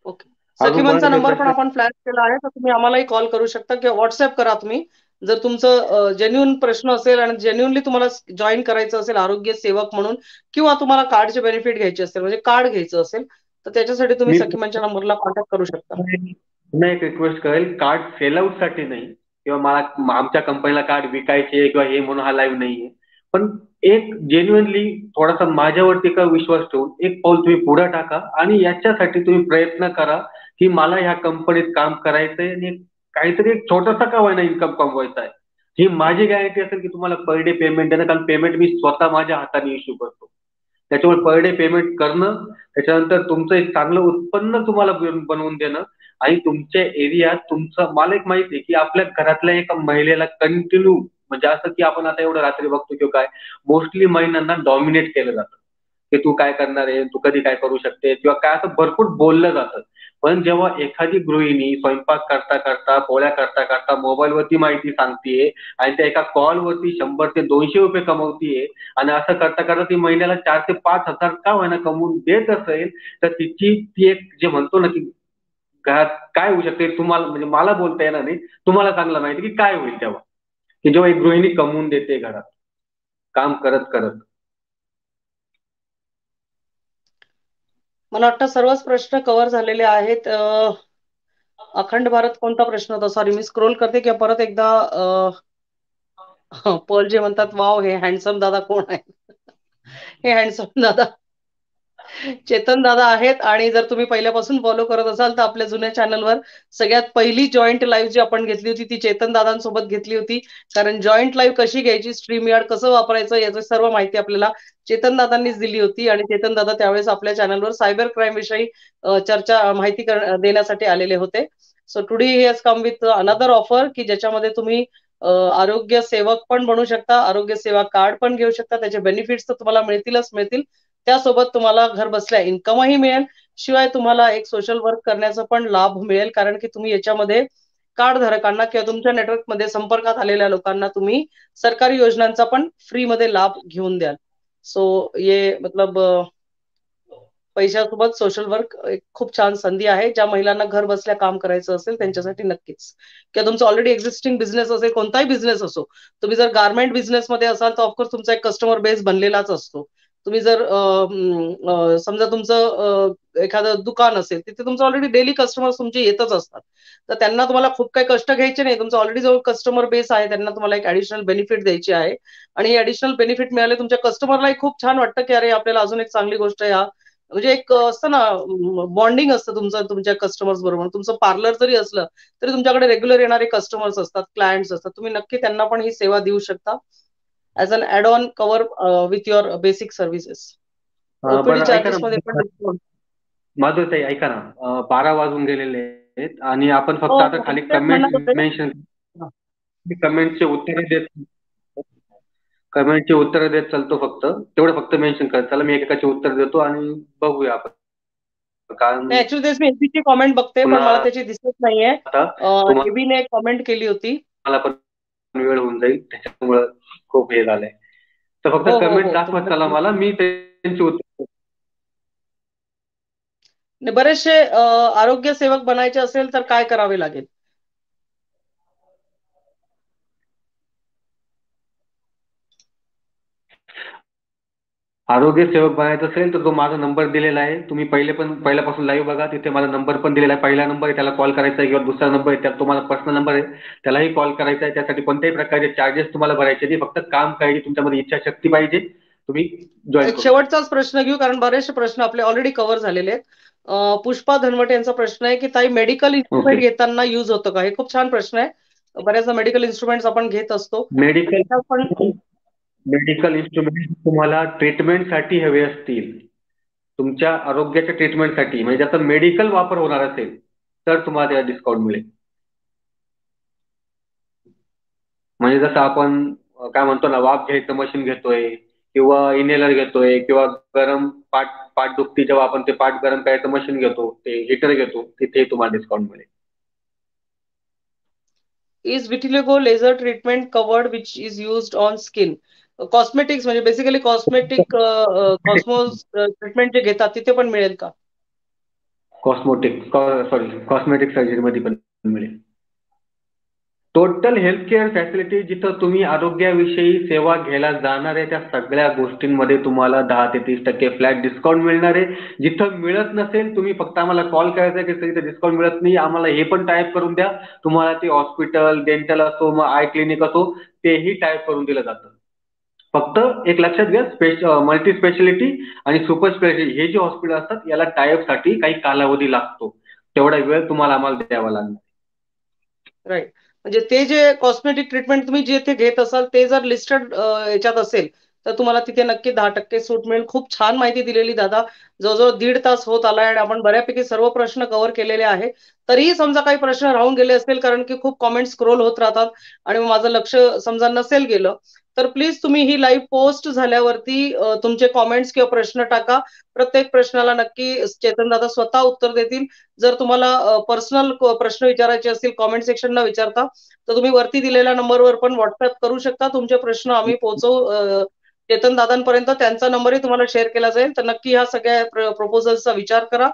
Speaker 1: ओके. सखीमनचा नंबर पण आपण फ्लॅश केला आहे तर तुम्ही आम्हालाही कॉल करू शकता किंवा व्हॉट्सअप करा तुम्ही. जर तुमचं जेन्युन प्रश्न असेल आणि जेन्युनली तुम्हाला जॉईन करायचं असेल आरोग्य सेवक म्हणून किंवा तुम्हाला कार्डचे बेनिफिट घ्यायचे असेल म्हणजे कार्ड घ्यायचं असेल तर त्याच्यासाठी तुम्ही सखीमनच्या नंबरला कॉन्टॅक्ट करू शकता.
Speaker 2: नाही एक रिक्वेस्ट करेल कार्ड सेल आउटसाठी नाही. किंवा मला आमच्या कंपनीला कार्ड विकायचे किंवा हे म्हणून हा लाईव्ह नाहीये. पण एक जेन्युअनली थोडासा माझ्यावरती का विश्वास ठेवून एक पाऊल तुम्ही पुढे टाका आणि याच्यासाठी तुम्ही प्रयत्न करा की मला ह्या कंपनीत काम करायचंय आणि काहीतरी एक छोटासा का व्हायना इन्कम कमवायचा आहे. ही माझी गॅरंटी असेल की तुम्हाला पर डे पेमेंट देणं कारण पेमेंट मी स्वतः माझ्या हाताने इश्यू करतो. त्याच्यामुळे पर डे पेमेंट करणं त्याच्यानंतर तुमचं एक चांगलं उत्पन्न तुम्हाला बनवून देणं आणि तुमच्या एरियात तुमचं मला एक माहिती आहे की आपल्या घरातल्या एका महिलेला कंटिन्यू म्हणजे असं की आपण आता एवढं रात्री बघतो किंवा काय मोस्टली महिलांना डॉमिनेट केलं जातं. की तू काय करणार आहे तू कधी काय करू शकते किंवा काय असं भरपूर बोललं जातं. पण जेव्हा एखादी गृहिणी स्वयंपाक करता करता पोळ्या करता करता मोबाईलवरती माहिती सांगतेय आणि त्या एका कॉलवरती शंभर ते दोनशे रुपये कमवतीये आणि असं करता करता ती महिन्याला चार ते पाच हजार का महिना कमवून देत असेल तर तिची ती एक जे म्हणतो ना की घरात काय होऊ शकते तुम्हाला म्हणजे मला बोलता येणार नाही तुम्हाला चांगलं माहिती की काय होईल तेव्हा. की जो एक गृहिणी कमवून देते घरात काम करत करत.
Speaker 1: मला वाटतं सर्वच प्रश्न कव्हर झालेले आहेत. अखंड भारत कोणता प्रश्न होता? सॉरी मी स्क्रोल करते किंवा परत एकदा पल जे म्हणतात वाव हे हँडसम दादा कोण आहे हे हँडसम दादा चेतन दादा आहेत आणि जर तुम्ही पहिल्यापासून फॉलो करत असाल तर आपल्या जुन्या चॅनलवर सगळ्यात पहिली जॉईंट लाईव्ह जी आपण घेतली होती ती चेतन दादांसोबत घेतली होती. कारण जॉईंट लाईव्ह कशी घ्यायची स्ट्रीम यार्ड कसं वापरायचं याची सर्व माहिती आपल्याला चेतन दादांनीच दिली होती आणि चेतन दादा त्यावेळेस आपल्या चॅनलवर सायबर क्राईम विषयी चर्चा माहिती देण्यासाठी आलेले होते. So today he has come with another offer की ज्याच्यामध्ये तुम्ही आरोग्य सेवक पण बनू शकता आरोग्य सेवा कार्ड पण घेऊ शकता त्याचे बेनिफिट्स तर तुम्हाला मिळतीलच मिळतील. त्यासोबत तुम्हाला घर बसल्या इन्कमही मिळेल. शिवाय तुम्हाला एक सोशल वर्क करण्याचा पण लाभ मिळेल. कारण की तुम्ही याच्यामध्ये कार्ड धारकांना किंवा तुमच्या नेटवर्कमध्ये संपर्कात आलेल्या लोकांना तुम्ही सरकारी योजनांचा पण फ्रीमध्ये लाभ घेऊन द्याल. सो ये मतलब पैशासोबत सोशल वर्क एक खूप छान संधी आहे. ज्या महिलांना घर बसल्या काम करायचं असेल त्यांच्यासाठी नक्कीच. किंवा तुमचं ऑलरेडी एक्झिस्टिंग बिझनेस असेल कोणताही बिझनेस असो तुम्ही जर गार्मेंट बिझनेसमध्ये असाल तर ऑफकोर्स तुमचा एक कस्टमर बेस बनलेलाच असतो. तुम्ही जर समजा तुमचं एखादं दुकान असेल तिथे तुमचं ऑलरेडी डेली कस्टमर तुमचे येतच असतात. तर त्यांना तुम्हाला खूप काही कष्ट घ्यायचे नाही. तुमचं ऑलरेडी जो कस्टमर बेस आहे त्यांना तुम्हाला एक ऍडिशनल बेनिफिट द्यायची आहे. आणि हे ऍडिशनल बेनिफिट मिळाले तुमच्या कस्टमरलाही खूप छान वाटतं की अरे आपल्याला अजून एक चांगली गोष्ट या म्हणजे एक असतं ना बॉन्डिंग असतं तुमचं तुमच्या कस्टमर्स बरोबर. तुमचं पार्लर जरी असलं तरी तुमच्याकडे रेग्युलर येणारे कस्टमर्स असतात क्लायंट्स असतात. तुम्ही नक्की त्यांना पण ही सेवा देऊ शकता. As an add on cover with your basic services
Speaker 2: ते ऐका ना बारा वाजून गेलेले आहेत आणि आपण फक्त आता खाली कमेंट मेन्शन कमेंटचे उत्तर देत कमेंटचे उत्तर देत चालतो फक्त. तेवढं फक्त मेन्शन कर. चला मी एकेकाचे उत्तर देतो आणि बघूया आपण.
Speaker 1: एबीची कॉमेंट बघते पण मला त्याची दिसत नाहीये. कॉमेंट केली होती.
Speaker 2: मला पण वेळ होऊन जाईल. त्याच्यामुळे खूप हे झालंय. तर फक्त कमेंट दाखवत चला मला. मी त्यांची उत्तर
Speaker 1: बरेचसे आरोग्य सेवक बनायचे असेल तर काय करावे लागेल?
Speaker 2: आरोग्य सेवक बनायचं असेल तर तो माझा नंबर दिलेला आहे. तुम्ही पहिले पण पहिल्यापासून लाईव्ह बघा. तिथे माझा नंबर पण दिलेला आहे. पहिला नंबर आहे त्याला कॉल करायचा आहे किंवा दुसरा नंबर आहे त्याला तुम्हाला पर्सनल नंबर आहे. त्यालाही कॉल करायचा आहे. त्यासाठी कोणत्याही प्रकारचे चार्जेस तुम्हाला भरायचे नाही फक्त काम पाहिजे तुमच्यामध्ये इच्छाशक्ती पाहिजे. तुम्ही जॉईन
Speaker 1: शेवटचाच प्रश्न घेऊ कारण बरेचसे प्रश्न आपले ऑलरेडी कव्हर झालेले आहेत. पुष्पा धनवटे यांचा प्रश्न आहे की ताई मेडिकल इन्स्ट्रुमेंट घेताना युज होतं का? हे खूप छान प्रश्न आहे. बऱ्याचदा मेडिकल इन्स्ट्रुमेंट आपण घेत असतो.
Speaker 2: मेडिकल पण मेडिकल इन्स्ट्रुमेंट तुम्हाला ट्रीटमेंटसाठी हवे असतील. तुमच्या आरोग्याच्या ट्रीटमेंटसाठी म्हणजे आता मेडिकल वापर होणार असेल तर तुम्हाला त्याला डिस्काउंट मिळेल. म्हणजे जसं आपण काय म्हणतो ना वाफ घ्यायचं मशीन घेतोय किंवा इनेलर घेतोय किंवा गरम पाठ पाठ दुखती जेव्हा आपण ते पाठ गरम करायचं मशीन घेतो ते हिटर घेतो तिथे तुम्हाला डिस्काउंट मिळेल.
Speaker 1: Is vitiligo laser treatment covered which is used on skin cosmetics म्हणजे बेसिकली कॉस्मेटिक कॉस्मोस ट्रीटमेंट जे घेतात तिथे पण मिळेल का?
Speaker 2: कॉस्मोटिक सॉरी कॉस्मेटिक सर्जरी मध्ये पण मिळेल. टोटल हेल्थ केअर फॅसिलिटी जिथं तुम्ही आरोग्याविषयी सेवा घ्यायला जाणार आहे त्या सगळ्या गोष्टींमध्ये तुम्हाला दहा ते तीस टक्के फ्लॅट डिस्काउंट मिळणार आहे. जिथं मिळत नसेल तुम्ही फक्त आम्हाला कॉल करायचा की तिथे डिस्काउंट मिळत नाही आम्हाला हे पण टाईप करून द्या. तुम्हाला ते हॉस्पिटल डेंटल असो मग आय क्लिनिक असो तेही टाईप करून दिलं जातं. फक्त एक लक्षात घ्या स्पेश मल्टी स्पेशालिटी आणि सुपर स्पेशालिटी हे जे हॉस्पिटल असतात याला साठी काही कालावधी लागतो. तेवढा वेळ तुम्हाला आम्हाला द्यावा लागणार.
Speaker 1: राईट म्हणजे ते जे कॉस्मेटिक ट्रीटमेंट तुम्ही जिथे घेत असाल ते जर लिस्टेड याच्यात असेल तर तुम्हाला तिथे नक्की दहा टक्के सूट मिळेल. खूप छान माहिती दिलेली दादा. जवळजवळ दीड तास होत आलाय आणि आपण बऱ्यापैकी सर्व प्रश्न कव्हर केलेले आहे. तरीही समजा काही प्रश्न राहून गेले असतील कारण की खूप कॉमेंट स्क्रोल होत राहतात आणि माझं लक्ष समजा नसेल गेलं तर प्लीज तुम्ही ही लाईव्ह पोस्ट झाल्यावरती तुमचे कॉमेंट्स किंवा प्रश्न टाका. प्रत्येक प्रश्नाला नक्की चेतन दादा स्वतः उत्तर देतील. जर तुम्हाला पर्सनल प्रश्न विचारायचे असतील कॉमेंट सेक्शन न विचारता तर तुम्ही वरती दिलेल्या नंबरवर पण व्हॉट्सअप करू शकता. तुमचे प्रश्न आम्ही पोहोचवू चेतन दादांपर्यंत त्यांचा नंबरही तुम्हाला शेअर केला जाईल. तर नक्की ह्या सगळ्या प्रपोजल्सचा विचार करा.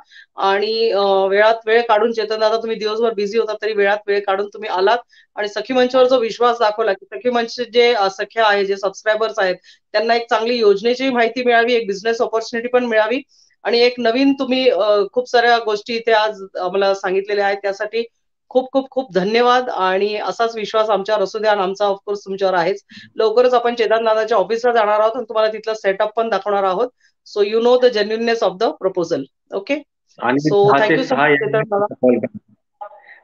Speaker 1: आणि वेळात वेळ काढून चेतन दादा तुम्ही दिवसभर बिझी होता तरी वेळात वेळ काढून तुम्ही आलात. आणि सखी मंचवर जो विश्वास दाखवला की सखी मंच जे सख्या आहे जे सबस्क्रायबर्स आहेत त्यांना एक चांगली योजनेची माहिती मिळावी एक बिझनेस ऑपॉर्च्युनिटी पण मिळावी. आणि एक नवीन तुम्ही खूप साऱ्या गोष्टी इथे आज आम्हाला सांगितलेल्या आहेत. त्यासाठी खूप खूप खूप धन्यवाद. आणि असाच विश्वास आमच्यावर असू द्या आणि आमचा ऑफकोर्स तुमच्यावर आहेच. लवकरच आपण दादाच्या ऑफिसला जाणार आहोत आणि तुम्हाला तिथलं सेटअप पण दाखवणार आहोत. So you know the genuineness of the proposal okay so thank you so much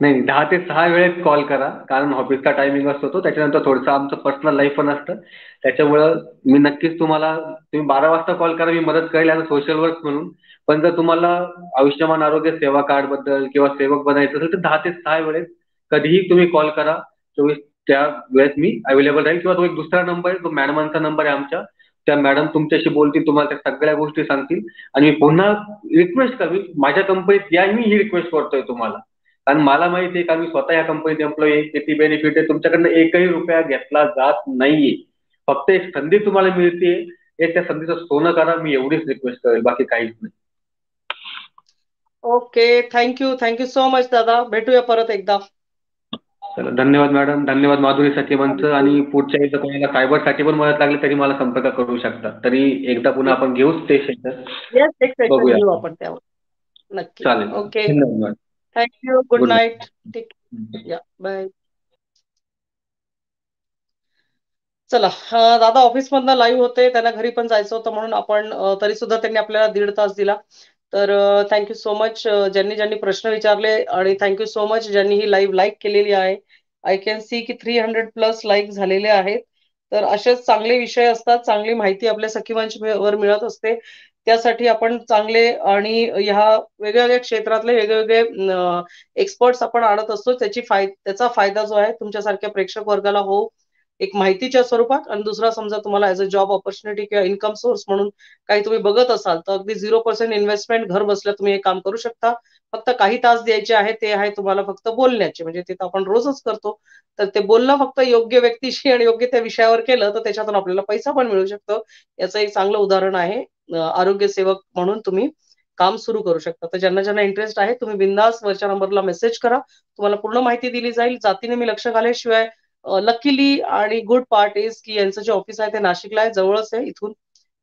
Speaker 2: नाही दहा ते सहा वेळेत कॉल करा. कारण ऑफिसचा टायमिंग असतो तो. त्याच्यानंतर थोडंसं आमचं पर्सनल लाईफ पण असतं. त्याच्यामुळं मी नक्कीच तुम्हाला तुम्ही बारा वाजता कॉल करा. मी मदत करेल ॲज सोशल वर्क म्हणून. पण जर तुम्हाला आयुष्यमान आरोग्य सेवा कार्डबद्दल किंवा सेवक बनायचं असेल तर दहा ते सहा वेळेत कधीही तुम्ही कॉल करा. चोवीस त्या वेळेत मी अवेलेबल राहील. किंवा तो एक दुसरा नंबर आहे तो मॅडमांचा नंबर आहे आमच्या. त्या मॅडम तुमच्याशी बोलतील तुम्हाला त्या सगळ्या गोष्टी सांगतील. आणि मी पुन्हा रिक्वेस्ट करू माझ्या कंपनीत या मी ही रिक्वेस्ट करतोय तुम्हाला. कारण मला माहिती आहे का मी स्वतः या कंपनीत एम्प्लॉई किती बेनिफिट आहे? तुमच्याकडनं एकही रुपया घेतला जात नाहीये. फक्त एक संधी तुम्हाला मिळते एक त्या संधीचं सोनं करा मी एवढीच रिक्वेस्ट करेल. बाकी काहीच नाही.
Speaker 1: Okay thank you thank you so much दादा भेटूया परत एकदा.
Speaker 2: चला धन्यवाद मॅडम धन्यवाद माधुरी सचिवांच आणि पुढच्या एकदा कोणाला सायबरसाठी पण मदत लागली तरी मला संपर्क करू शकता. तरी एकदा पुन्हा आपण घेऊच ते
Speaker 1: सेशन बघूया. आपण त्यावर. नक्की.
Speaker 2: चालेल.
Speaker 1: ओके थँक्यू गुड नाईट ठीक या बाय चला दादा ऑफिस मधनं लाईव्ह होते. त्यांना घरी पण जायचं होतं म्हणून आपण तरी सुद्धा त्यांनी आपल्याला दीड तास दिला. तर थँक्यू सो मच ज्यांनी ज्यांनी प्रश्न विचारले आणि थँक्यू सो मच ज्यांनी ही लाईव्ह लाईक केलेली आहे. आय कॅन सी की थ्री हंड्रेड प्लस लाईक झालेले आहेत. तर असेच चांगले विषय असतात चांगली माहिती आपल्या सखीवंश वर मिळत असते. त्यासाठी आपण चांगले आणि ह्या वेगवेगळ्या क्षेत्रातले वेगवेगळे एक्सपर्ट्स आपण आणत असतो. त्याची फाय त्याचा फायदा जो आहे तुमच्यासारख्या प्रेक्षक वर्गाला हो एक माहितीच्या स्वरूपात आणि दुसरा समजा तुम्हाला ऍज अ जॉब ऑपॉर्च्युनिटी किंवा इन्कम सोर्स म्हणून काही तुम्ही बघत असाल तर अगदी झिरो पर्सेंट इन्व्हेस्टमेंट घर बसल्या तुम्ही हे काम करू शकता. फक्त काही तास द्यायचे आहे ते आहे तुम्हाला फक्त बोलण्याचे. म्हणजे ते आपण रोजच करतो. तर ते बोलणं फक्त योग्य व्यक्तीशी आणि योग्य त्या विषयावर केलं तर त्याच्यातून आपल्याला पैसा पण मिळू शकतो. याचं एक चांगलं उदाहरण आहे आरोग्य सेवक म्हणून तुम्ही काम सुरू करू शकता. तर ज्यांना ज्यांना इंटरेस्ट आहे तुम्ही बिंदास वरच्या नंबरला मेसेज करा. तुम्हाला पूर्ण माहिती दिली जाईल. जातीने मी लक्ष घाल्याशिवाय लकीली आणि गुड पार्ट इज की यांचं जे ऑफिस आहे ते नाशिकला आहे जवळच आहे इथून.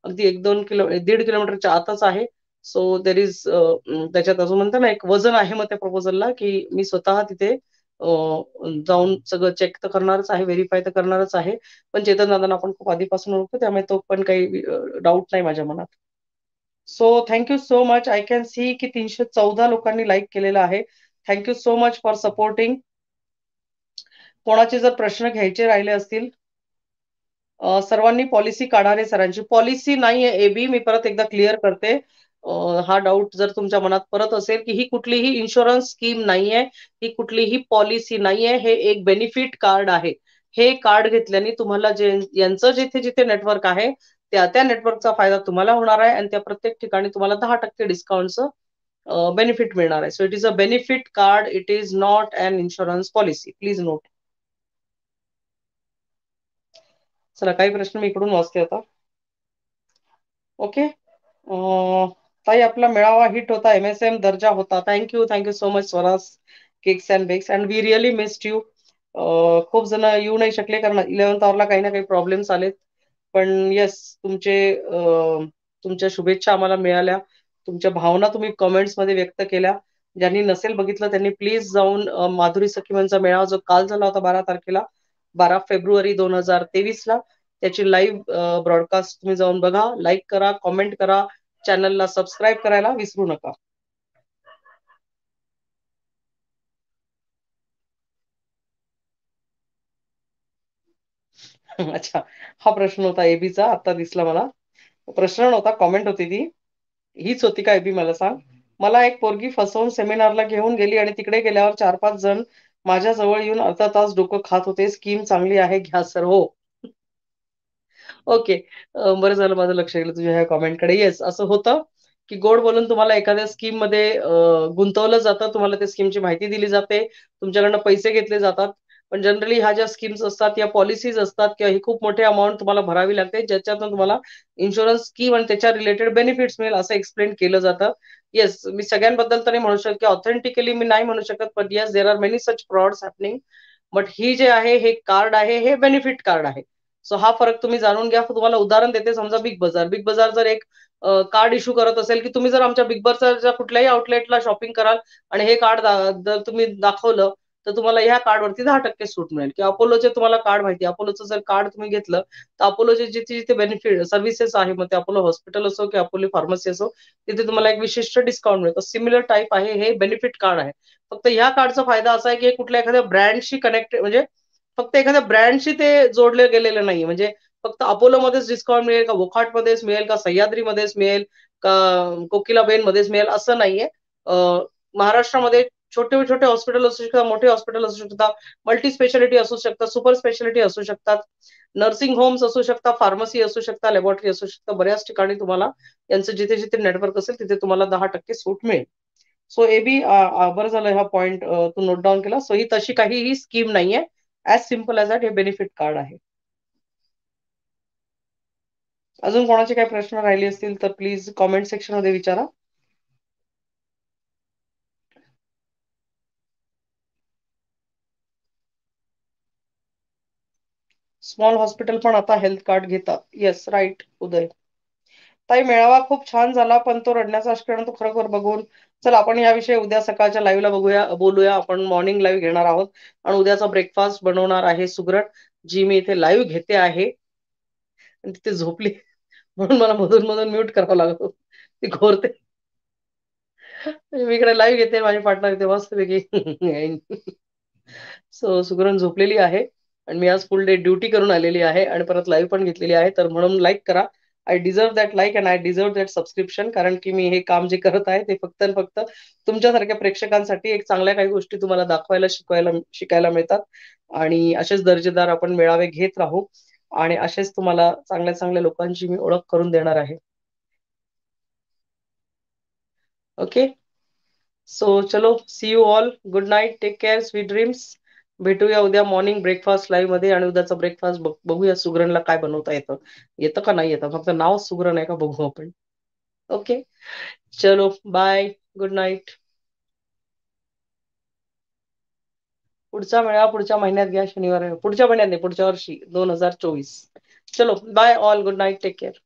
Speaker 1: अगदी एक दोन किलो दीड किलोमीटरच्या आतच आहे. सो देर इज त्याच्यात अजून म्हणतात ना एक वजन आहे मग त्या प्रपोजलला की मी स्वतः तिथे जाऊन सगळं चेक तर करणारच आहे व्हेरीफाय तर करणारच आहे. पण चेतन दादांना आपण खूप आधीपासून ओळखतो त्यामुळे तो पण काही डाऊट नाही माझ्या मनात. So thank you so much I can see की तीनशे चौदा लोकांनी लाईक केलेलं आहे. Thank you so much for supporting कोणाचे जर प्रश्न घ्यायचे राहिले असतील सर्वांनी पॉलिसी काढारे सरांची. पॉलिसी नाहीये एबी मी परत एकदा क्लिअर करते. हा डाऊट जर तुमच्या मनात परत असेल की ही कुठलीही इन्शुरन्स स्कीम नाहीये ही कुठलीही पॉलिसी नाहीये हे एक बेनिफिट कार्ड आहे. हे कार्ड घेतल्याने तुम्हाला जे यांचं जिथे जिथे नेटवर्क आहे त्या त्या नेटवर्कचा फायदा तुम्हाला होणार आहे आणि त्या प्रत्येक ठिकाणी तुम्हाला दहा टक्के डिस्काउंटचं बेनिफिट मिळणार आहे. So it is a benefit card it is not an insurance policy please note चला काही प्रश्न मी इकडून वाचते आता. ओके ताई आपला मेळावा हिट होता. एम एस एम दर्जा होता. Thank you thank you so much Swaraj cakes and bakes and we really missed you खूप जण येऊ नाही शकले कारण इलेव्हन्थ आवरला काही ना काही प्रॉब्लेम्स आलेत. पण येस तुमचे तुमच्या शुभेच्छा आम्हाला मिळाल्या. तुमच्या भावना तुम्ही कमेंट्समध्ये व्यक्त केल्या. ज्यांनी नसेल बघितलं त्यांनी प्लीज जाऊन माधुरी सखीमांचा मेळावा जो काल झाला होता बारा तारखेला बारा फेब्रुवारी दोन हजार तेवीस ला. त्याची लाईव्ह ब्रॉडकास्ट तुम्ही जाऊन बघा. लाईक करा कॉमेंट करा. चॅनलला सबस्क्राईब करायला विसरू नका. अच्छा हा प्रश्न होता एबीचा आता दिसला मला. प्रश्न नव्हता कॉमेंट होती ती. हीच होती का एबी मला सांग. मला एक पोरगी फसवून सेमिनारला घेऊन गेली आणि तिकडे गेल्यावर चार पाच जण माझ्या जवळ येऊन अर्धा तास डोकं खात होते. स्कीम चांगली आहे घ्या सर हो. ओके. बरं झालं माझं लक्ष गेलं तुझ्या ह्या कॉमेंटकडे. येस असं होतं की गोड बोलून तुम्हाला एखाद्या स्कीममध्ये गुंतवलं जातं. तुम्हाला त्या स्कीमची माहिती दिली जाते. तुमच्याकडनं पैसे घेतले जातात. पण जनरली ह्या ज्या स्कीम्स असतात या पॉलिसीज असतात किंवा ही खूप मोठे अमाऊंट तुम्हाला भरावी लागते ज्याच्यातून तुम्हाला इन्शुरन्स स्कीम आणि त्याच्या रिलेटेड बेनिफिट्स मिळेल असं एक्सप्लेन केलं जातं. येस मी सगळ्यांबद्दल तरी म्हणू शकतो की ऑथेंटिकली मी नाही म्हणू शकत पण yes there are many such frauds happening but ही जे आहे हे कार्ड आहे हे बेनिफिट कार्ड आहे. सो हा फरक तुम्ही जाणून घ्या. तुम्हाला उदाहरण देते समजा बिग बाजार बिग बाजार जर एक कार्ड इश्यू करत असेल की तुम्ही जर आमच्या बिग बाजारच्या कुठल्याही आउटलेटला शॉपिंग कराल आणि हे कार्ड जर तुम्ही दाखवलं तर तुम्हाला ह्या कार्डवरती दहा टक्के सूट मिळेल. किंवा अपोलोचे तुम्हाला कार्ड माहिती अपोलोचं जर कार्ड तुम्ही घेतलं तर अपोलोचे जिथे जिथे बेनिफिट सर्व्हिसेस आहे मग ते अपोलो हॉस्पिटल असो किंवा अपोलो फार्मसी असो तिथे तुम्हाला एक विशिष्ट डिस्काउंट मिळतो. सिमिलर टाईप आहे हे बेनिफिट कार्ड आहे. फक्त ह्या कार्डचा फायदा असा आहे की कुठल्या एखाद्या ब्रँडशी कनेक्टेड म्हणजे फक्त एखाद्या ब्रँडशी ते जोडले गेलेलं नाही म्हणजे फक्त अपोलोमध्येच डिस्काउंट मिळेल का वोखाट मध्येच मिळेल का सह्याद्रीमध्येच मिळेल का कोकिलाबेन मध्येच मिळेल असं नाहीये. महाराष्ट्रामध्ये छोटे छोटे हॉस्पिटल असू शकतात मोठे हॉस्पिटल असू शकतात मल्टी स्पेशालिटी असू शकतात सुपर स्पेशालिटी असू शकतात नर्सिंग होम्स असू शकतात फार्मसी असू शकतात लॅबोरेटरी असू शकतात. बऱ्याच ठिकाणी तुम्हाला यांचं जिथे जिथे नेटवर्क असेल तिथे तुम्हाला दहा टक्के सूट मिळेल. सो ए बी बरं झालं हा पॉईंट तू नोट डाऊन केला. सो ही तशी काहीही स्कीम नाहीये. ऍज सिंपल ॲज दॅट हे बेनिफिट कार्ड आहे. अजून कोणाचे काही प्रश्न राहिले असतील तर प्लीज कॉमेंट सेक्शनमध्ये विचारा. स्मॉल हॉस्पिटल पण आता हेल्थ कार्ड घेतात. Yes right Uday. ताई मेळावा खूप छान झाला पण तो रडण्याचा असल्यानं तो खरोखर बघून. चल आपण याविषयी उद्या सकाळच्या लाईव्हला बघूया बोलूया आपण मॉर्निंग लाईव्ह घेणार आहोत. आणि उद्याचा ब्रेकफास्ट बनवणार आहे सुग्रट जी मी इथे लाईव्ह घेते आहे. तिथे झोपली. म्हणून मला मधून मधून म्यूट करावं लागतो ती घोरते मी इकडे लाईव्ह घेते माझी पार्टनर इथे मस्त पैकी सो सुगरण झोपलेली आहे. आणि मी आज फुल डे ड्युटी करून आलेली आहे आणि परत लाईव्ह पण घेतलेली आहे. तर म्हणून लाईक करा. I deserve that like and I deserve that subscription कारण की मी हे काम जे करत आहे ते फक्त आणि फक्त तुमच्यासारख्या प्रेक्षकांसाठी एक चांगल्या काही गोष्टी तुम्हाला दाखवायला शिकवायला शिकायला मिळतात. आणि असेच दर्जेदार आपण मेळावे घेत राहू आणि असेच तुम्हाला चांगल्या चांगल्या लोकांची मी ओळख करून देणार आहे. ओके सो चलो see you all good night take care sweet dreams भेटूया उद्या मॉर्निंग ब्रेकफास्ट लाईव्हमध्ये आणि उद्याचा ब्रेकफास्ट बघूया सुगरणला काय बनवता येतं. येतं का नाही येतं? फक्त नाव सुगरण आहे का बघू आपण. ओके चलो बाय गुड नाईट पुढचा मेळा पुढच्या महिन्यात घ्या शनिवार पुढच्या महिन्यात नाही पुढच्या वर्षी दोन हजार चोवीस. चलो bye all good night take care